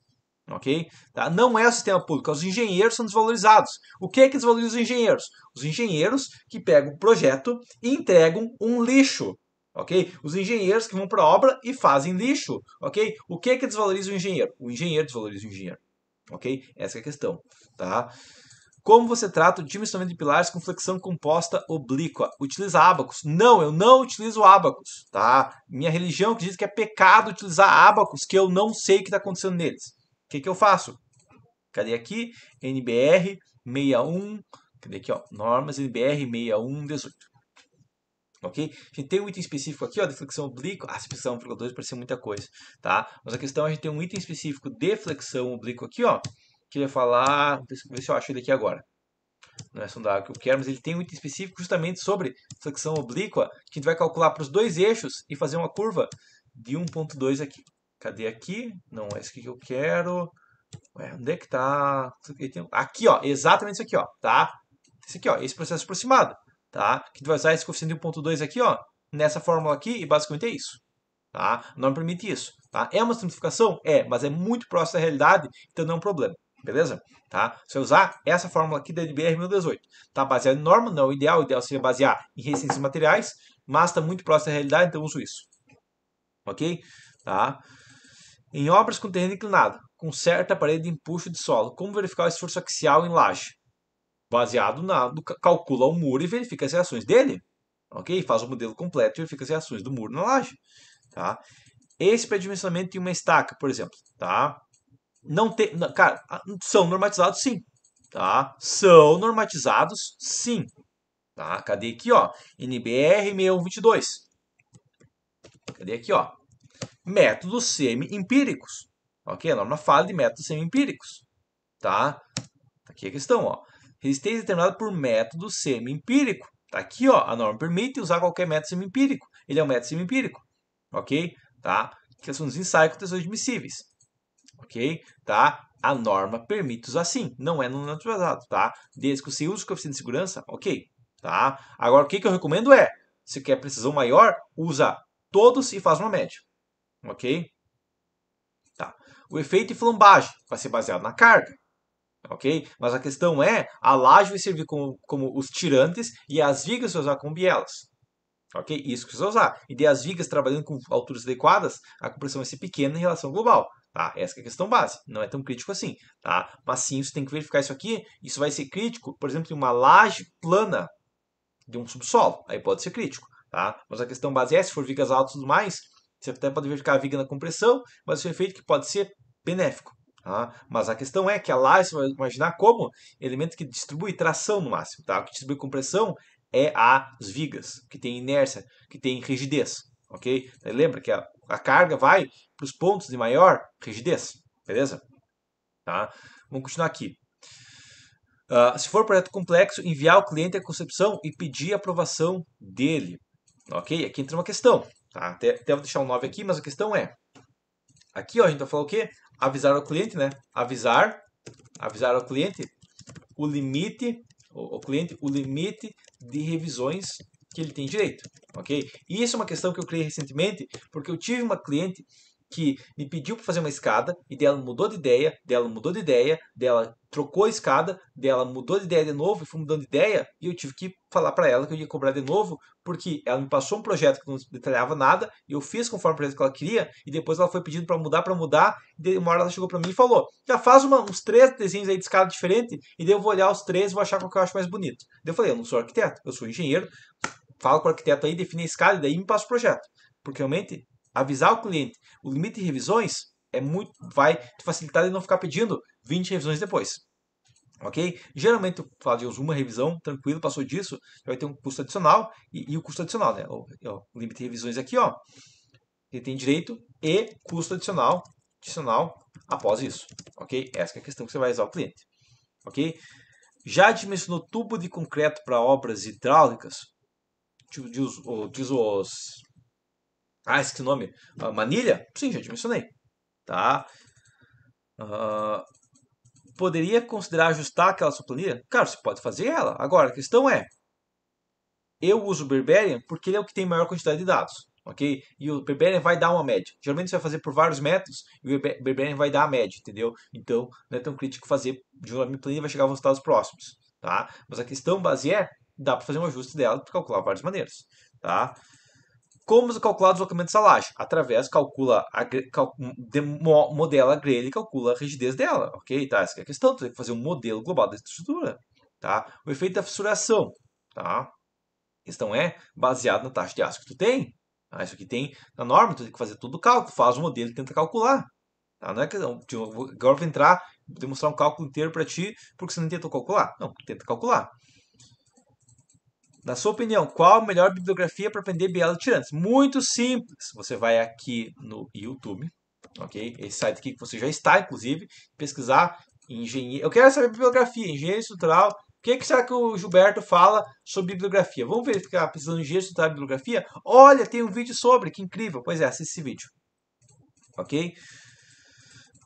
Ok? Tá? Não é o sistema público, os engenheiros são desvalorizados. O que é que desvaloriza os engenheiros? Os engenheiros que pegam o projeto e entregam um lixo. Ok? Os engenheiros que vão para a obra e fazem lixo. Ok? O que é que desvaloriza o engenheiro? O engenheiro desvaloriza o engenheiro. Ok? Essa é a questão. Tá? Como você trata o dimensionamento de pilares com flexão composta oblíqua? Utiliza ábacos? Não, eu não utilizo ábacos, tá? Minha religião que diz que é pecado utilizar ábacos, que eu não sei o que está acontecendo neles. O que, que eu faço? Cadê aqui? NBR 61, cadê aqui, ó? Normas NBR 6118. Ok? A gente tem um item específico aqui, ó, de flexão oblíqua. Ah, flexão 1,2 parece muita coisa, tá? Mas a questão é a gente tem um item específico de flexão oblíqua aqui, ó, que ele vai falar, ver se eu acho ele aqui agora. Não é sondar que eu quero, mas ele tem um item específico justamente sobre flexão oblíqua, que a gente vai calcular para os dois eixos e fazer uma curva de 1.2 aqui. Cadê aqui? Não, é aqui que eu quero. Ué, onde é que está? Aqui, ó, exatamente isso aqui, ó, tá? Esse aqui, ó, esse processo aproximado, tá? Que gente vai usar esse coeficiente de 1.2 aqui, ó, nessa fórmula aqui, e basicamente é isso, tá? Não permite isso, tá? É uma simplificação? É, mas é muito próximo da realidade, então não é um problema. Beleza? Tá? Se eu usar essa fórmula aqui da NBR 1018, tá baseado em norma, não é o ideal, o ideal seria basear em resistências materiais, mas está muito próximo da realidade, então uso isso. Ok? Tá? Em obras com terreno inclinado, com certa parede de empuxo de solo, como verificar o esforço axial em laje? Baseado na, do, calcula o muro e verifica as reações dele. Ok? Faz o modelo completo e verifica as reações do muro na laje. Tá? Esse pré-dimensionamento tem uma estaca, por exemplo. Tá? Não tem, cara, são normatizados sim, tá? São normatizados sim. Tá? Cadê aqui, ó? NBR 6122. Cadê aqui, ó? Métodos semi-empíricos. OK? A norma fala de métodos semi-empíricos, tá? tá? Aqui a questão, ó. Resistência determinada por método semi-empírico. Tá aqui, ó. A norma permite usar qualquer método semi-empírico. Ele é um método semi-empírico. OK? Tá? Que são os ensaios com tensões admissíveis ok? Tá? A norma permite usar assim, não é no naturalizado, tá? Desde que você use o coeficiente de segurança, ok, tá? Agora, o que, que eu recomendo é, se quer precisão maior, usa todos e faz uma média, ok? Tá. O efeito de flambagem vai ser baseado na carga, ok? Mas a questão é, a laje vai servir como, como os tirantes e as vigas vai usar como bielas, Ok? Isso que você vai usar. E de as vigas trabalhando com alturas adequadas, a compressão vai ser pequena em relação ao global. Tá? Essa é a questão base. Não é tão crítico assim. Tá? Mas sim, você tem que verificar isso aqui. Isso vai ser crítico, por exemplo, em uma laje plana de um subsolo. Aí pode ser crítico. Tá? Mas a questão base é, se for vigas altas e tudo mais, você até pode verificar a viga na compressão, mas é um efeito que pode ser benéfico. Tá? Mas a questão é que a laje, você vai imaginar como elemento que distribui tração no máximo. Tá? O que distribui compressão é as vigas, que tem inércia, que tem rigidez. Ok? lembra que a, a carga vai para os pontos de maior rigidez. Beleza? Tá? Vamos continuar aqui. Uh, se for projeto complexo, enviar ao cliente a concepção e pedir a aprovação dele. Ok? Aqui entra uma questão. Tá? Até, até vou deixar um 9 aqui, mas a questão é. Aqui ó, a gente vai falar o quê? Avisar ao cliente, né? Avisar, avisar ao cliente o limite, o, o cliente, o limite de revisões que ele tem direito, ok? E isso é uma questão que eu criei recentemente, porque eu tive uma cliente que me pediu para fazer uma escada e dela mudou de ideia, dela mudou de ideia, dela trocou a escada, dela mudou de ideia de novo e foi mudando de ideia e eu tive que falar para ela que eu ia cobrar de novo porque ela me passou um projeto que não detalhava nada e eu fiz conforme o projeto que ela queria e depois ela foi pedindo para mudar, para mudar e uma hora ela chegou para mim e falou já faz uma, uns três desenhos aí de escada diferente e daí eu vou olhar os três e vou achar qual que eu acho mais bonito. Daí eu falei, eu não sou arquiteto, eu sou engenheiro, falo com o arquiteto aí, define a escada e daí me passa o projeto. Porque realmente avisar o cliente o limite de revisões é muito vai te facilitar de não ficar pedindo 20 revisões depois. Ok? Geralmente, fazemos uma revisão, tranquilo, passou disso, vai ter um custo adicional e, e o custo adicional, né? O, o, limite de revisões aqui, ó. Ele tem direito e custo adicional, adicional após isso. Ok? Essa é a questão que você vai usar o cliente. Ok? Já dimensionou tubo de concreto para obras hidráulicas? Diz, diz os ah, esse nome. Manilha? Sim, já te mencionei. Tá? Uh, poderia considerar ajustar aquela sua planilha? Claro, você pode fazer ela. Agora, a questão é, eu uso o Berberian porque ele é o que tem maior quantidade de dados. Ok? E o Berberian vai dar uma média. Geralmente você vai fazer por vários métodos e o Berberian vai dar a média, entendeu? Então, não é tão crítico fazer de uma planilha vai chegar aos resultados próximos. Tá? Mas a questão base é, dá para fazer um ajuste dela para calcular várias maneiras. Tá? Como se calcula o deslocamento dessa laje? Através, calcula, a, cal, de, modela a grelha e calcula a rigidez dela, ok? Tá? Essa é a questão, tu tem que fazer um modelo global da estrutura, tá? O efeito da fissuração, tá? A questão é baseado na taxa de aço que tu tem. Tá? Isso aqui tem na norma, tu tem que fazer todo o cálculo, faz o modelo e tenta calcular. Tá? Não é que agora eu vou entrar, vou demonstrar um cálculo inteiro para ti, porque você não tentou calcular. Não, tenta calcular. Na sua opinião, qual a melhor bibliografia para aprender biela de tirantes? Muito simples. Você vai aqui no YouTube, ok? Esse site aqui que você já está, inclusive, pesquisar engenheiro. Eu quero saber bibliografia, engenheiro estrutural. O que, que será que o Gilberto fala sobre bibliografia? Vamos verificar, precisando de engenheiro estrutural e bibliografia? Olha, tem um vídeo sobre, que incrível. Pois é, assista esse vídeo. Ok?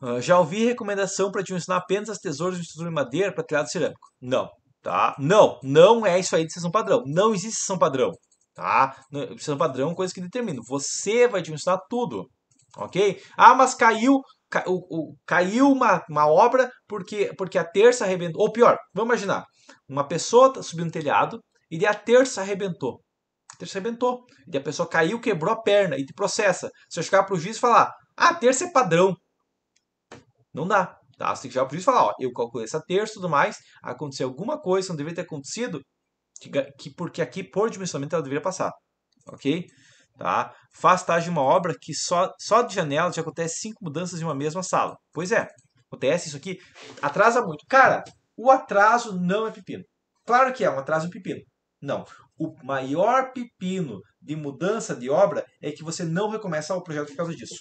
Uh, já ouvi recomendação para te ensinar apenas as tesouras de estrutura de madeira para telhado cerâmico. Não. Tá? Não, não é isso aí de sessão padrão. Não existe sessão padrão. Tá? Sessão padrão é coisa que determina. Você vai dimensionar tudo. Ok? Ah, mas caiu, o, caiu uma, uma obra porque, porque a terça arrebentou. Ou pior, vamos imaginar. Uma pessoa tá subindo no telhado e a terça arrebentou. A terça arrebentou. E a pessoa caiu, quebrou a perna e te processa. Se eu chegar para o juiz e falar, ah, a terça é padrão. Não dá. Tá? Você tem que chegar para juiz e falar, ó, eu calculei essa terça e tudo mais, aconteceu alguma coisa que não deveria ter acontecido, que, que porque aqui, por dimensionamento, ela deveria passar. Ok? Tá? Faz estágio de uma obra que só, só de janela já acontece cinco mudanças em uma mesma sala. Pois é, acontece isso aqui, atrasa muito. Cara, o atraso não é pepino. Claro que é, um atraso é pepino. Não. O maior pepino de mudança de obra é que você não recomeça o projeto por causa disso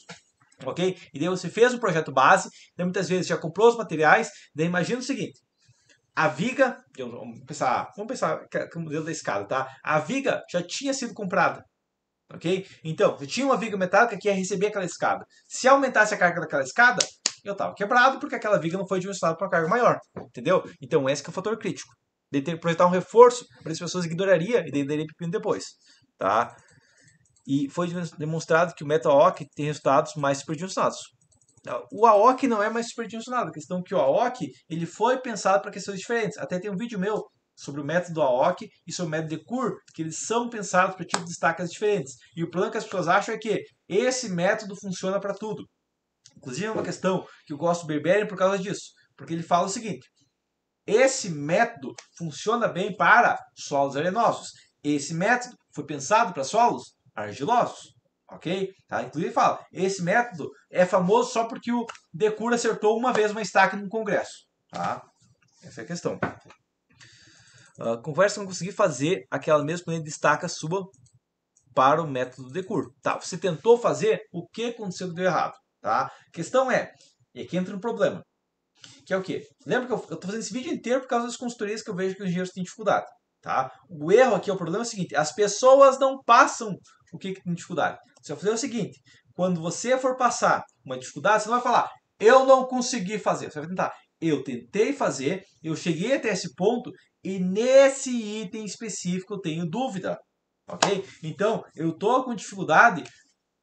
ok? E daí você fez o projeto base, daí muitas vezes já comprou os materiais, daí imagina o seguinte, a viga, vamos pensar, vamos pensar o modelo da escada, tá? A viga já tinha sido comprada, ok? Então, você tinha uma viga metálica que ia receber aquela escada. Se aumentasse a carga daquela escada, eu estava quebrado porque aquela viga não foi dimensionada para uma carga maior, entendeu? Então, esse é o fator crítico. De ter que projetar um reforço para as pessoas ignoraria e daí daria pepino depois, tá? E foi demonstrado que o MetaOC tem resultados mais superdimensionados. O AOC não é mais superdimensionado, a questão é que o AOC ele foi pensado para questões diferentes. Até tem um vídeo meu sobre o método AOC e sobre o método de Kur, que eles são pensados para tipos de estacas diferentes. E o problema que as pessoas acham é que esse método funciona para tudo. Inclusive é uma questão que eu gosto do Berberian por causa disso. Porque ele fala o seguinte, esse método funciona bem para solos arenosos. Esse método foi pensado para solos argilosos. Ok? Tá? Inclusive fala, esse método é famoso só porque o Decur acertou uma vez uma estaca no congresso. Tá? Essa é a questão. Uh, conversa não conseguir fazer aquela mesma planilha de estaca suba para o método Decur. Tá, você tentou fazer, o que aconteceu que deu errado? Tá? A questão é, e aqui entra um problema, que é o quê? Lembra que eu estou fazendo esse vídeo inteiro por causa das consultorias que eu vejo que os engenheiros têm dificuldade. Tá? O erro aqui, o problema é o seguinte, as pessoas não passam o que, que tem dificuldade. Você vai fazer o seguinte, quando você for passar uma dificuldade, você não vai falar, eu não consegui fazer. Você vai tentar, eu tentei fazer, eu cheguei até esse ponto e nesse item específico eu tenho dúvida. Ok? Então, eu estou com dificuldade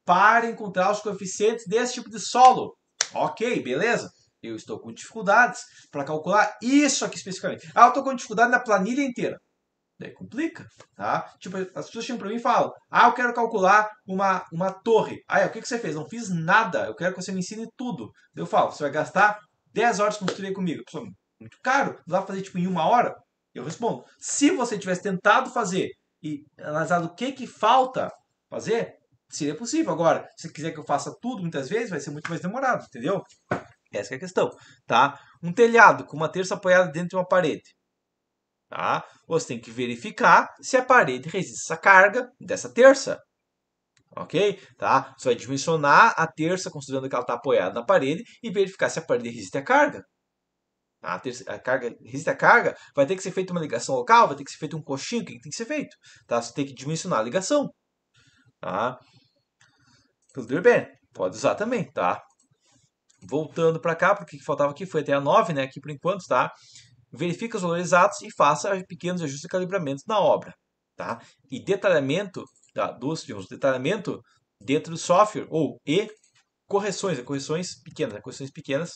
para encontrar os coeficientes desse tipo de solo. Ok, beleza? Eu estou com dificuldades para calcular isso aqui especificamente. Ah, eu estou com dificuldade na planilha inteira. Daí complica, tá? Tipo, as pessoas chegam para mim e falam, ah, eu quero calcular uma, uma torre. Ah, o que, que você fez? Não fiz nada, eu quero que você me ensine tudo. Eu falo, você vai gastar 10 horas construir comigo. Pessoal, muito caro, dá para fazer tipo em uma hora? Eu respondo, se você tivesse tentado fazer e analisado o que, que falta fazer, seria possível. Agora, se quiser que eu faça tudo muitas vezes, vai ser muito mais demorado, entendeu? Essa é a questão, tá? Um telhado com uma terça apoiada dentro de uma parede. Tá? Você tem que verificar se a parede resiste essa carga dessa terça. Ok? Tá? Você vai dimensionar a terça, considerando que ela está apoiada na parede, e verificar se a parede resiste à carga. A, terça, a carga resiste à carga, vai ter que ser feita uma ligação local, vai ter que ser feito um coxinho, o que tem que ser feito? Tá? Você tem que dimensionar a ligação. Tá? Tudo bem? Pode usar também, tá? Voltando para cá, porque faltava aqui foi até a 9, né? Aqui por enquanto, tá? Verifique os valores exatos e faça pequenos ajustes e calibramentos na obra, tá? E detalhamento, tá? Dos, detalhamento dentro do software, ou e correções, né? correções pequenas, né? correções pequenas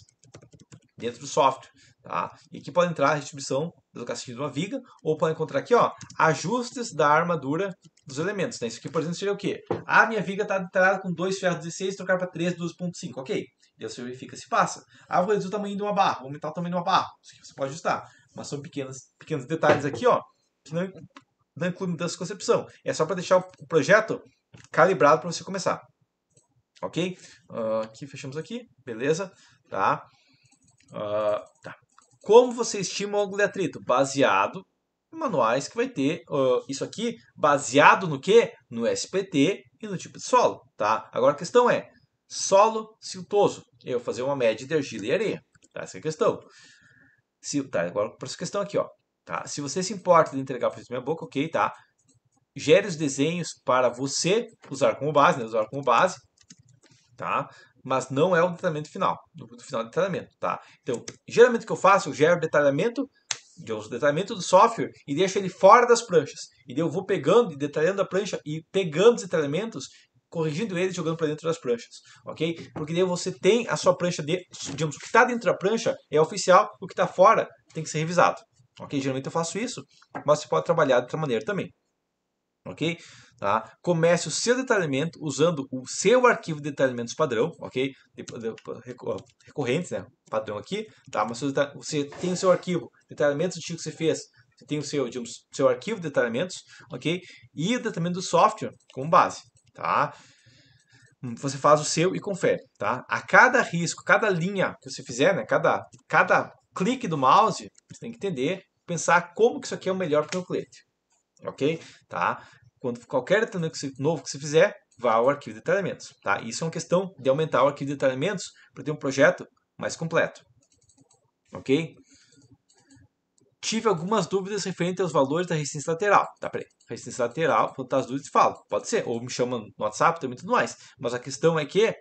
dentro do software. Tá? E aqui pode entrar a restribuição do castilho de uma viga, ou pode encontrar aqui, ó, ajustes da armadura dos elementos. Né? Isso aqui, por exemplo, seria o quê? A minha viga está detalhada com dois ferros 16, trocar para 3, 12.5, ok. E você verifica se passa. Ah, vou reduzir o tamanho de uma barra, aumentar o tamanho de uma barra. Isso aqui você pode ajustar. Mas são pequenos, pequenos detalhes aqui, ó, que não, não incluem mudança de concepção. É só para deixar o projeto calibrado para você começar. Ok? Uh, aqui, fechamos aqui. Beleza? Tá? Uh, tá. Como você estima o ângulo de atrito? Baseado em manuais que vai ter uh, isso aqui baseado no que? No SPT e no tipo de solo, tá? Agora a questão é, solo siltoso. Eu fazer uma média de argila e areia, tá? Essa é a questão. Se, tá, agora para essa questão aqui, ó. Tá? Se você se importa de entregar para minha boca, ok, tá? Gere os desenhos para você usar como base, né? Usar como base, tá? mas não é o detalhamento final, do final do detalhamento, tá? Então, geralmente o que eu faço, eu gero detalhamento, o detalhamento do software e deixo ele fora das pranchas. E eu vou pegando e detalhando a prancha e pegando os detalhamentos, corrigindo eles e jogando para dentro das pranchas, ok? Porque daí você tem a sua prancha, de, digamos, o que está dentro da prancha é oficial, o que está fora tem que ser revisado, ok? Geralmente eu faço isso, mas você pode trabalhar de outra maneira também, ok? Tá? Comece o seu detalhamento usando o seu arquivo de detalhamentos padrão, ok? Recorrentes, né? Padrão aqui, tá? Mas você tem o seu arquivo, detalhamentos antigos que você fez, você tem o seu, digamos, seu arquivo de detalhamentos, ok? E o detalhamento do software como base, tá? Você faz o seu e confere, tá? A cada risco, cada linha que você fizer, né? Cada, cada clique do mouse, você tem que entender, pensar como que isso aqui é o melhor para o cliente, ok? Tá? quando qualquer detalhamento novo que você fizer, vá ao arquivo de detalhamentos. Tá? Isso é uma questão de aumentar o arquivo de detalhamentos para ter um projeto mais completo. Ok? Tive algumas dúvidas referente aos valores da resistência lateral. Tá, peraí. Resistência lateral, quando tá as dúvidas, falo. Pode ser. Ou me chama no WhatsApp, também tudo mais. Mas a questão é que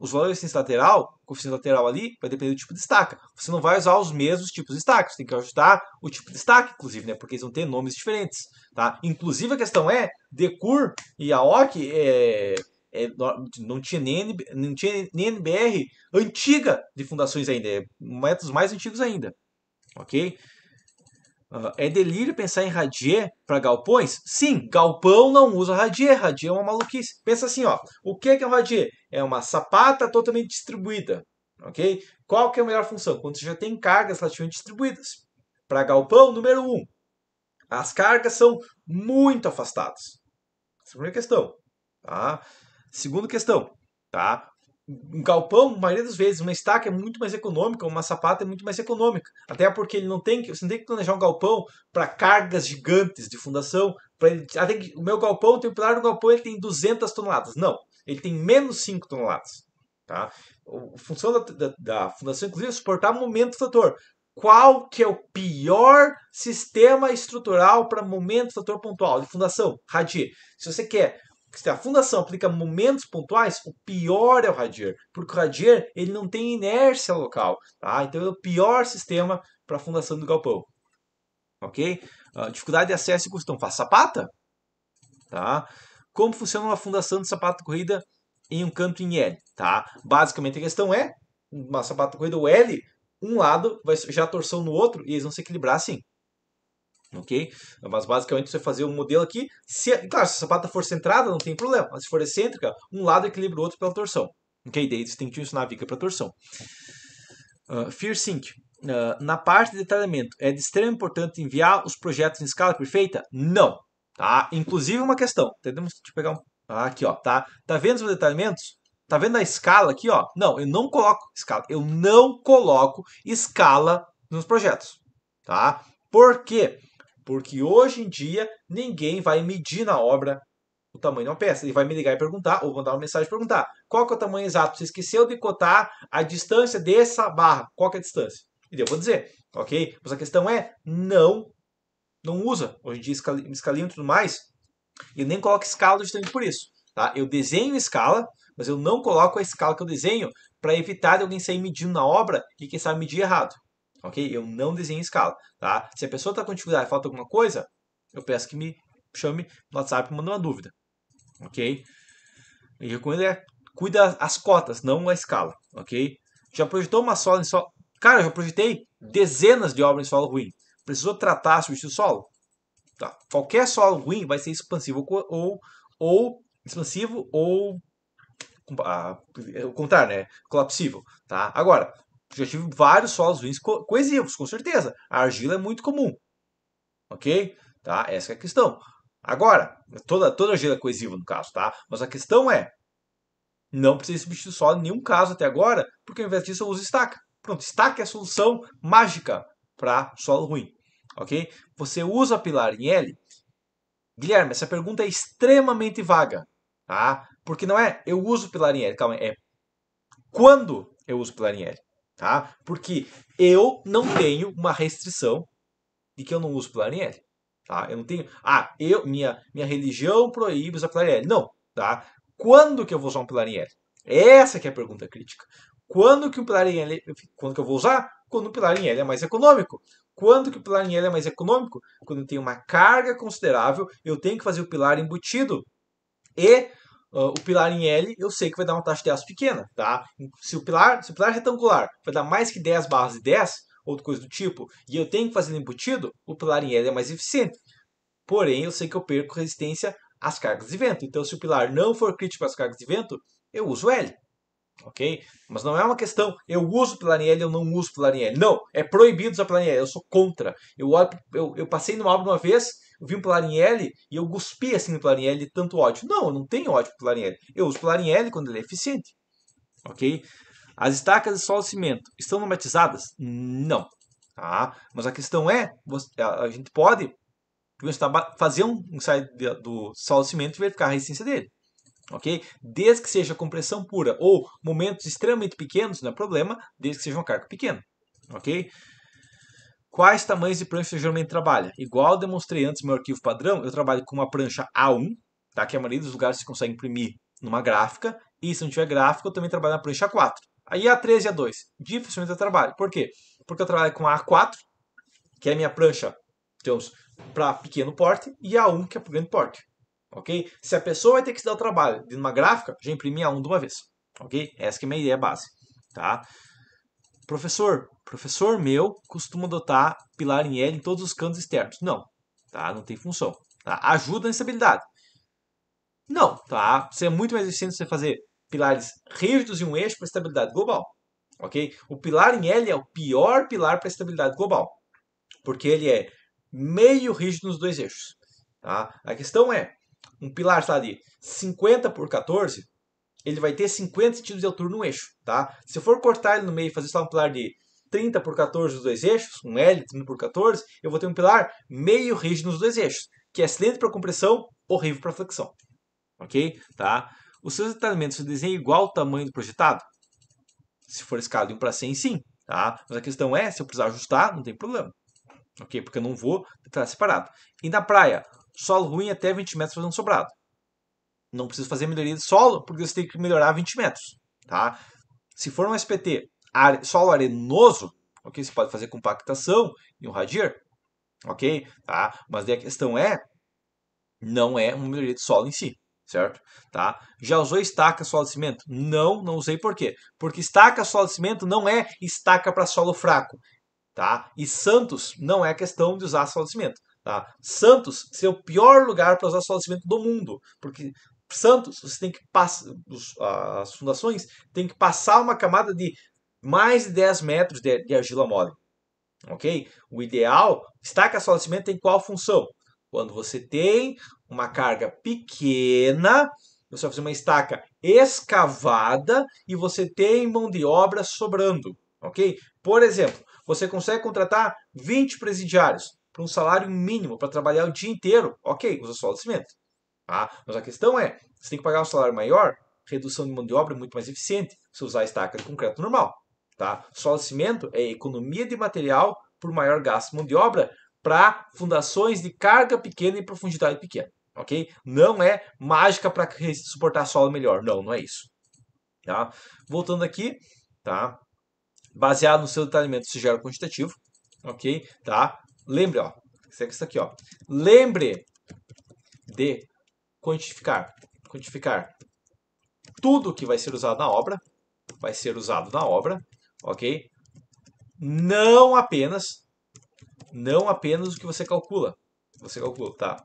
os valores de resistência lateral, coeficiente lateral ali, vai depender do tipo de estaca. Você não vai usar os mesmos tipos de estaca. Você tem que ajustar o tipo de estaca, inclusive, né? Porque eles vão ter nomes diferentes. Tá? Inclusive a questão é, Decur e AOC é, é, não, tinha nem, não tinha nem NBR antiga de fundações ainda, é métodos mais antigos ainda. Ok? Uh, é delírio pensar em radier para galpões? Sim, galpão não usa radier. Radier é uma maluquice. Pensa assim, ó. O que é um radier? É uma sapata totalmente distribuída. Ok? Qual que é a melhor função? Quando você já tem cargas relativamente distribuídas. Para galpão, número 1. Um, as cargas são muito afastadas. Essa é a primeira questão. Tá? Segunda questão. Tá? Um galpão, a maioria das vezes, uma estaca é muito mais econômica, uma sapata é muito mais econômica. Até porque ele não tem que, você não tem que planejar um galpão para cargas gigantes de fundação. Ele, até que, o meu galpão, o pilar do galpão, ele tem 200 toneladas. Não, ele tem menos 5 toneladas. Tá? A função da, da, da fundação, inclusive, é suportar momento fator. Qual que é o pior sistema estrutural para momento fator pontual de fundação? Radier. Se você quer se a fundação aplica momentos pontuais, o pior é o radier, porque o radier ele não tem inércia local, tá? Então é o pior sistema para a fundação do galpão, ok? Uh, dificuldade de acesso e costão, faz sapata, tá? Como funciona uma fundação de sapata corrida em um canto em L, tá? Basicamente a questão é, uma sapata corrida o L, um lado vai já torção no outro e eles vão se equilibrar assim ok? Mas basicamente você fazer um modelo aqui, se, claro, se a sapata for centrada não tem problema, mas se for excêntrica, um lado equilibra o outro pela torção, ok? Daí você tem que direcionar a viga para torção. Uh, Fear Sync. Uh, na parte de detalhamento, é de extrema importância enviar os projetos em escala perfeita? Não. Tá? Inclusive uma questão. Temos que pegar um... Ah, aqui, ó. Tá, tá vendo os detalhamentos? Tá vendo a escala aqui, ó? Não, eu não coloco escala. Eu não coloco escala nos projetos. Tá? Por quê? Porque hoje em dia ninguém vai medir na obra o tamanho de uma peça. Ele vai me ligar e perguntar, ou mandar uma mensagem e perguntar qual é o tamanho exato. Você esqueceu de cotar a distância dessa barra. Qual é a distância? E eu vou dizer, ok? Mas a questão é, não, não usa. Hoje em dia escalinho e tudo mais, eu nem coloco escala justamente por isso. Tá? Eu desenho escala, mas eu não coloco a escala que eu desenho para evitar de alguém sair medindo na obra e quem sabe medir errado ok? Eu não desenho em escala, tá? Se a pessoa está com dificuldade falta alguma coisa, eu peço que me chame no WhatsApp e mande uma dúvida, ok? E recomendo é cuida as cotas, não a escala, ok? Já projetou uma sola em solo? Cara, já projetei dezenas de obras em solo ruim. Precisou tratar, substituir o solo? Tá. Qualquer solo ruim vai ser expansivo ou, ou expansivo ou ah, o contrário, né? Colapsível, tá? Agora, já tive vários solos ruins co coesivos, com certeza. A argila é muito comum. Ok? Tá? Essa é a questão. Agora, toda, toda argila é coesiva no caso, tá? Mas a questão é, não precisa substituir solo em nenhum caso até agora, porque ao invés disso eu uso estaca. Pronto, estaca é a solução mágica para solo ruim. Ok? Você usa pilar em L? Guilherme, essa pergunta é extremamente vaga. Tá? Porque não é eu uso pilar em L, calma, é quando eu uso pilar em L tá? Porque eu não tenho uma restrição de que eu não uso Plariel, tá? Eu não tenho, ah, eu minha minha religião proíbe usar Plariel. Não, tá? Quando que eu vou usar um Plariel? Essa que é a pergunta crítica. Quando que o Plariel, quando que eu vou usar? Quando o Plariel é mais econômico. Quando que o L é mais econômico? Quando tenho uma carga considerável, eu tenho que fazer o pilar embutido. E Uh, o pilar em L, eu sei que vai dar uma taxa de aço pequena, tá? Se o pilar, se o pilar retangular vai dar mais que 10 barras de 10, ou coisa do tipo, e eu tenho que fazer embutido, o pilar em L é mais eficiente. Porém, eu sei que eu perco resistência às cargas de vento. Então, se o pilar não for crítico às cargas de vento, eu uso L. Ok? Mas não é uma questão, eu uso pilar em L, eu não uso pilar em L. Não, é proibido usar pilar em L, eu sou contra. Eu, eu, eu passei no álbum uma vez, eu vi um L e eu cuspi assim no L tanto ódio. Não, eu não tenho ódio pro L. Eu uso L quando ele é eficiente. Ok? As estacas de solo cimento estão normatizadas? Não. Tá? Mas a questão é, a gente pode fazer um ensaio do solo cimento e verificar a resistência dele. Ok? Desde que seja compressão pura ou momentos extremamente pequenos, não é problema, desde que seja uma carga pequena. Ok? Quais tamanhos de prancha você geralmente trabalha? Igual demonstrei antes no meu arquivo padrão, eu trabalho com uma prancha A1, tá? que a maioria dos lugares você consegue imprimir numa gráfica, e se não tiver gráfica, eu também trabalho na prancha A4. Aí A3 e A2, dificilmente eu trabalho. Por quê? Porque eu trabalho com a A4, que é a minha prancha, para pequeno porte, e a A1, que é para grande porte. Ok? Se a pessoa vai ter que se dar o trabalho de uma gráfica, já imprimi a A1 de uma vez. Ok? Essa é a minha ideia base. Tá? Professor, professor meu costuma adotar pilar em L em todos os cantos externos. Não, tá? Não tem função. Tá? Ajuda na estabilidade. Não, tá? Você é muito mais eficiente você fazer pilares rígidos em um eixo para estabilidade global. Ok? O pilar em L é o pior pilar para estabilidade global. Porque ele é meio rígido nos dois eixos. Tá? A questão é, um pilar tá, de 50 por 14, ele vai ter 50 centímetros de altura no eixo. Tá? Se eu for cortar ele no meio e fazer só um pilar de 30 por 14 nos dois eixos, um L 30 por 14, eu vou ter um pilar meio rígido nos dois eixos, que é excelente para compressão, horrível para flexão. Ok? Tá? Os seus detalhamentos se desenham igual ao tamanho do projetado? Se for escala de 1 para 100, sim. Tá? Mas a questão é, se eu precisar ajustar, não tem problema. Ok? Porque eu não vou detalhar separado. E na praia, solo ruim até 20 metros fazendo sobrado. Não precisa fazer melhoria de solo, porque você tem que melhorar 20 metros. Tá? Se for um SPT solo arenoso, ok? Você pode fazer compactação e um radier, ok? Tá? Mas a questão é, não é uma melhoria de solo em si certo? Tá? Já usou estaca solo de cimento? Não, não usei por quê? Porque estaca solo de cimento não é estaca para solo fraco, tá? E Santos não é questão de usar solo de cimento, tá? Santos é o pior lugar para usar solo de cimento do mundo, porque Santos você tem que passar as fundações tem que passar uma camada de mais de 10 metros de, de argila mole, ok? O ideal estaca solo de cimento tem qual função? Quando você tem uma carga pequena, você vai fazer uma estaca escavada e você tem mão de obra sobrando, ok? Por exemplo, você consegue contratar 20 presidiários para um salário mínimo para trabalhar o dia inteiro, ok, usa solo de cimento. Tá? Mas a questão é, você tem que pagar um salário maior, redução de mão de obra é muito mais eficiente se usar estaca de concreto normal. Tá? Solo de cimento é economia de material por maior gasto de mão de obra, para fundações de carga pequena e profundidade pequena, ok? Não é mágica para suportar solo melhor, não, não é isso. Tá? Voltando aqui, tá? Baseado no seu detalhamento se gera quantitativo, ok? Tá? Lembre, ó, isso aqui, ó. Lembre de quantificar, quantificar tudo que vai ser usado na obra, vai ser usado na obra, ok? Não apenas não apenas o que você calcula. Você calcula, tá?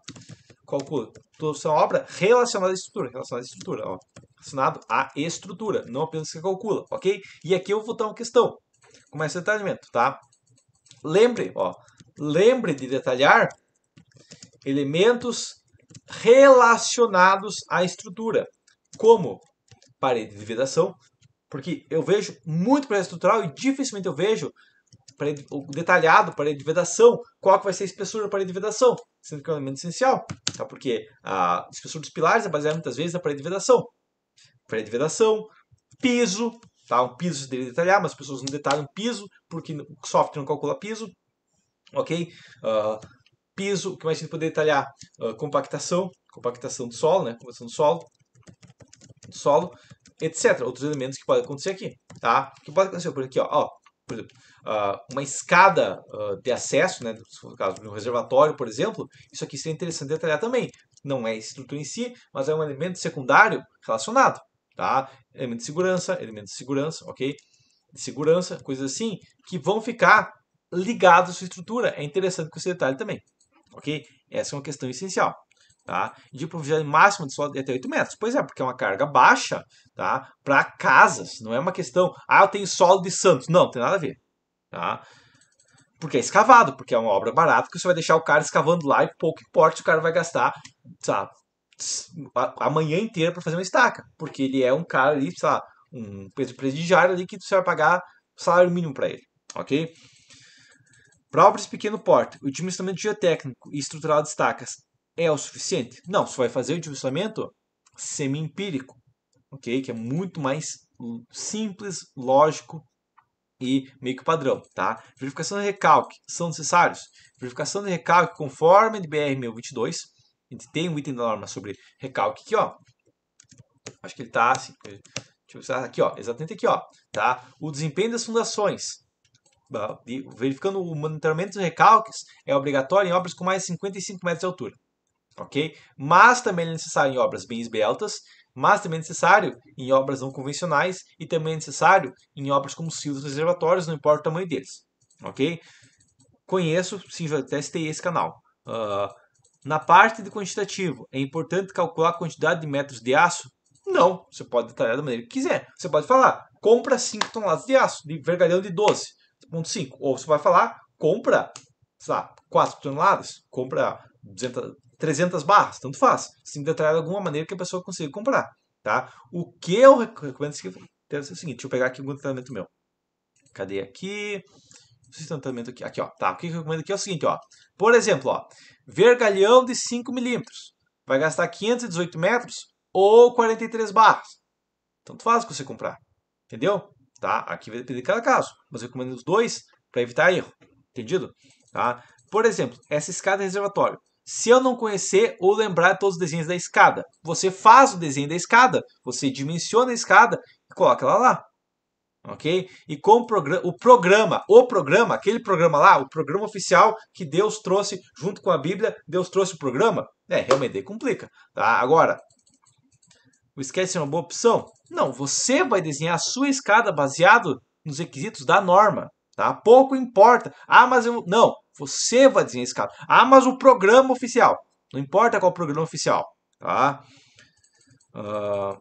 Calcula. Sua obra relacionada à estrutura. Relacionada à estrutura, ó. Relacionado à estrutura, não apenas que calcula, ok? E aqui eu vou botar uma questão. Começa o detalhamento, tá? Lembre, ó. Lembre de detalhar elementos relacionados à estrutura, como parede de vedação, porque eu vejo muito projeto estrutural e dificilmente eu vejo parede, detalhado, parede de vedação, qual que vai ser a espessura da parede de vedação, sendo que é um elemento essencial, tá? porque a espessura dos pilares é baseada muitas vezes na parede de vedação. Parede de vedação, piso, tá? um piso você deveria detalhar, mas as pessoas não detalham piso, porque o software não calcula piso, ok? Uh, piso, o que mais a gente poder detalhar? Uh, compactação, compactação do solo, né? compactação do solo, solo, etc. Outros elementos que podem acontecer aqui, tá? O que pode acontecer por aqui, ó, ó por exemplo, uh, uma escada uh, de acesso, né, no caso de um reservatório, por exemplo, isso aqui seria interessante detalhar também. Não é estrutura em si, mas é um elemento secundário relacionado. Tá? Elemento de segurança, elemento de segurança, ok? De segurança, coisas assim, que vão ficar ligados à sua estrutura. É interessante que você detalhe também. Ok? Essa é uma questão essencial. Tá? De profundidade máxima de solo de até 8 metros. Pois é, porque é uma carga baixa tá? para casas. Não é uma questão, ah, eu tenho solo de Santos. Não, não tem nada a ver. Tá? Porque é escavado, porque é uma obra barata que você vai deixar o cara escavando lá e pouco importa se o cara vai gastar sabe, a, manhã inteira para fazer uma estaca. Porque ele é um cara ali, sei lá, um peso presidiário ali que você vai pagar salário mínimo para ele. Ok? Para obras pequeno porte, o dimensionamento geotécnico e estrutural de estacas é o suficiente? Não, você vai fazer o dimensionamento semi-empírico, ok? Que é muito mais simples, lógico e meio que padrão, tá? Verificação de recalque são necessários? Verificação de recalque conforme de BR 1022. A gente tem um item da norma sobre recalque aqui, ó. Acho que ele tá assim. Deixa eu ver, aqui, ó. Exatamente aqui, ó. Tá? O desempenho das fundações verificando o monitoramento dos recalques é obrigatório em obras com mais de 55 metros de altura. Ok? Mas também é necessário em obras bem esbeltas, mas também é necessário em obras não convencionais e também é necessário em obras como silos reservatórios, não importa o tamanho deles, ok? Conheço, sim, já testei esse canal. Uh, na parte de quantitativo, é importante calcular a quantidade de metros de aço? Não, você pode detalhar da maneira que quiser. Você pode falar, compra 5 toneladas de aço, de vergalhão de 12,5. Ou você vai falar, compra, sei lá, 4 toneladas, compra 200, 300 barras, tanto faz. Assim, detalhar de alguma maneira que a pessoa consiga comprar, tá? O que eu recomendo é o seguinte, deixa eu pegar aqui um detalhamento meu. Cadê aqui? Detalhamento aqui. Aqui, ó. Tá, o que eu recomendo aqui é o seguinte, ó. Por exemplo, ó, vergalhão de 5 milímetros. Vai gastar 518 metros ou 43 barras. Tanto faz que você comprar. Entendeu? Tá? Aqui vai depender de cada caso. Mas eu recomendo os dois para evitar erro. Entendido? Tá? Por exemplo, essa escada reservatório. Se eu não conhecer ou lembrar todos os desenhos da escada, você faz o desenho da escada, você dimensiona a escada e coloca ela lá. Ok? E com o programa, o programa, o programa, aquele programa lá, o programa oficial que Deus trouxe junto com a Bíblia, Deus trouxe o programa, é, realmente complica. Tá? Agora, o sketch é uma boa opção? Não, você vai desenhar a sua escada baseado nos requisitos da norma. Tá? Pouco importa. Ah, mas eu. Não, você vai desenhar a escada. Ah, mas o programa oficial. Não importa qual programa oficial. Tá? Uh,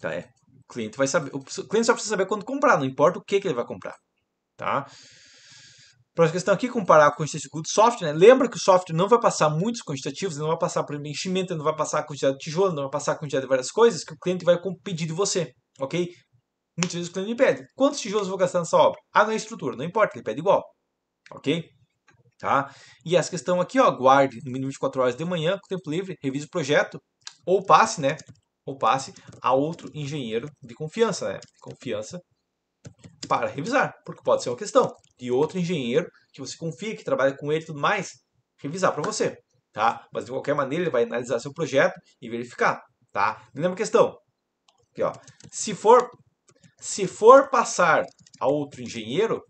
tá é. O cliente vai saber. O cliente só precisa saber quando comprar, não importa o que, que ele vai comprar. Tá? Próxima questão aqui, comparar com o quantitativo do software. Né? Lembra que o software não vai passar muitos quantitativos, ele não vai passar por enchimento, ele não vai passar a quantidade de tijolo, não vai passar a quantidade de várias coisas que o cliente vai pedir de você. Ok? Muitas vezes o cliente me pede, quantos tijolos vou gastar nessa obra? Ah, não é estrutura, não importa, ele pede igual. Ok? Tá? E essa questão aqui, ó, guarde no mínimo de 4 horas de manhã, com tempo livre, revise o projeto, ou passe, né? Ou passe a outro engenheiro de confiança, né? Confiança para revisar, porque pode ser uma questão de outro engenheiro que você confia, que trabalha com ele e tudo mais, revisar para você, tá? Mas de qualquer maneira ele vai analisar seu projeto e verificar, tá? Lembra a questão? Aqui, ó. Se for se for passar a outro engenheiro,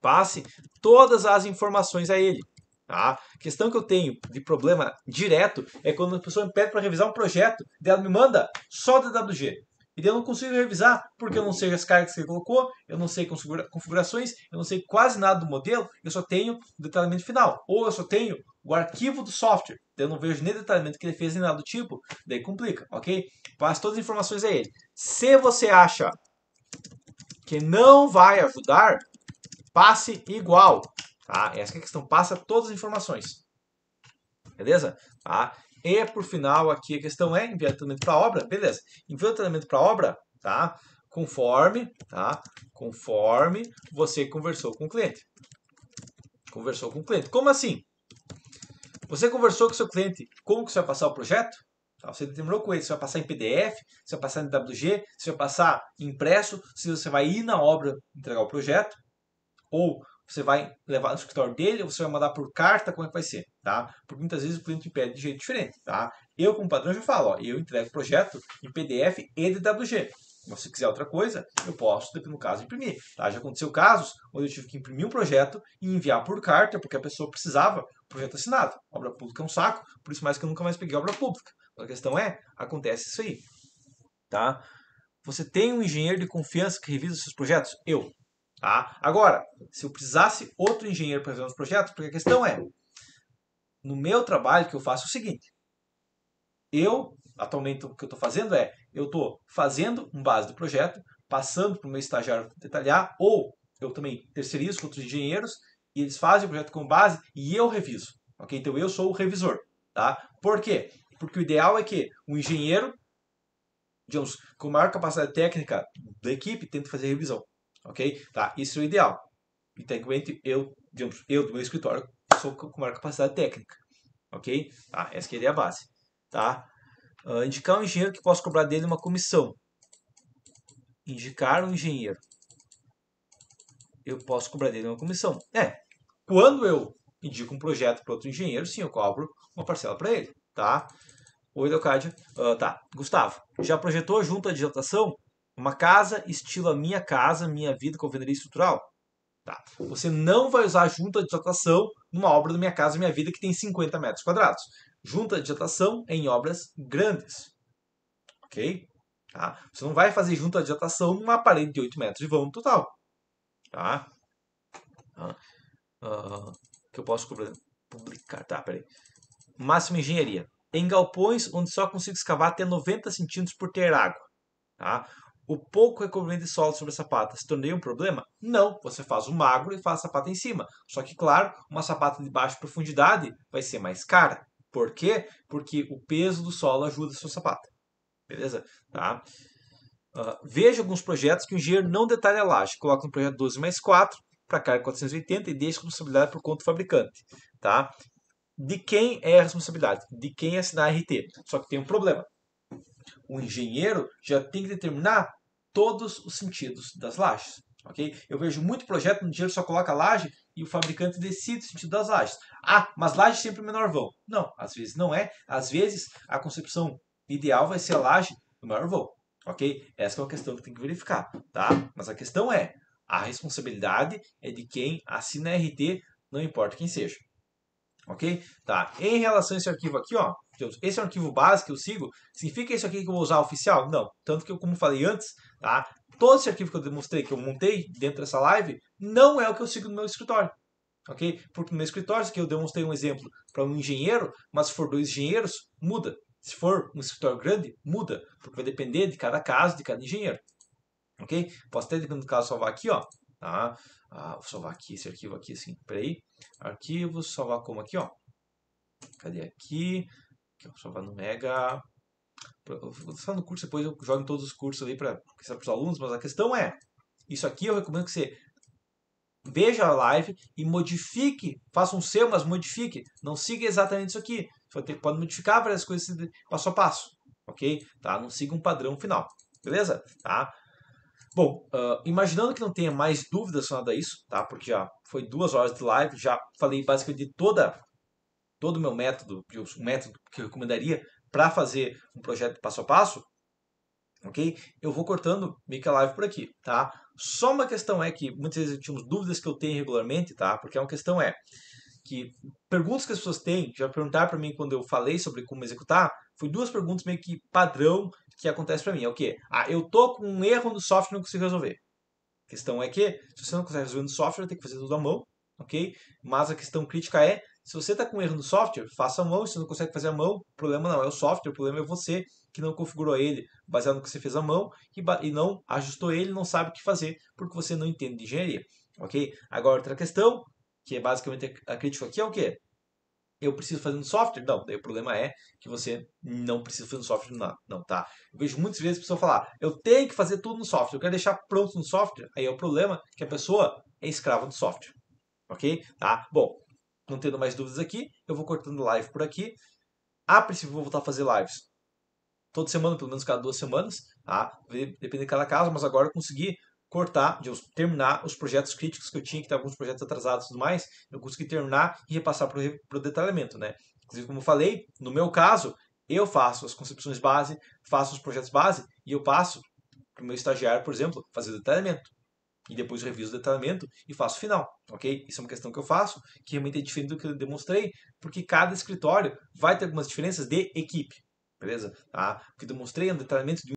passe todas as informações a ele. Tá? A questão que eu tenho de problema direto é quando a pessoa me pede para revisar um projeto, ela me manda só DWG. E eu não consigo revisar porque eu não sei as cargas que ele colocou, eu não sei configurações, eu não sei quase nada do modelo, eu só tenho o detalhamento final. Ou eu só tenho o arquivo do software, eu não vejo nem detalhamento que ele fez nem nada do tipo, daí complica, ok? Passe todas as informações a ele. Se você acha que não vai ajudar, passe igual. Tá? Essa é a questão, passa todas as informações. Beleza? Tá? E por final aqui a questão é enviar detalhamento para a obra, beleza? Enviar detalhamento para a obra, tá? Conforme, tá? Conforme você conversou com o cliente. Conversou com o cliente. Como assim? Você conversou com o seu cliente, como que você vai passar o projeto? Tá? Você determinou com ele se vai passar em PDF, se vai passar em WG, se vai passar impresso, se você vai ir na obra entregar o projeto, ou você vai levar no escritório dele ou você vai mandar por carta, como é que vai ser, tá? Porque muitas vezes o cliente pede de jeito diferente, tá? Eu, como padrão, já falo, ó, eu entrego o projeto em PDF e DWG. Se você quiser outra coisa, eu posso, no caso, imprimir. Tá? Já aconteceu casos onde eu tive que imprimir um projeto e enviar por carta, porque a pessoa precisava projeto assinado. Obra pública é um saco, por isso mais que eu nunca mais peguei obra pública. A questão é, acontece isso aí. Tá? Você tem um engenheiro de confiança que revisa os seus projetos? Eu. Tá? Agora, se eu precisasse outro engenheiro para fazer os projetos, porque a questão é, no meu trabalho que eu faço é o seguinte, eu, atualmente o que eu estou fazendo é, eu estou fazendo um base do projeto, passando para o meu estagiário detalhar, ou eu também terceirizo com outros engenheiros, e eles fazem o projeto com base e eu reviso. ok? Então eu sou o revisor. Tá? Por quê? Porque o ideal é que o engenheiro, digamos, com maior capacidade técnica da equipe, tente fazer revisão. Ok? Tá? Isso é o ideal. E tecnicamente, eu, digamos, eu do meu escritório sou com maior capacidade técnica. Ok? Tá? Essa é a base. Tá? Uh, indicar um engenheiro que possa cobrar dele uma comissão. Indicar um engenheiro. Eu posso cobrar dele uma comissão. É. Quando eu indico um projeto para outro engenheiro, sim, eu cobro uma parcela para ele. Tá? Oi, Leocádia. Uh, tá. Gustavo, já projetou a junta de lotação? Uma casa estilo a minha casa, minha vida com alvenaria estrutural? Tá. Você não vai usar junta de lotação numa obra da minha casa, minha vida, que tem 50 metros quadrados. junta de dilatação em obras grandes. Ok? Tá? Você não vai fazer junta de dilatação numa parede de 8 metros de vão total. Tá? Uh, que eu posso publicar. Tá, peraí. Máxima engenharia. Em galpões onde só consigo escavar até 90 centímetros por ter água. Tá? O pouco recobrimento de solo sobre a sapata se tornaria um problema? Não, você faz o magro e faz a sapata em cima. Só que, claro, uma sapata de baixa profundidade vai ser mais cara. Por quê? Porque o peso do solo ajuda a sua sapata. Beleza? Tá? Uh, veja alguns projetos que o engenheiro não detalha a laje. Coloca no projeto 12 mais 4 para carga 480 e deixa a responsabilidade por conta do fabricante. Tá? De quem é a responsabilidade? De quem assinar a RT. Só que tem um problema. O engenheiro já tem que determinar todos os sentidos das lajes. Okay? Eu vejo muito projeto no dinheiro só coloca laje e o fabricante decide o sentido das lajes. Ah, mas laje sempre menor vão. Não, às vezes não é. Às vezes a concepção ideal vai ser a laje do maior vão. Ok? Essa é uma questão que tem que verificar. Tá? Mas a questão é, a responsabilidade é de quem assina a RT, não importa quem seja. Ok? Tá. Em relação a esse arquivo aqui, ó, esse é um arquivo básico que eu sigo. Significa isso aqui que eu vou usar oficial? Não. Tanto que como falei antes, tá? Todo esse arquivo que eu demonstrei, que eu montei dentro dessa live, não é o que eu sigo no meu escritório. Ok? Porque no meu escritório, aqui eu demonstrei um exemplo para um engenheiro, mas se for dois engenheiros, muda. Se for um escritório grande, muda. Porque vai depender de cada caso, de cada engenheiro. Ok? Posso até, no caso, salvar aqui, ó. Tá? Ah, vou salvar aqui esse arquivo aqui, assim. Peraí. Arquivos, salvar como aqui, ó. Cadê aqui? Aqui, ó, salvar no Mega. Só no curso, depois eu jogo em todos os cursos ali para os alunos, mas a questão é, isso aqui eu recomendo que você veja a live e modifique, faça um seu, mas modifique. Não siga exatamente isso aqui. Você pode modificar várias coisas passo a passo, ok? Tá? Não siga um padrão final, beleza? Tá? Bom, uh, imaginando que não tenha mais dúvidas relacionadas a isso, tá? Porque já foi duas horas de live, já falei basicamente de toda todo o meu método, o método que eu recomendaria para fazer um projeto passo a passo, ok? Eu vou cortando meio que a live por aqui, tá? Só uma questão é que muitas vezes tínhamos dúvidas que eu tenho regularmente, tá? Porque uma questão é que perguntas que as pessoas têm, já perguntaram para mim quando eu falei sobre como executar, foi duas perguntas meio que padrão que acontece para mim. É o quê? Ah, eu tô com um erro no software não consigo resolver. A questão é que, se você não consegue resolver no software, tem que fazer tudo à mão, ok? Mas a questão crítica é, se você está com um erro no software, faça a mão. Se você não consegue fazer a mão, o problema não é o software, o problema é você que não configurou ele baseado no que você fez à mão e, e não ajustou ele, não sabe o que fazer porque você não entende de engenharia, ok? Agora, outra questão, que é basicamente a crítica aqui, é o quê? Eu preciso fazer no software? Não, daí o problema é que você não precisa fazer no software não, não tá? Eu vejo muitas vezes a pessoa falar, eu tenho que fazer tudo no software, eu quero deixar pronto no software, aí é o problema que a pessoa é escrava do software, ok? Tá? Bom, não tendo mais dúvidas aqui, eu vou cortando live por aqui. A princípio vou voltar a fazer lives toda semana, pelo menos cada duas semanas, tá? Depende de cada caso, mas agora eu consegui cortar, de terminar os projetos críticos que eu tinha, que estavam alguns projetos atrasados e tudo mais, eu consegui terminar e repassar para o detalhamento, né? Inclusive, como eu falei, no meu caso, eu faço as concepções base, faço os projetos base e eu passo para o meu estagiário, por exemplo, fazer o detalhamento. E depois reviso o detalhamento e faço o final, ok? Isso é uma questão que eu faço, que realmente é diferente do que eu demonstrei, porque cada escritório vai ter algumas diferenças de equipe, beleza? Tá? O que eu demonstrei é um detalhamento de